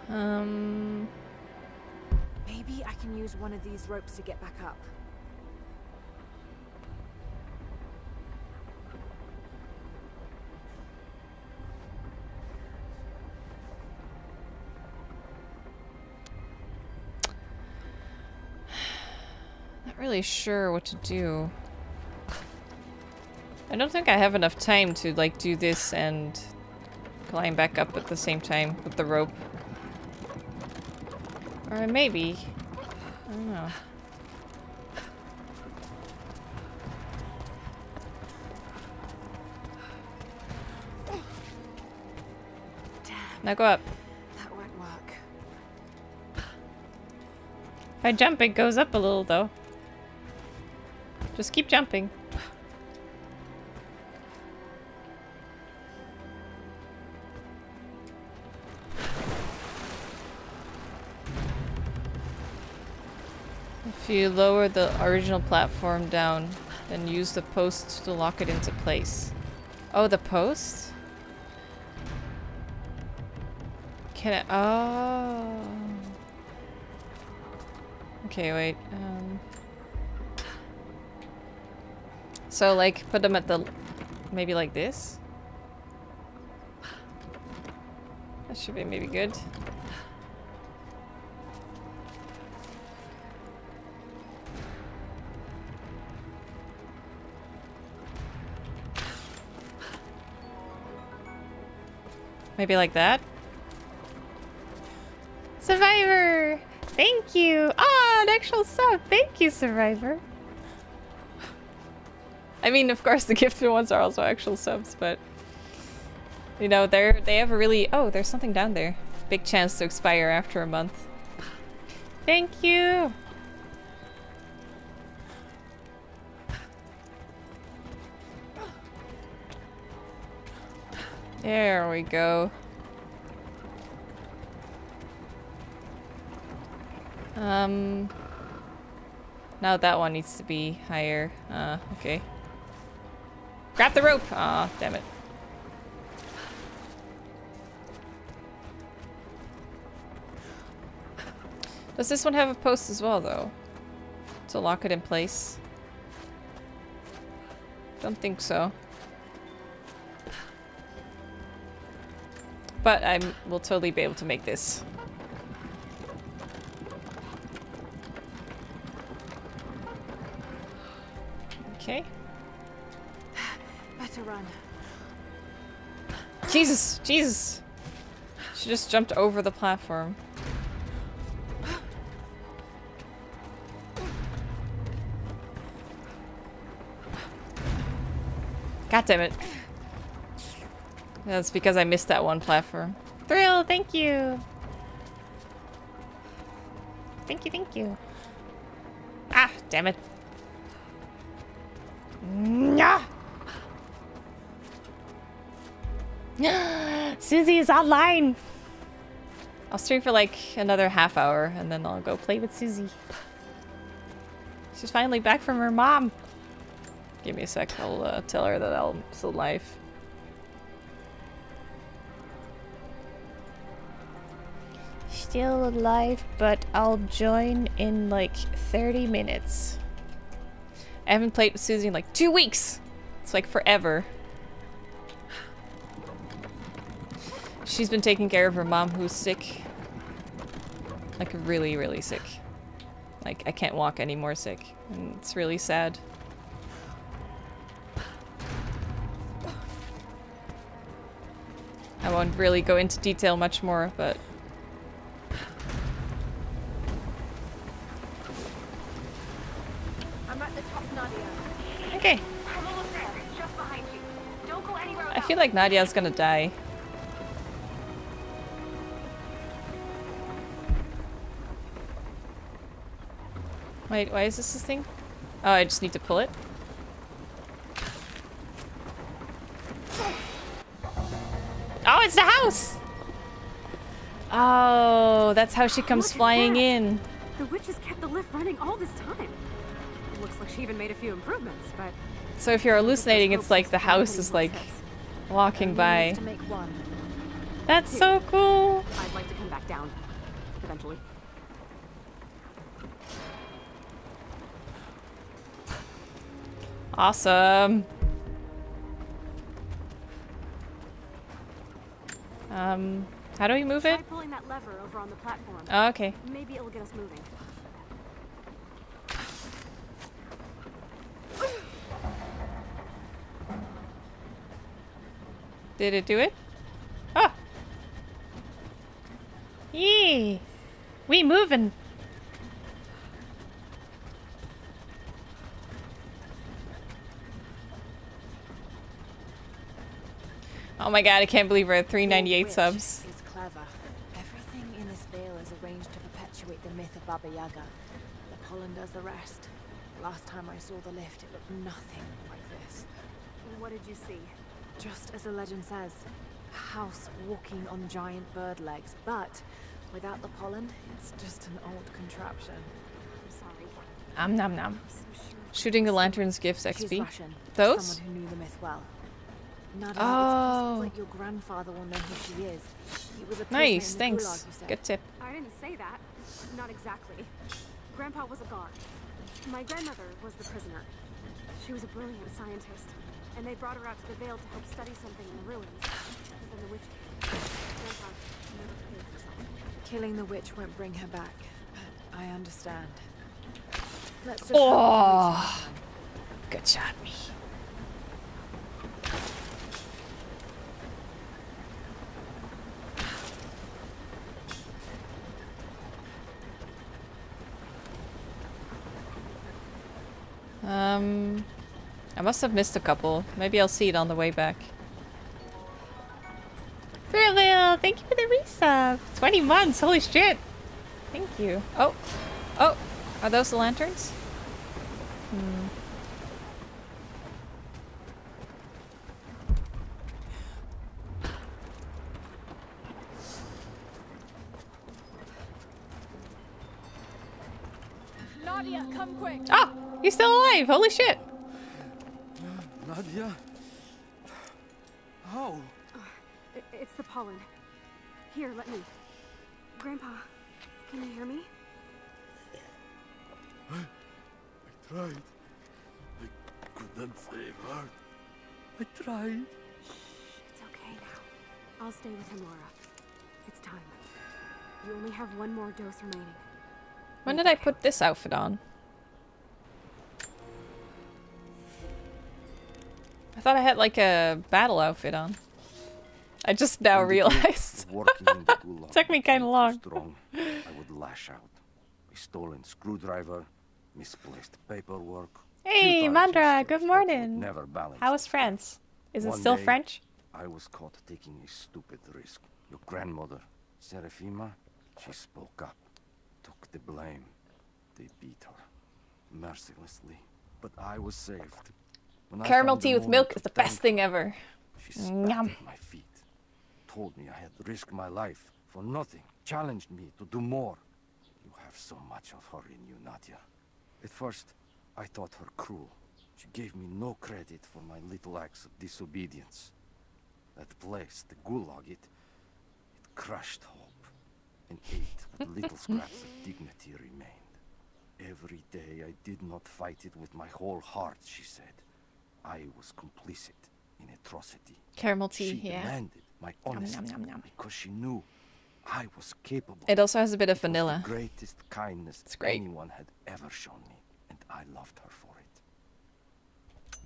Um... Maybe I can use one of these ropes to get back up. Really sure what to do. I don't think I have enough time to like do this and climb back up at the same time with the rope. Or maybe. I don't know. Now go up. That won't work. If I jump, it goes up a little, though. Just keep jumping. If you lower the original platform down, then use the post to lock it into place. Oh, the post? Can I? Oh. Okay, wait. Um. So, like, put them at the... Maybe like this? That should be maybe good. Maybe like that? Survivor! Thank you! Ah, an actual sub! Thank you, Survivor! I mean, of course, the <laughs> gifted ones are also actual subs, but... You know, they're, they have a really... Oh, there's something down there. Big chance to expire after a month. Thank you! There we go. Um... Now that one needs to be higher. Uh, okay. Grab the rope! Aw, oh, damn it. Does this one have a post as well, though? To lock it in place? Don't think so. But I will totally be able to make this. Jesus! Jesus! She just jumped over the platform. God damn it. That's because I missed that one platform. Thrill, thank you! Thank you, thank you. Ah, damn it. Susie is online! I'll stream for like another half hour and then I'll go play with Susie. She's finally back from her mom. Give me a sec, I'll uh, tell her that I'm still alive. Still alive, but I'll join in like 30 minutes. I haven't played with Susie in like two weeks! It's like forever. She's been taking care of her mom who's sick. Like really, really sick. Like I can't walk anymore sick. And it's really sad. I won't really go into detail much more, but... I'm at the top, Nadia. Okay. I'm almost there. Just behind you. Don't go anywhere I feel like Nadia's gonna die. Wait, why is this this thing? Oh, I just need to pull it? Oh, it's the house! Oh, that's how she comes flying that. in. The witch has kept the lift running all this time. Looks like she even made a few improvements, but So if you're hallucinating, it's like the house is like walking by. To make one. That's so cool. I'd like to come back down. Eventually. Awesome. Um, how do we move it? pulling that lever over on the platform. Oh, okay. Maybe it'll get us moving. Did it do it? Oh. Yee. We moving. Oh my god, I can't believe we're at 398 Witch subs. is clever. Everything in this vale is arranged to perpetuate the myth of Baba Yaga. The pollen does the rest. Last time I saw the lift, it looked nothing like this. What did you see? Just as the legend says, a house walking on giant bird legs, but without the pollen, it's just an old contraption. I'm sorry. Om nom nom. Shooting the lanterns gives XP. Russian. Those? Someone who knew the myth well. Nadia, Oh. it's possible your grandfather will know who she is. He was a Nice, thanks. Gulag. Good tip. I didn't say that. Not exactly. Grandpa was a guard. My grandmother was the prisoner. She was a brilliant scientist, and they brought her out to the Vale to help study something in the ruins. Then the witch. Grandpa never killed herself. Killing the witch won't bring her back, but I understand. Let's just Oh. Good job, me. Um, I must have missed a couple. Maybe I'll see it on the way back. Thrillville, thank you for the resub. 20 months, holy shit. Thank you. Oh, oh, are those the lanterns? Hmm. Nadia, come quick! Ah, he's still alive. Holy shit. Nadia? How? I- It's the pollen. Here, let me. Grandpa, can you hear me? I tried. I couldn't save her. I tried. Shh, It's okay now. I'll stay with him, Lara. It's time. You only have one more dose remaining. When did I put this outfit on? I thought I had like a battle outfit on. I just now realized. guilt <laughs> of working in the <laughs> gulag Took me kind of long. Strong, I would lash out. A stolen screwdriver, misplaced paperwork. Hey, Mandra, good morning. Never balanced. How was France? Is it One still day, French? I was caught taking a stupid risk. Your grandmother, Serafima, she spoke up, took the blame. They beat her mercilessly, but I was saved. Caramel tea with milk is the best thing ever. she spat Yum. at my feet, told me I had risked my life for nothing, challenged me to do more. You have so much of her in you, Nadia. At first, I thought her cruel. She gave me no credit for my little acts of disobedience. That place, the Gulag, it, it crushed hope and ate what <laughs> little scraps of dignity remained. Every day I did not fight it with my whole heart, she said. I was complicit in atrocity. Caramel tea, She yeah. demanded my honesty nom, nom, nom. because she knew I was capable. It also has a bit of It vanilla. greatest kindness It's great. anyone had ever shown me, and I loved her for it.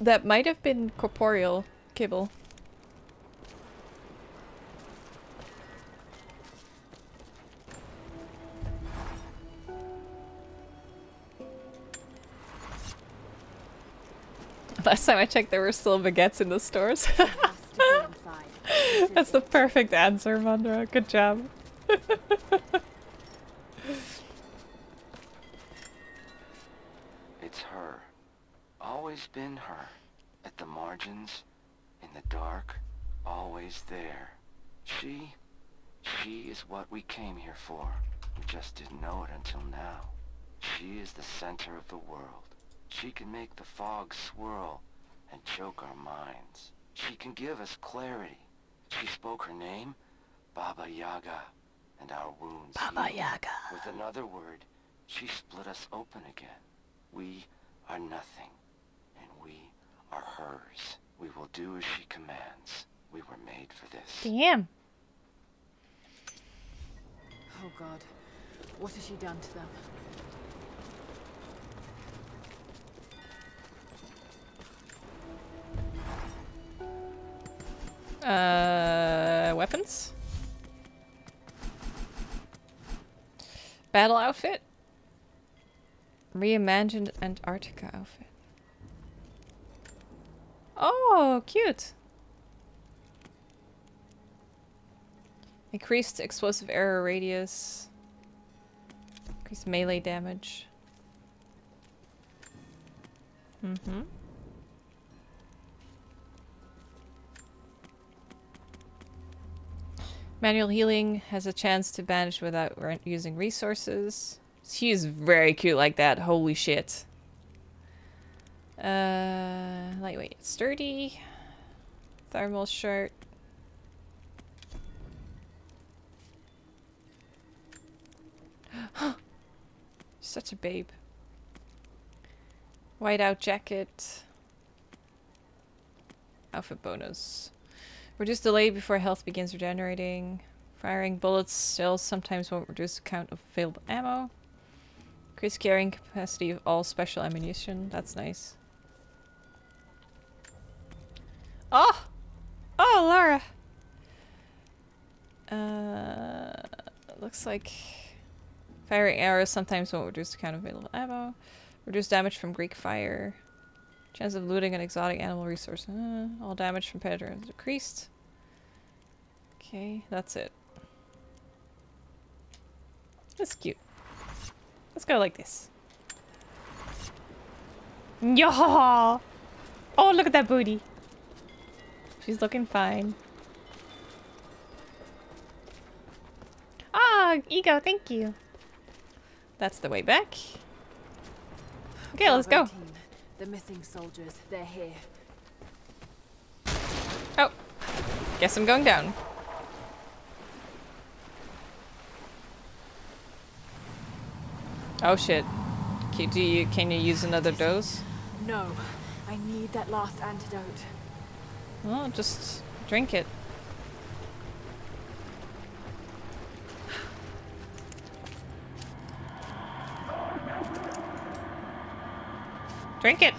That might have been corporeal kibble. Last time I checked, there were still baguettes in the stores. <laughs> That's the perfect answer, Mandra. Good job. <laughs> It's her. Always been her. At the margins, in the dark, always there. She, she is what we came here for. We just didn't know it until now. She is the center of the world. She can make the fog swirl and choke our minds. She can give us clarity. She spoke her name, Baba Yaga, and our wounds Baba healed. Yaga. With another word, she split us open again. We are nothing, and we are hers. We will do as she commands. We were made for this. Damn. Oh god. What has she done to them? Uh, weapons? Battle outfit? Reimagined Antarctica outfit. Oh, cute. Increased explosive arrow radius. Increased melee damage. Mm-hmm. Manual healing has a chance to banish without using resources. She is very cute like that. Holy shit. Uh, lightweight, sturdy. Thermal shirt. <gasps> Such a babe. Whiteout jacket. Outfit bonus. Reduce delay before health begins regenerating. Firing bullets still sometimes won't reduce the count of available ammo. Increase carrying capacity of all special ammunition. That's nice. Oh! Oh, Lara! Uh, looks like firing arrows sometimes won't reduce the count of available ammo. Reduce damage from Greek fire. Chance of looting an exotic animal resource. Uh, all damage from predator is decreased. Okay, that's it. That's cute. Let's go like this. Yo! Oh, look at that booty. She's looking fine. Ah, Ego, thank you. That's the way back. Okay, let's go. The missing soldiers, they're here. Oh, guess I'm going down. Oh shit. Can, do you, can you use another dose? No, I need that last antidote. Well, just drink it. Drink it.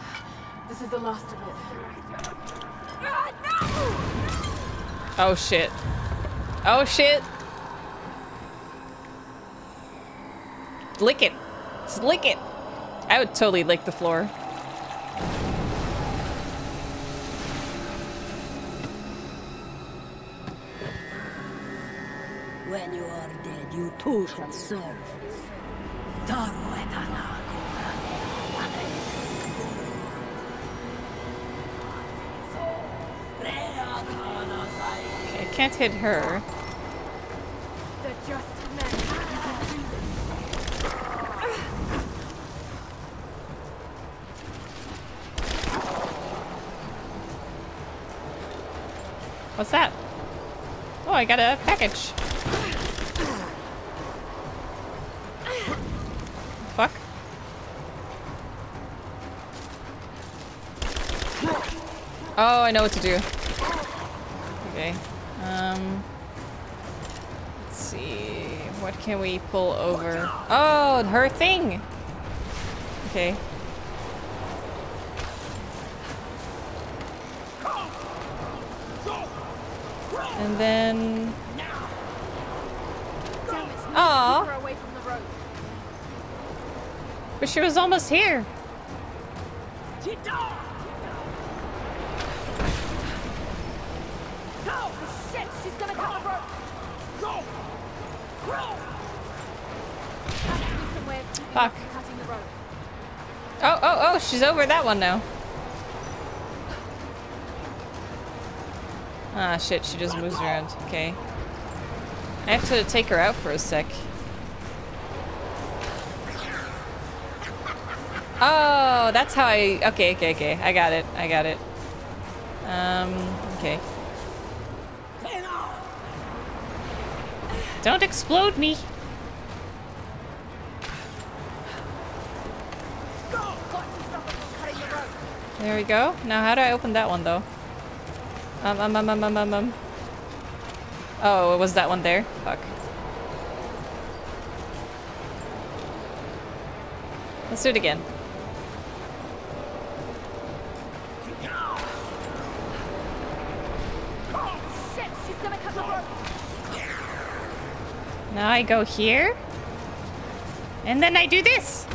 This is the last of it. Oh shit. Oh shit. Lick it. Just lick it. I would totally lick the floor. When you are dead, you too shall serve. Taru can't hit her. What's that? Oh, I got a package. Fuck. Oh, I know what to do. Can we pull over? Oh, her thing. Okay. And then. Damn it, no, Aw. keep her away from the road. But she was almost here. Fuck. Oh, oh, oh, she's over that one now. Ah, shit, she just moves around. Okay. I have to take her out for a sec. Oh, that's how I... Okay, okay, okay. I got it. I got it. Um, okay. Don't explode me. There we go. Now, how do I open that one, though? Um, um, um, um, um, um, um. Oh, it was that one there? Fuck. Let's do it again. Now I go here. And then I do this.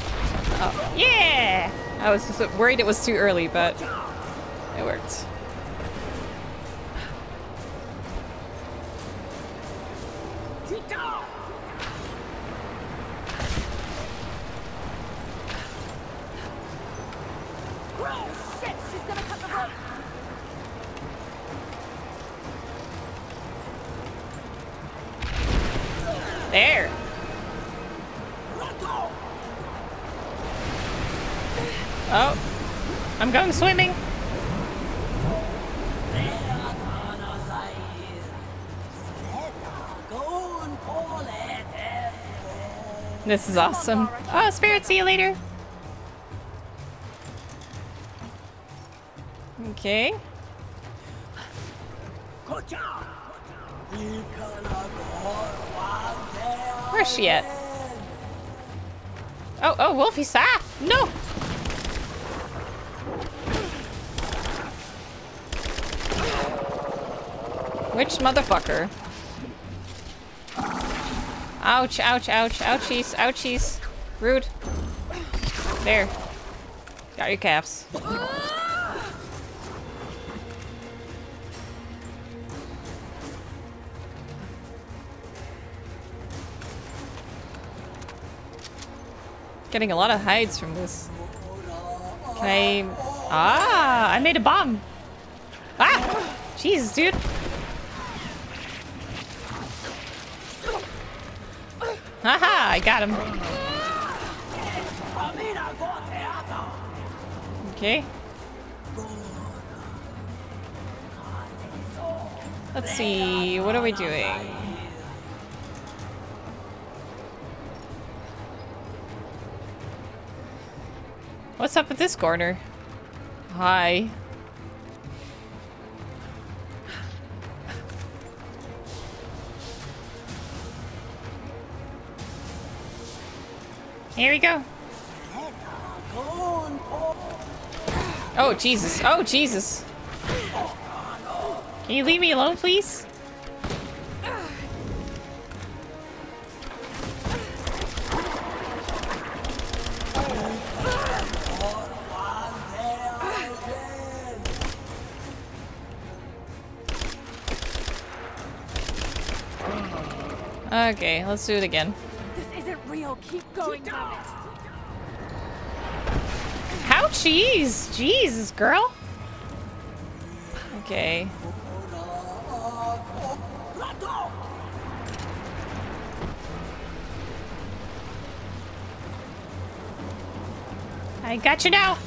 Oh, Yeah! I was just worried it was too early, but This is awesome. Oh, Spirit, see you later. Okay. Where's she at? Oh, oh, Wolfie, ah! No! Which motherfucker? Ouch, ouch, ouch, ouchies, ouchies. Rude. There. Got your calves. Getting a lot of hides from this. Can I... Ah, I made a bomb. Ah! Jesus, dude. I got him. Okay. Let's see, what are we doing? What's up with this corner? Hi. Here we go. Oh, Jesus. Oh, Jesus. Can you leave me alone, please? Okay, let's do it again. This isn't. Keep going, damn it. Ouchies! Jesus, girl. Okay. I got you now.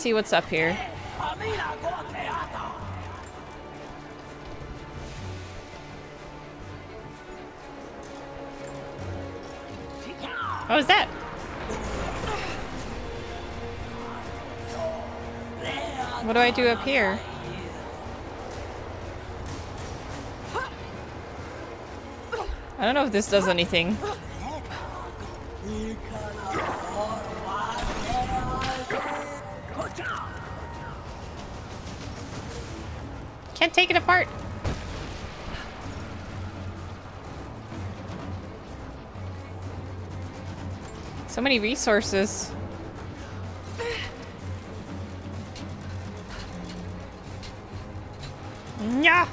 See what's up here. Oh, what was that? What do I do up here? I don't know if this does anything. Can't take it apart. So many resources. Yeah.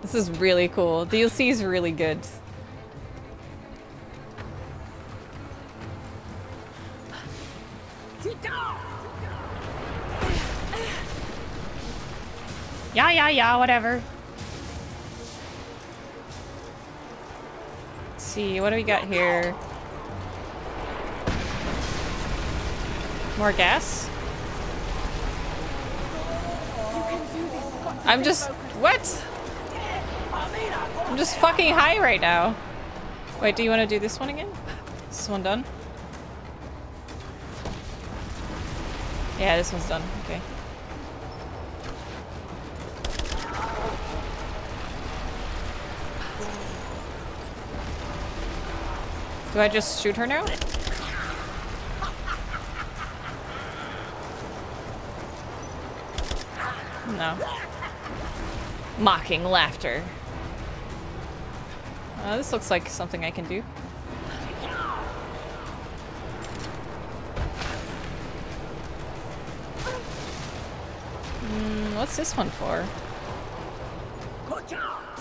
This is really cool. DLC is really good. Yeah, whatever. Let's see, what do we got here? More gas? I'm just... What? I'm just fucking high right now. Wait, do you want to do this one again? Is this one done? Yeah, this one's done. Okay. Do I just shoot her now? No. Mocking laughter. Uh, this looks like something I can do. Mm, what's this one for?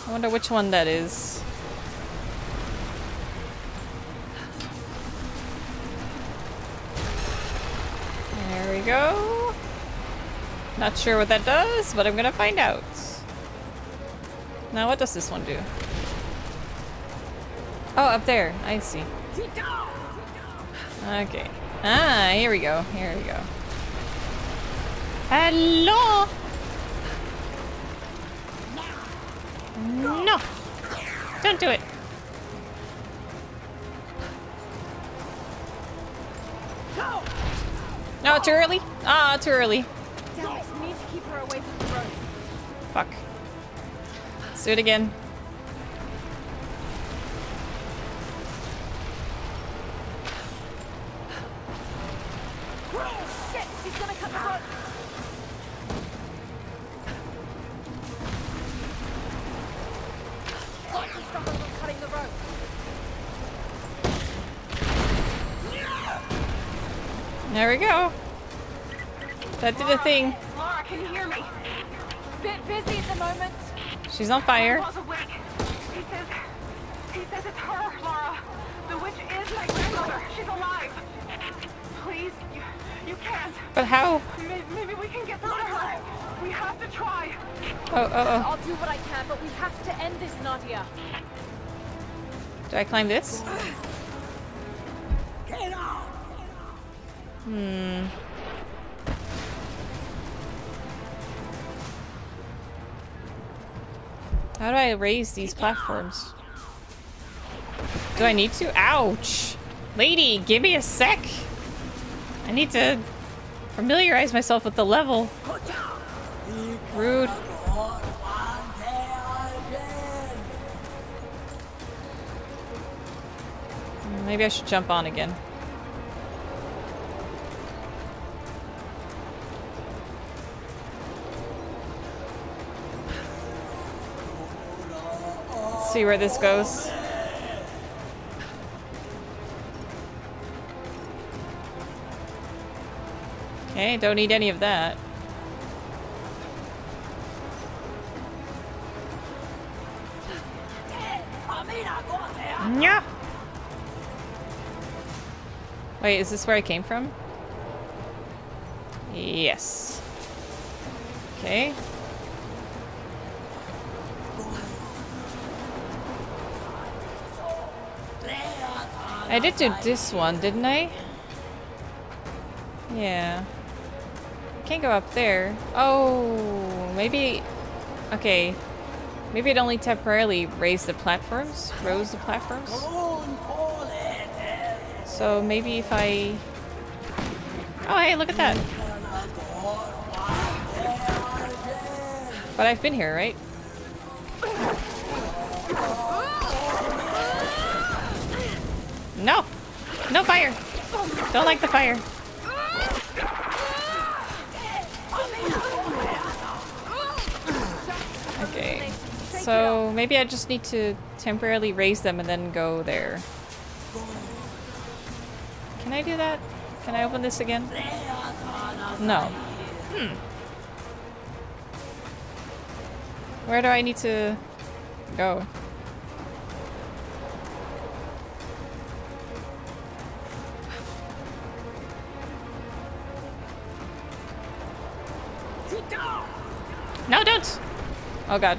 I wonder which one that is. Go. Not sure what that does, but I'm gonna find out. Now what does this one do? Oh, up there. I see. Okay. Ah, here we go. Here we go. Hello! No! Don't do it. Too early? Ah, too early. Damn it, need to keep her away from the road. Fuck. Let's do it again. That did a thing. Lara, can you hear me? Bit busy at the moment. She's on fire. Lara's awake. He says, he says it's her, Lara. The witch is my grandmother. She's alive. Please, you, you can't. But how? Maybe, maybe we can get through to her. We have to try. Oh, oh, oh. I'll do what I can, but we have to end this, Nadia. Do I climb this? <sighs> Get off! Hmm. I raise these platforms? Do I need to? Ouch! Lady, give me a sec! I need to familiarize myself with the level. Rude. Maybe I should jump on again. See where this goes. Okay, don't need any of that. Yeah. Wait, is this where I came from? Yes. Okay. I did do this one, didn't I? Yeah. Can't go up there. Oh, maybe... Okay. Maybe it only temporarily raised the platforms? Rose the platforms? So maybe if I... Oh, hey, look at that. But I've been here, right? Don't like the fire. Okay. So maybe I just need to temporarily raise them and then go there. Can I do that? Can I open this again? No. Hmm. Where do I need to... go. Oh god.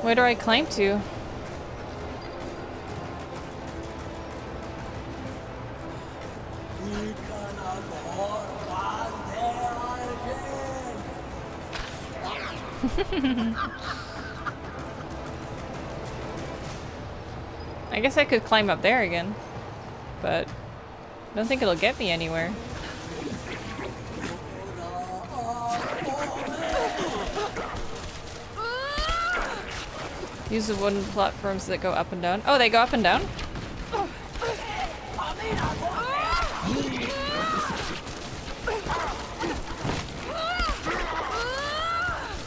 Where do I climb to? <laughs> I guess I could climb up there again, but I don't think it'll get me anywhere. Use the wooden platforms that go up and down. Oh, they go up and down?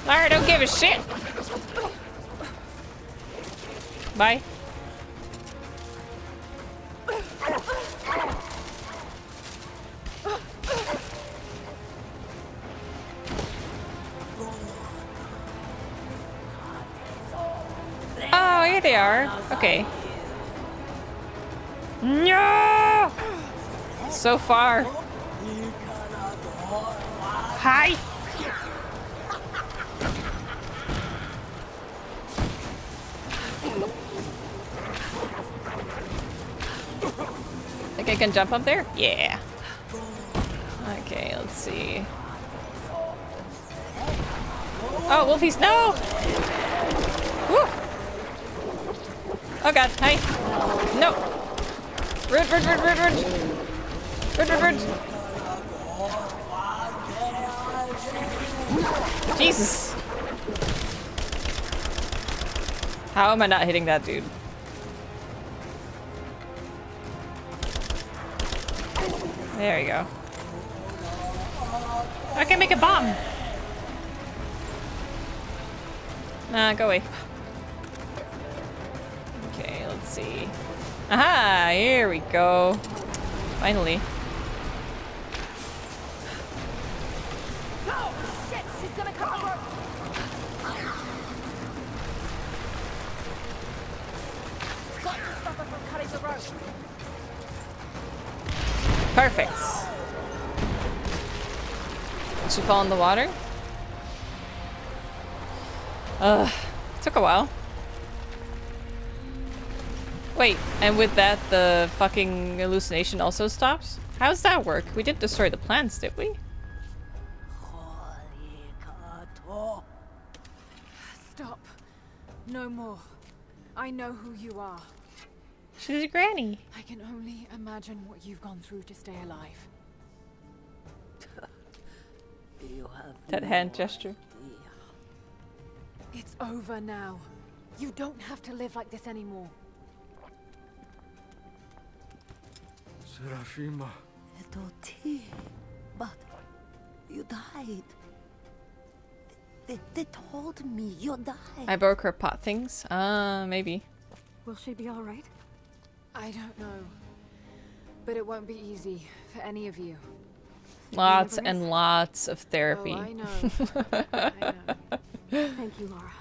Lara, don't give a shit! Bye. Okay. No! So far. Hi! Think I can jump up there? Yeah. Okay, let's see. Oh, Wolfies, no! Oh god, hi. No! Rude, rude, rude, rude, rude! Rude, rude, rude! Jesus! How am I not hitting that dude? There we go. I can make a bomb! Nah, go away. Here we go. Finally. Perfect. Did she fall in the water? Ugh. Wait, and with that the fucking hallucination also stops? How does that work? We didn't destroy the plants, did we? Stop. No more. I know who you are. She's a granny. I can only imagine what you've gone through to stay alive. <laughs> You have That hand gesture. It's over now. You don't have to live like this anymore. Serafima. Edoti. But you died. They, they told me you died. I broke her pot things. Uh, maybe. Will she be all right? I don't know. But it won't be easy for any of you. Lots and lots of therapy. Oh, I know. I know. <laughs> Thank you, Lara,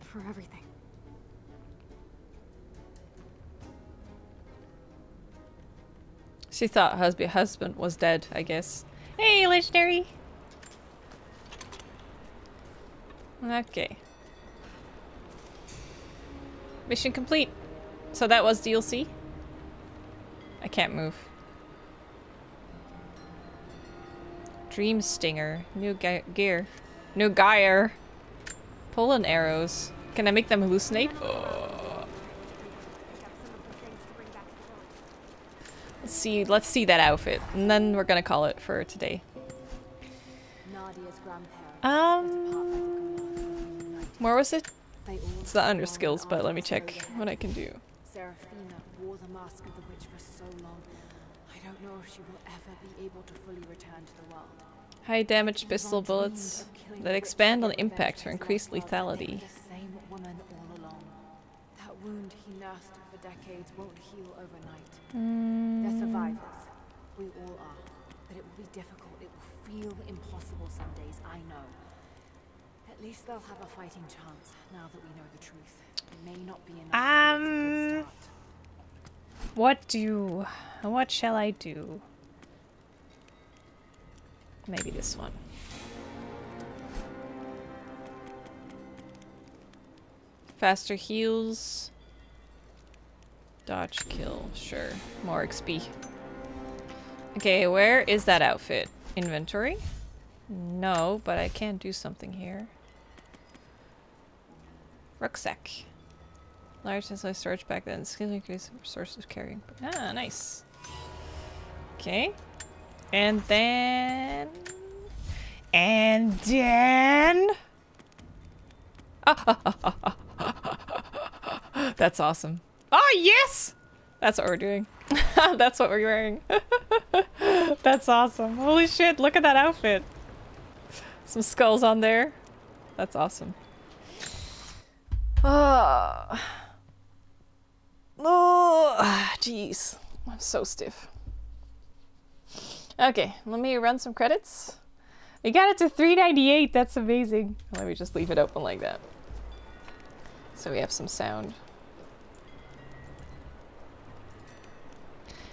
for everything. She thought husband husband was dead, I guess. Hey, legendary. Okay. Mission complete. So that was DLC. I can't move. Dream Stinger. New ge gear. New gear. Pulling arrows. Can I make them hallucinate? Let's see. Let's see that outfit, and then we're gonna call it for today. Um, where was it? It's not under skills, but let me check what I can do. Serafima wore the mask of the witch for so long. I don't know if she will ever be able to fully return to the world. High damage pistol bullets that expand on impact for increased lethality. Wound he nursed for decades won't heal overnight. They're Mm. survivors. We all are. But it will be difficult. It will feel impossible some days, I know. At least they'll have a fighting chance now that we know the truth. It may not be enough. Um, what do, what shall I do? Maybe this one. Faster heals. Dodge kill, sure. More XP. Okay, where is that outfit? Inventory? No, but I can do something here. Rucksack. Large size storage back then. Skill increase resources carrying. Ah, nice. Okay. And then... And then... <laughs> That's awesome. Oh, yes! That's what we're doing. <laughs> That's what we're wearing. <laughs> That's awesome. Holy shit, look at that outfit. Some skulls on there. That's awesome. Oh. Oh, jeez. I'm so stiff. Okay, let me run some credits. We got it to 398. That's amazing. Let me just leave it open like that. So we have some sound.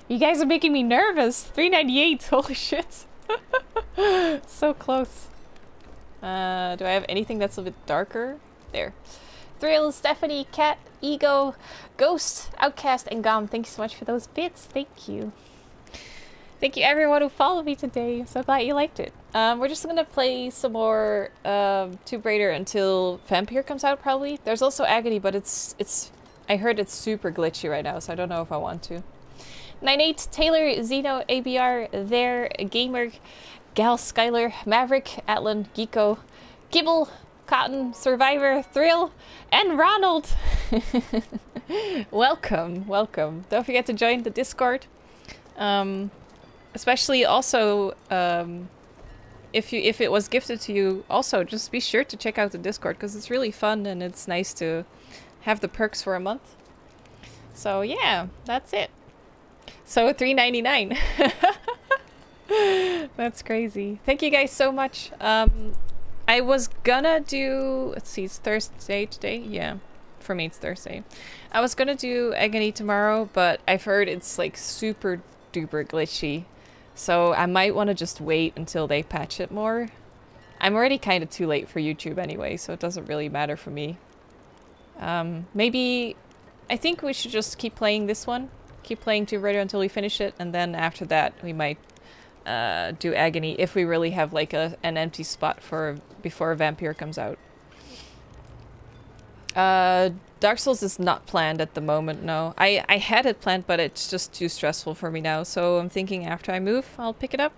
You guys are making me nervous. 398. <laughs> Holy shit. <laughs> so close. Uh, do I have anything that's a bit darker? There. Thrill, Stephanie, Cat, Ego, Ghost, Outcast, and Gom. Thank you so much for those bits. Thank you. Thank you everyone who followed me today. I'm so glad you liked it. Um, we're just gonna play some more um, Tomb Raider until Vampyr comes out probably. There's also Agony, but it's it's I heard it's super glitchy right now, so I don't know if I want to. 98 Taylor, Zeno, ABR, there, Gamer, Gal, Skyler, Maverick, Atlan, Geeko, Gibble, Cotton, Survivor, Thrill, and Ronald. <laughs> welcome, welcome. Don't forget to join the Discord. Um, especially also um, if you if it was gifted to you also just be sure to check out the discord because it's really fun and it's nice to have the perks for a month so yeah that's it so 3.99 <laughs> that's crazy thank you guys so much um i was gonna do let's see it's thursday today yeah for me it's thursday i was gonna do agony tomorrow but i've heard it's like super duper glitchy so I might want to just wait until they patch it more. I'm already kind of too late for YouTube anyway, so it doesn't really matter for me. Um, maybe... I think we should just keep playing this one. Keep playing Tomb Raider until we finish it, and then after that we might uh, do Agony if we really have like a, an empty spot for before a Vampyr comes out. Uh, Dark Souls is not planned at the moment, no. I, I had it planned, but it's just too stressful for me now, so I'm thinking after I move, I'll pick it up.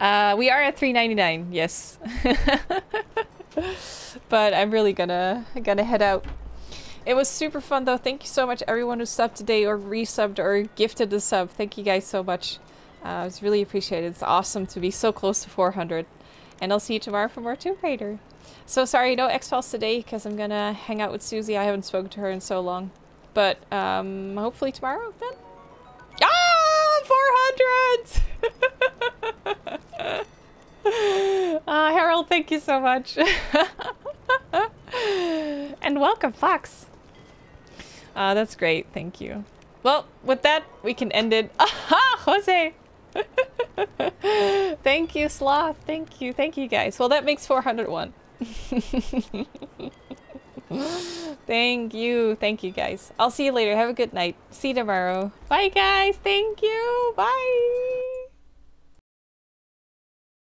Uh, we are at 3.99, yes. <laughs> <laughs> but I'm really gonna gonna head out. It was super fun though. Thank you so much everyone who subbed today or resubbed or gifted the sub. Thank you guys so much. Uh, it's really appreciated. It's awesome to be so close to 400. And I'll see you tomorrow for more Tomb Raider. So sorry, no X-Files today because I'm gonna hang out with Susie. I haven't spoken to her in so long. But um, hopefully tomorrow then. Ah, 400! <laughs> uh, Harold, thank you so much. <laughs> and welcome, Fox. Uh, that's great, thank you. Well, with that, we can end it. Aha, <laughs> Jose! <laughs> thank you, Sloth. Thank you. Thank you, guys. Well, that makes 401. Thank you. Thank you, guys. I'll see you later. Have a good night. See you tomorrow. Bye, guys. Thank you. Bye.